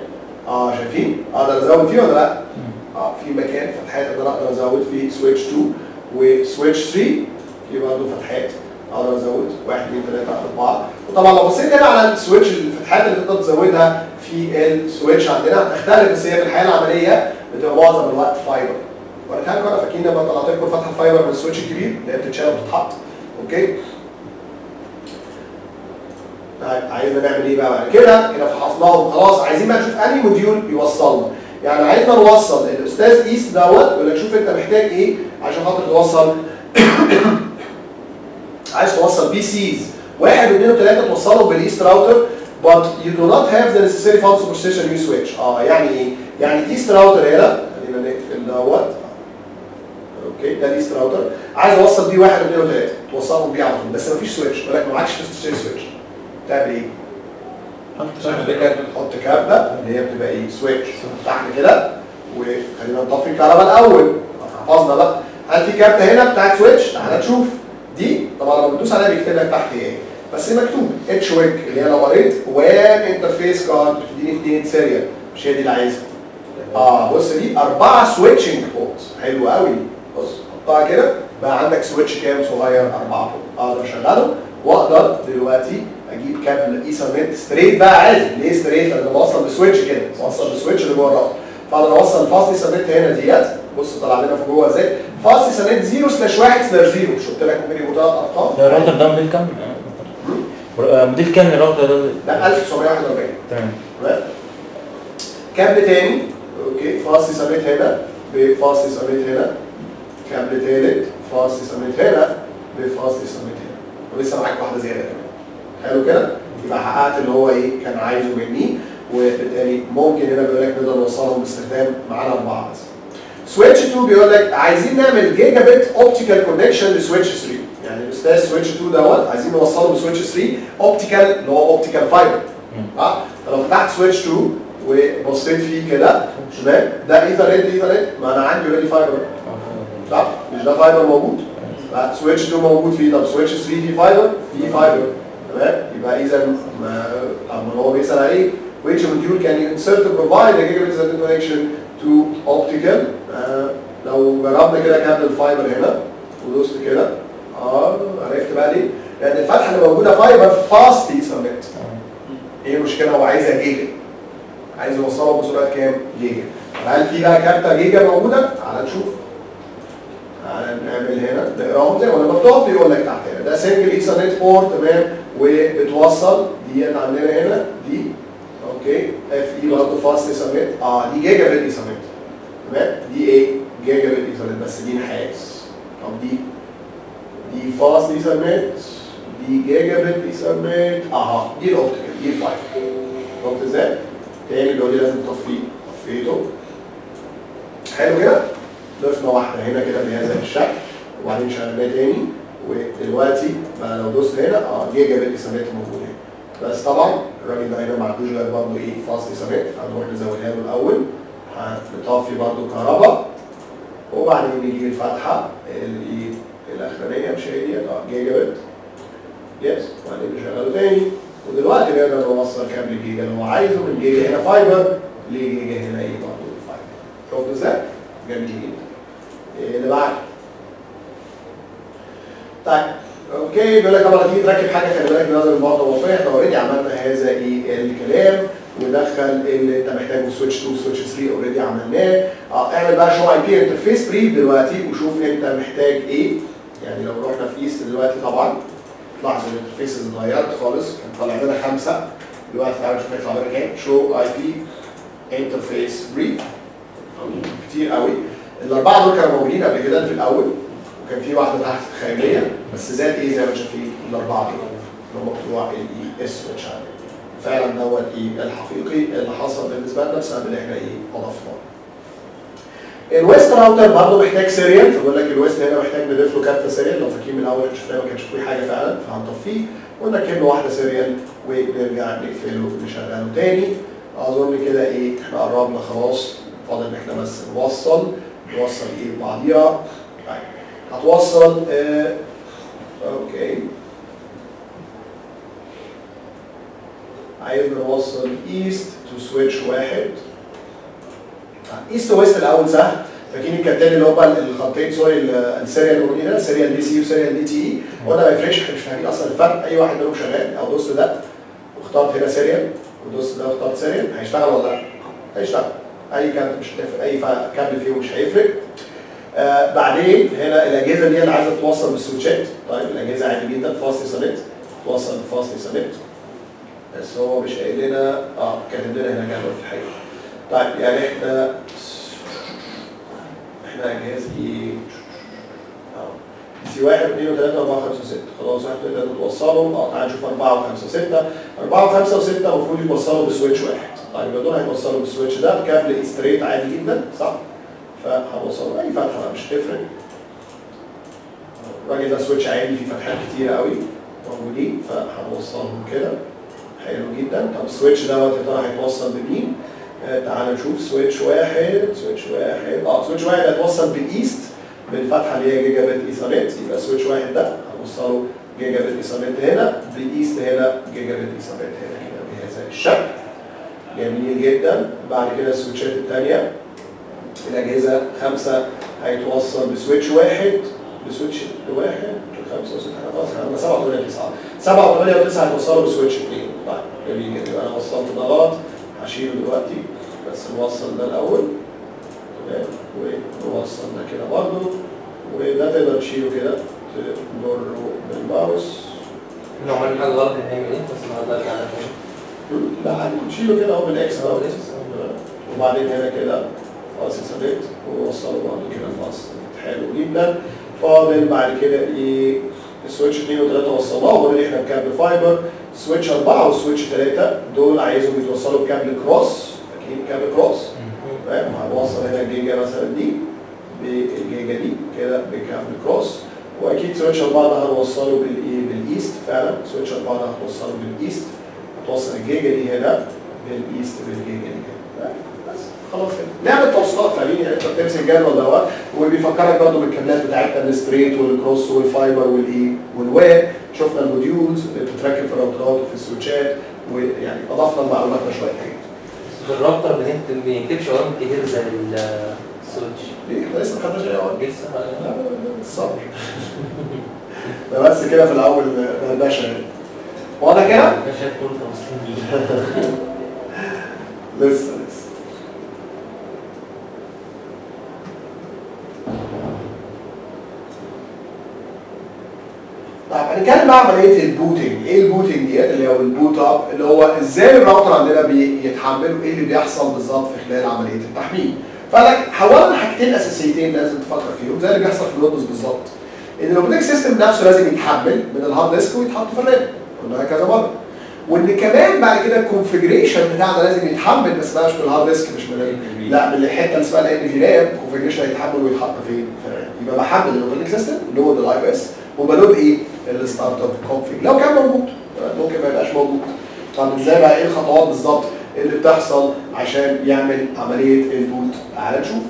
آه شايفين؟ أقدر ازود فيه ولا لأ؟ آه في مكان فتحات. أقدر أقدر أزود فيه switch 2 و switch 3 في برضه فتحات أقدر أزود. 1 2 3 4 وطبعا لو بصيت هنا على ال switch الفتحات اللي تقدر تزودها في ال switch عندنا. هتختلف بس هي في الحياة العملية بتبقى معظم الوقت fiber وريتها لكم أنا فاكرين لما طلعت لكم فتحه fiber من ال switch الكبير اللي هي بتتشال وبتتحط okay طيب عايزنا نعمل إيه بقى بعد كده كده فحصناهم خلاص عايزين بقى نشوف انهي module بيوصلنا يعني عايزنا نوصل. الأستاذ East دوت يقول لك شوف أنت محتاج إيه عشان خاطر توصل. عايز توصل PCs واحد واثنين وثلاثة توصلهم بال East router but you do not have the necessary funds to purchase a switch. آه يعني إيه؟ يعني ال East router هنا خلينا نقفل دوت. okay ده ال East router عايز أوصل بيه واحد واثنين وثلاثه توصلهم بيه على طول. بس مفيش switch يقول لك ما معكش فلوس تشتري switch تعمل إيه؟ تحط كارته اللي هي بتبقى إيه؟ switch تحت كده. وخلينا نطفي الكهرباء الأول. حفظنا بقى. هل في كارته هنا بتاعت switch تعالى نشوف. دي. طبعا لما بتدوس عليها بيكتب لك تحت إيه. بس مكتوب؟ HWIC اللي هي لو قريت WAN interface card بتديني اثنين serial مش هي دي اللي عايزها. آه بص دي أربعة switching ports حلو قوي بص حطها كده بقى عندك switch كام صغير أربعة port أقدر أشغله وأقدر دلوقتي أجيب كابل Ethernet straight بقى عادي. ليه straight لأن بوصل ب switch كده. بوصل ب switch اللي جوه الراوتر. فاقدر اوصل Fast Ethernet هنا ديت بص طلع لنا في جوه إزاي. Fast Ethernet 0 slash 1 slash 0 مش قلت لك ممكن يبقوا ثلاث أرقام؟ ده الراوتر ده موديل كام؟ موديل كام الراوتر ده؟ ده 1941 تمام. تمام؟ كابل تاني. okay Fast Ethernet هنا. ب Fast Ethernet هنا. كابل تالت Fast Ethernet هنا ب Fast Ethernet هنا ولسه معاك واحدة زيادة كمان. حلو كده؟ يبقى حققت اللي هو إيه؟ كان عايزه مني وبالتالي ممكن هنا بيقول لك نقدر نوصلهم باستخدام معانا أربعة بس. switch 2 بيقول لك عايزين نعمل Gigabit optical connection ل switch 3 يعني الأستاذ switch 2 دوت عايزين نوصله ب switch 3 optical اللي هو optical fiber آه فلو فتحت switch 2 وبصيت فيه كده شمال ده Ethernet Ethernet ما أنا عندي already fiber صح مش ده fiber موجود لا switch 2 موجود فيه طب switch 3 فيه fiber فيه fiber تمام يبقى اذا اما هو بيسال عليه which module can you insert to provide a gigabit Ethernet connection لو جربنا كده كابل ال fiber هنا ودوست كده آه عرفت بقى ليه؟ لأن الفتحه اللي موجوده fiber Fast Ethernet إيه المشكلة هو عايزها جيجا عايز يوصلها بسرعة كام؟ جيجا هل في بقى كارته جيجا موجوده؟ تعال نشوف تعال نعمل هنا نقراهم زي ما أنا مكتوب يقول لك تحت هنا ده single Ethernet port تمام وبتوصل ديت عندنا هنا دي okay FE برضه Fast Ethernet آه دي Gigabit Ethernet تمام دي إيه؟ Gigabit Ethernet بس دي نحاس طب دي دي Fast Ethernet دي Gigabit Ethernet أها دي ال optical دي ال fiber شفت إزاي؟ تاني بيقول لي لازم تطفيه طفيته حلو كده ضفنا واحدة هنا كده بهذا الشكل وبعدين شغلناه تاني ودلوقتي بقى لو دوست هنا آه Gigabit Ethernet موجود هنا بس طبعا الراجل ده هنا ما عندوش غير برضه إيه Fast Ethernet فهنروح نزودها له الأول. هنطفي برضه كهرباء وبعدين نجيب الفتحه الإيه الأخرانية مش هي ديت؟ آه Gigabit yes وبعدين نشغله تاني. ودلوقتي نقدر نوصل كابل جيجا اللي هو عايزه من جيجا هنا fiber ل Giga هنا إيه برضه؟ fiber شفت إزاي؟ جميل جدا. اللي بعد طيب okay بيقول لك طبعا تيجي تركب حاجة خلي بالك لازم برضه وفيه إحنا already عملنا هذا الكلام ودخل اللي أنت محتاجه switch 2 switch 3 already عملناه. آه اعمل بقى show IP interface brief دلوقتي وشوف أنت محتاج إيه. يعني لو رحنا في East دلوقتي طبعا لاحظ ال interfaces اتغيرت خالص. كان طالع لنا خمسة. دلوقتي تعالوا نشوف هيطلع لنا كام. show IP interface brief كتير قوي. الاربعه دول كانوا موجودين قبل كده في الأول وكان في واحدة تحت خارجيه بس زاد إيه زي ما شايفين الأربعة دول اللي هم بتوع ال ES switch فعلا دوت إيه الحقيقي اللي حصل بالنسبة لنا بسبب اللي إحنا إيه اضفناه. ال West router برضه محتاج serial فبقول لك ال West هنا محتاج نضيف له كارت serial. لو فاكرين من الأول شفناه ما كانش فيه حاجة فعلا فهنطفيه. ونركب له واحدة serial ونرجع نقفله نشغله تاني. أظن كده إيه إحنا قربنا خلاص فاضل إن إحنا بس نوصل. نوصل إيه ببعضيها طيب. هتوصل آه okay. عايزنا نوصل East to switch واحد. East West الأول سهل. فاكرين الكتان اللي هو الخطين sorry ال serial اللي هنا serial DCE و serial DTE. وأنا ما يفرقش إحنا مش فاهمين أصلا الفرق. أي واحد منهم شغال أو دوست ده واخترت هنا serial ودوست ده واخترت serial هيشتغل ولا لأ؟ هيشتغل. أي كارت مش هتفرق أي كابل فيهم مش هيفرق. آه بعدين هنا الأجهزة دي اللي عايزة توصل بالسويتشات. طيب الأجهزة عادي جدا Fast Ethernet توصل ب Fast Ethernet بس هو مش قايل لنا آه كاتب لنا هنا جدول في الحقيقة. طيب يعني إحنا إحنا أجهزة إيه؟ PC 1 2 3 4 5 6 خلاص 1 2 3 توصلهم آه تعالى نشوف 4 و5 6 4 و5 و6 المفروض يتوصلوا ب switch واحد. طيب دول هيتوصلوا بال switch ده بكابل straight عادي جدا صح؟ فهنوصلوا أي فتحة مش هتفرق. الراجل ده switch عادي فيه فتحات كتيرة قوي موجودين فهنوصلهم كده. حلو جدا. طب ال switch دوت يا ترى هيتوصل بمين؟ آه تعال نشوف. switch واحد switch واحد. آه switch واحد هيتوصل بال East بالفتحة اللي هي Gigabit Ethernet يبقى switch واحد ده هنوصله Gigabit Ethernet هنا بال East هنا Gigabit Ethernet هنا. كده بهذا الشكل. جميل جدا. بعد كده السويتشات الثانية الأجهزة خمسة هيتوصل ب switch واحد. ب switch واحد. خمسة وستة. خلاص إحنا سبعة وثمانية وتسعة. سبعة وثمانية وتسعة هيتوصلوا ب switch اثنين طيب جميل جدا. أنا وصلت ده غلط. هشيله دلوقتي. بس نوصل ده الأول. تمام ونوصل ده كده برضه. وده تقدر تشيله كده تمره بالماوس. لو عملنا حاجة غلط هنعمل إيه؟ بس النهارده تاني لا تشيله كده أهو بال X أهو. وبعدين هنا كده خلاص ثابت ووصله برضه كده خلاص. حلو جدا. فاضل بعد كده إيه؟ ال switch 2 و3 وصلناهم اللي إحنا بكابل fiber. switch 4 و switch 3 دول عايزهم يتوصلوا بكابل cross. أكيد كابل cross. تمام هنوصل هنا الجيجا مثلا دي بالجيجا دي كده بكابل cross واكيد switch 4 ده هنوصله بالايه بال East فعلا switch 4 ده هنوصله بال East هتوصل الجيجا دي هنا بال East بال Giga دي كده بس خلاص كده نعمل توصيلات فاهمين يعني انت بتمسك جدول دوت وبيفكرك برضه بالكابلات بتاعتنا ال straight وال cross وال fiber والايه والويب شفنا ال modules اللي بتتركب في الراوترات وفي السويتشات ويعني اضفنا لمعلوماتنا شوية الراوتر بنكتب بيكتبش اوامر كتير زي ال switch. ليه؟ إحنا لسه ما خدناش اي اوامر لسه لا الصبر ده بس كده في الأول يعني واضح كده؟ مش هتكون تفاصيل لسه لسه طيب هنتكلم بقى عمليه ال booting، إيه ال booting ديت اللي هو ال boot up اللي هو إزاي الراوتر عندنا بيتحمل وايه اللي بيحصل بالظبط في خلال عمليه التحميل. فلك حولنا حاجتين اساسيتين لازم تفكر فيهم زي اللي بيحصل في ال Windows بالظبط. ان ال operating system نفسه لازم يتحمل من ال hard disk ويتحط في ال RAM. قلناها كذا مره. وان كمان بعد كده ال configuration بتاعنا لازم يتحمل بس بقى مش من ال hard disk مش من لا من الحته اللي اسمها ال NVRAM ال configuration هيتحمل ويتحط فين؟ في ال RAM يبقى بحمل ال operating system load ال IOS وب load إيه؟ ال startup config لو كان موجود ممكن ما يبقاش موجود. طب إزاي بقى؟ إيه الخطوات بالظبط اللي بتحصل عشان يعمل عملية ال boot؟ تعال نشوف.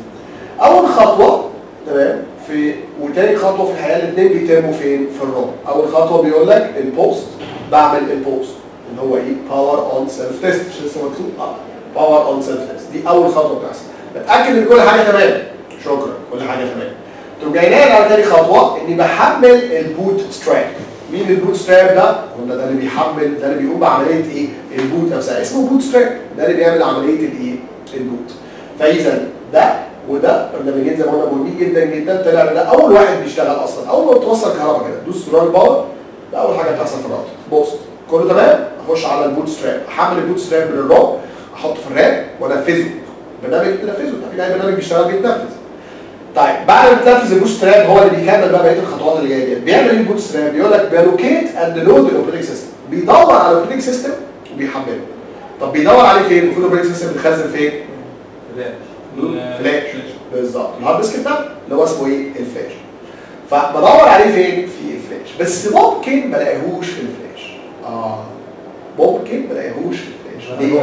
أول خطوة تمام؟ في وتاني خطوة في الحقيقة الاثنين بيتموا فين؟ في ال ROM أول خطوة بيقول لك ال POST بعمل ال POST اللي هو إيه؟ power on self test مش لسه مكتوب؟ آه. power on self test دي أول خطوة بتحصل. بتأكد إن كل حاجة تمام. شكرا. كل حاجة تمام. تقوم جاي ناقل على تاني خطوه اني بحمل ال bootstrap مين ال bootstrap ده؟ قلنا ده اللي بيحمل ده اللي بيقوم بعملية إيه؟ ال boot نفسها. اسمه bootstrap ده اللي بيعمل عملية الايه؟ ال boot. فإذا ده وده برنامجين زي ما قلنا مهمين جدا جدا. طلع ده أول واحد بيشتغل أصلا. أول ما بتوصل كهرباء كده دوس زرار ال power ده أول حاجة بتحصل في ال router POST كله تمام؟ أخش على ال bootstrap أحمل ال bootstrap من ال ROM أحطه في ال RAM وأنفذه. برنامج بينفذه. ده في أي برنامج بيشتغل بيتنفذ. طيب بعد ما تنفذ ال bootstrap هو اللي بيكمل بقى بقية الخطوات اللي جاية دي. بيعمل إيه ال bootstrap بيقول لك بي locate and load ال operating system بيدور على ال operating system وبيحمله. طب بيدور عليه فين؟ المفروض ال operating system بيتخزن فين؟ فلاش. بالظبط. ال hard disk بتاعنا اللي هو اسمه إيه؟ الفلاش. فبدور عليه فين؟ في الفلاش. بس ممكن ما الاقيهوش في الفلاش. آه. ممكن ما الاقيهوش في الفلاش. ليه؟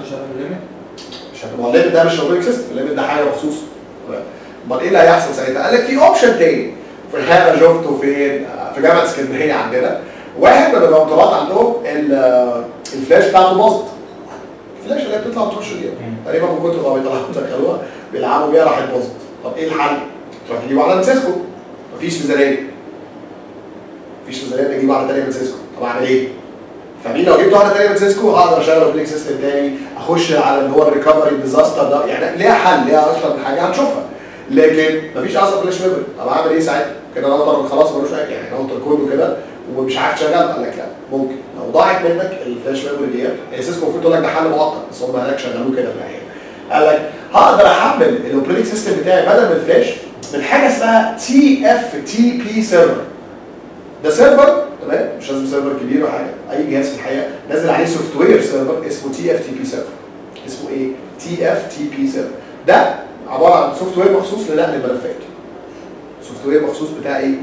مش ما اعمل ال limited ده مش operating system ال limited ده حاجة مخصوصه امال إيه اللي هيحصل ساعتها؟ قال لك في option تاني. في الحقيقة شفته فين؟ في جامعة اسكندرية عندنا. واحد من الراوترات عندهم ال- الفلاش بتاعته باظت. الفلاش اللي بتطلع وتخش دي. تقريبا من كتر ما بيطلعوا دخلوها بيلعبوا بيها راحت باظت. طب إيه الحل؟ تروح تجيبه على سيسكو. مفيش ميزانية. مفيش ميزانية تجيبه على تانية من سيسكو. طب أعمل إيه؟ فمين لو جبت واحدة تانية من سيسكو؟ هقدر اشغل operating system تاني. أخش على اللي هو ال recovery disaster ده. يعني ليها حل ليها اشهر من حاجة هنشوفها. لكن مفيش أصلا flash memory طب أعمل إيه ساعتها؟ كده راوتر خلاص ملوش يعني راوتر كله كده ومش عارف تشغل قال لك لا ممكن. لو ضاعت منك ال flash memory ديت هي سيسكو المفروض تقول لك ده حل مؤقت بس هم هناك شغلوه كده في الحقيقة قال لك هقدر أحمل ال operating system بتاعي بدل من الفلاش من حاجة اسمها TFTP server ده server تمام؟ مش لازم server كبير ولا حاجة. أي جهاز في الحقيقة نازل عليه سوفت وير سيرفر اسمه تي اف تي بي سيرفر. اسمه إيه؟ TFTP server. ده عبارة عن software مخصوص لنقل الملفات. software مخصوص بتاع إيه؟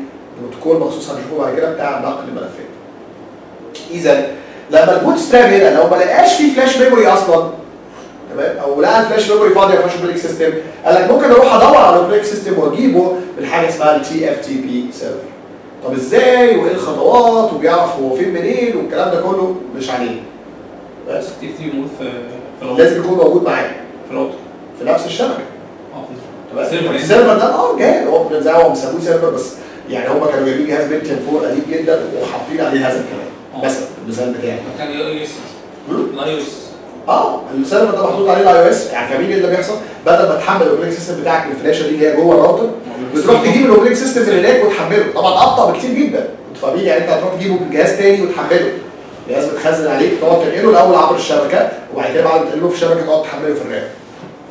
بروتوكول مخصوص هنشوفه بعد كده بتاع نقل الملفات. اذا لما ال bootstrap هنا لو ما لقاش فيه flash memory أصلا تمام؟ أو لقى ال flash memory فاضيه ما فيهاش operating system قال لك ممكن أروح أدور على ال operating system وأجيبه من حاجة اسمها ال TFTP server. طب إزاي؟ وإيه الخطوات؟ وبيعرف هو فين منين؟ والكلام ده كله مش عليه. بس. TFTP موجود لازم يكون موجود معايا. في الراوتر في نفس الشبكة. آه في تمام server يعني. ال server ده؟ آه جاي هو زي هم بيسموه server بس يعني هم كانوا جايبين جهاز Pentium 4 قديم جدا وحاطين عليه هذا الكلام. آه. مثلا المثال بتاعي. كان. ال IOS آه ال server ده محطوط عليه ال IOS يعني فاهمين إيه اللي بيحصل؟ بدل ما تحمل ال operating system بتاعك من الفلاشة دي اللي هي جوه الراوتر بتروح تجيب ال operating system من هناك وتحمله. طبعا أبطأ بكتير جدا. فاهمين؟ يعني أنت هتروح تجيبه من جهاز تاني وتحمله. جهاز بتخزن عليه تقعد تنقله الأول عبر الشبكة وبعد كده بعد ما تنقله في الشبكة تقعد تحمله في ال RAM.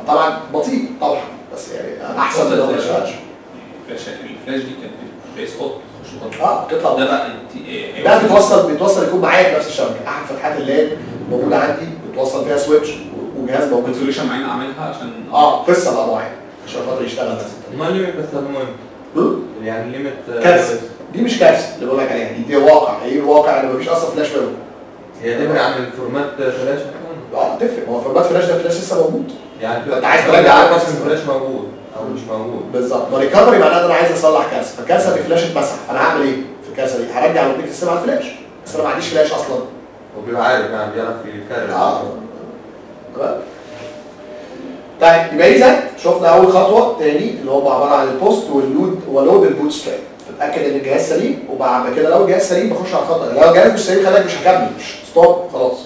طبعا بطيء طبعا بس يعني أحسن من لو ما ال flash ال flash دي كانت بيس أوت. آه بتطلع. ده بقى ده بيتوصل بيتوصل يكون معايا في نفس الشبكة. احد فتحات ال LAN موجوده عندي. بتوصل فيها switch وجهاز موجود في configuration معين اعملها عشان آه قصة بقى معينه عشان خاطر يشتغل بس. ما ال limited بس ده مهم مم؟ يعني ال limited كارثة. دي مش كارثة اللي بقول لك عليها. دي دي واقع. إيه الواقع ان مفيش أصلا flash memory هي تفرق عن ال format flash مثلا آه تفرق ما هو format flash ده فلاش لسه موجود. يعني أنت عايز ترجع عارف. أصلا. الفلاش موجود أو مش موجود. بالظبط. ما recovery معناه إن أنا عايز أصلح كارثة. فالكارثه دي فلاش اتمسح. فانا هعمل إيه في الكارثة دي؟ هرجع ال operating system على الفلاش بس أنا ما عنديش فلاش أصلا. وبيبقى عارف يعني بيعرف يفرق. آه. طيب يبقى إذا شفنا أول خطوة تاني اللي هو عبارة عن ال POST وال load و load ال bootstrap تتاكد إن الجهاز سليم وبعد كده لو الجهاز سليم بخش على الخطوه لو الجهاز مش سليم خليك مش هكمل. مش stop خلاص.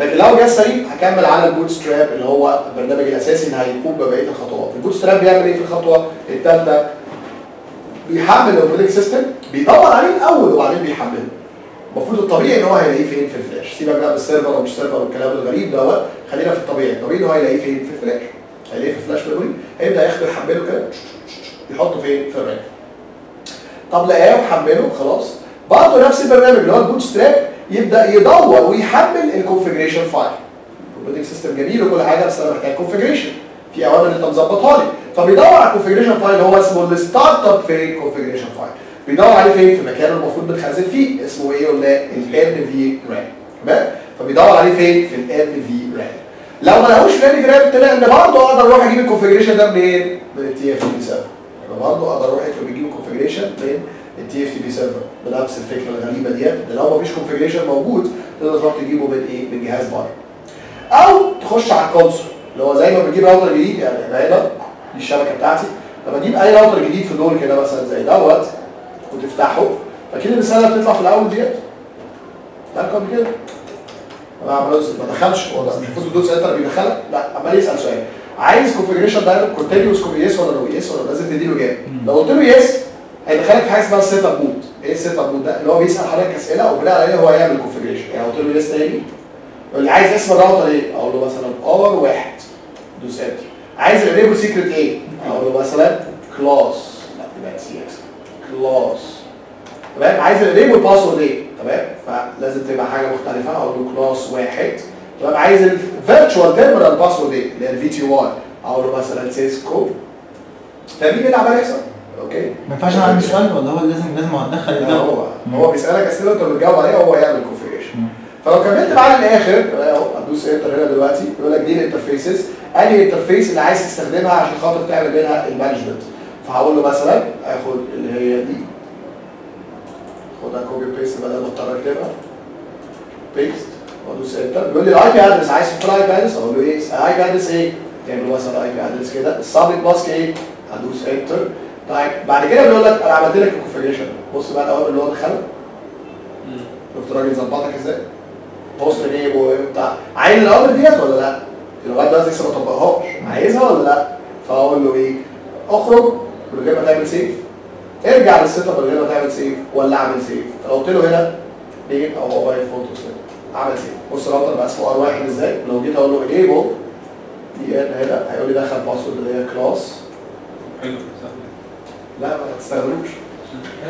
لكن لو الجهاز سليم هكمل على ال bootstrap اللي هو البرنامج الأساسي اللي هيقوم ببقية الخطوات. ال bootstrap بيعمل إيه في الخطوة الثالثه بيحمل ال operating system بيدور عليه الأول وبعدين بيحمله. المفروض الطبيعي إن هو هيلاقيه فين في الفلاش سيبك بقى من ال server ومش server والكلام الغريب دوت خلينا في الطبيعي. الطبيعي إن هو هيلاقيه فين في الفلاش هيلاقيه في ال flash memory. هيبدأ ياخده يحمله كده يحطه فين في ال RAM طب لقاه وحمله خلاص. برضه نفس البرنامج اللي هو ال bootstrap يبدأ يدور ويحمل ال configuration file ال operating system جميل وكل حاجة بس أنا محتاج configuration في أوامر أنت مظبطها لي. فبيدور على ال configuration file هو اسمه ال startup configuration file بيدور عليه فين؟ في مكان المفروض بتخزن فيه. اسمه إيه؟ قلنا ال NVRAM تمام؟ فبيدور عليه فين؟ في ال NVRAM لو ما لقوش في ال NVRAM طلع إن برضه أقدر أروح أجيب ال configuration ده منين؟ من ال TFTP server يبقى برضه أقدر أروح أجيب ال configuration من ال TFTP server بنفس الفكرة الغريبة ديت ده لو ما فيش configuration موجود تقدر تروح تجيبه من إيه؟ من جهاز بره. أو تخش على ال console اللي هو زي ما بجيب راوتر جديد يعني إحنا هنا دي الشبكة بتاعتي. لما أجيب أي راوتر جديد في دول كده مثلا زي دوت وتفتحه. فاكيد الرسالة بتطلع في الأول ديت. قبل كده. أنا ما دخلش. هو مش المفروض تدوس enter بيدخلك لا عمال يسأل سؤال؟ عايز configuration dialog continue yes ولا no yes ولا لازم تديله اجابه لو قلت له yes هيدخلك في حاجة اسمها ال setup mode إيه ال setup mode ده؟ اللي هو بيسأل حضرتك أسئلة وبناء عليها هو هيعمل configuration يعني قلت له yes تاني؟ يقول لي عايز اسم الراوتر إيه؟ أقول له مثلا R واحد. دوس enter عايز ال enable secret إيه؟ أقول له مثلا class لا يبقى سي إكس class تمام؟ عايز ال enable password إيه تمام؟ فلازم تبقى حاجة مختلفة. أقول له class واحد. تمام؟ عايز ال virtual terminal password إيه اللي هي ال VTY أقول له مثلا سيسكو. فمين اللي عمال يحصل؟ أوكي؟ ما ينفعش أنا عندي سؤال ولا هو لازم لازم أدخل لا الجواب هو هو بيسألك أسئلة انت بتجاوب عليها وهو يعمل configuration فلو كملت معاه للآخر أهو هدوس enter هنا دلوقتي. يقول لك دي ال interfaces. أنهي interface اللي عايز تستخدمها عشان خاطر تعمل منها ال management فهقول له مثلا اخد اللي هي دي. خدها copy paste بدل ما اضطر اكتبها paste وادوس enter بيقول لي ال IP address عايز تحط ال IP address أقول له إيه؟ ال IP address إيه؟ تعمل مثلا IP address كده. ال subnet mask إيه؟ هدوس enter طيب بعد كده بيقول لك أنا عملت لك ال configuration بص بقى الأول اللي هو دخله. شفت الراجل ظبطك إزاي؟ بوست نيم وبتاع عايز الاوامر ديت ولا لأ؟ لغاية دلوقتي لسه ما طبقهاش. عايزها ولا لأ؟ فأقول له إيه؟ أخرج. من غير ما تعمل سيف. ارجع للسيت اب من غير ما تعمل سيف ولا أعمل سيف. لو قلت له هنا نيم أو موبايل فوتو سيف أعمل سيف. بص الراوتر بقى اسمه ار واحد إزاي لو جيت أقول له انيبل دي هنا هيقول لي دخل باسورد اللي هي كلاس. حلو. لا ما تستخدموش.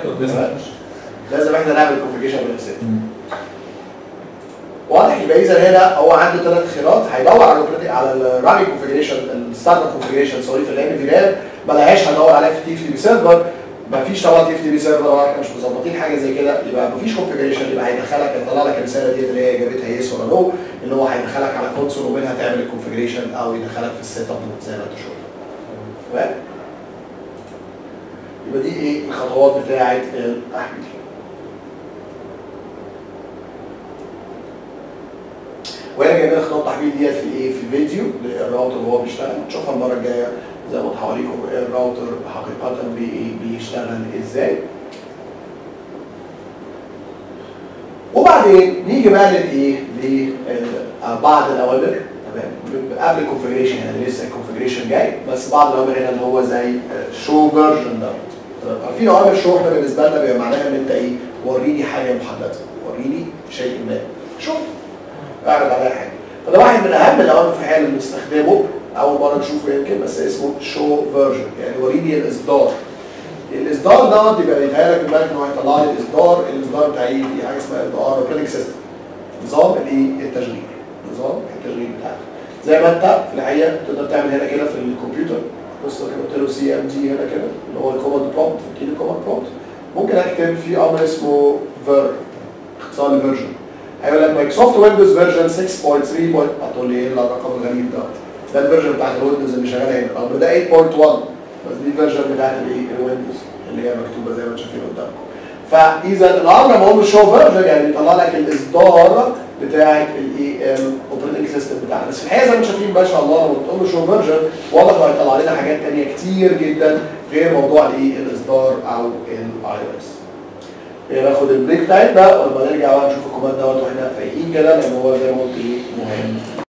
حلو. لازم إحنا نعمل configuration بنفسنا واضح يبقى إذا هنا هو عنده ثلاث خيارات هيدور على على ال running configuration ال startup configuration sorry في ال NVRAM ما لقهاش هدور عليها في TFTP server ما فيش طبعا TFTP server وإحنا مش مظبطين حاجة زي كده. يبقى ما فيش configuration يبقى هيدخلك يطلع لك الرساله دي اللي هي اجابتها yes ولا no اللي هو هيدخلك على console ومنها تعمل ال configuration أو يدخلك في ال setup زي ما أنت شفت تمام؟ يبقى دي إيه الخطوات بتاعة التحميل وأنا جايب لك التحميل ديت في إيه؟ في الفيديو للراوتر وهو بيشتغل. نشوفها المرة الجاية زي ما حواليكم الراوتر حقيقه إيه؟ بيشتغل إزاي. وبعدين نيجي بقى للايه لبعض الأوامر. تمام. قبل ال configuration يعني لسه ال configuration جاي. بس بعض الأوامر هنا اللي هو زي show version دوت عارفين أوامر show إحنا بالنسبة لنا بيبقى معناها إن أنت إيه؟ وريني حاجة محددة. وريني شيء ما. show اعرض عليها حاجة فده واحد من أهم الاوامر في اللي بنستخدمه أول مرة نشوفه يمكن بس اسمه show version يعني وريني الإصدار. الإصدار دوت يبقى بيتهيأ لك إن هو هيطلع لي الإصدار. الإصدار بتاع إيه؟ في حاجة اسمها إصدار operating system نظام التشغيل. نظام التشغيل بتاعك. زي ما أنت في الحقيقة تقدر تعمل هنا كده في الكمبيوتر. بص لو قلت له CMD هنا كده اللي هو ال command prompt في ال command prompt ممكن أكتب في أمر اسمه ver اختصار ل version هيقول لك مايكروسوفت ويندوز version 6.3 هتقول لي إيه الرقم الغريب ده. ده ال version بتاعت الويندوز اللي شغالة هنا. الامر ده 8.1 بس دي ال version بتاعت الايه الويندوز اللي هي مكتوبة زي ما أنتم شايفين قدامكم. فإذا الامر لما أقول show version يعني بيطلع لك الإصدار بتاعت الاي ال operating system بتاعنا. بس في الحقيقة زي ما أنتم شايفين ما شاء الله لما بتقول له show version واضح إنه هيطلع لنا حاجات ثانية كتير جدا غير موضوع الايه الاصدار أو ال IOS ناخد ال break بتاعتنا ولما نرجع بقى نشوف ال command دوت وإحنا فايقين كده لأن هو زي ما قلت إيه مهم.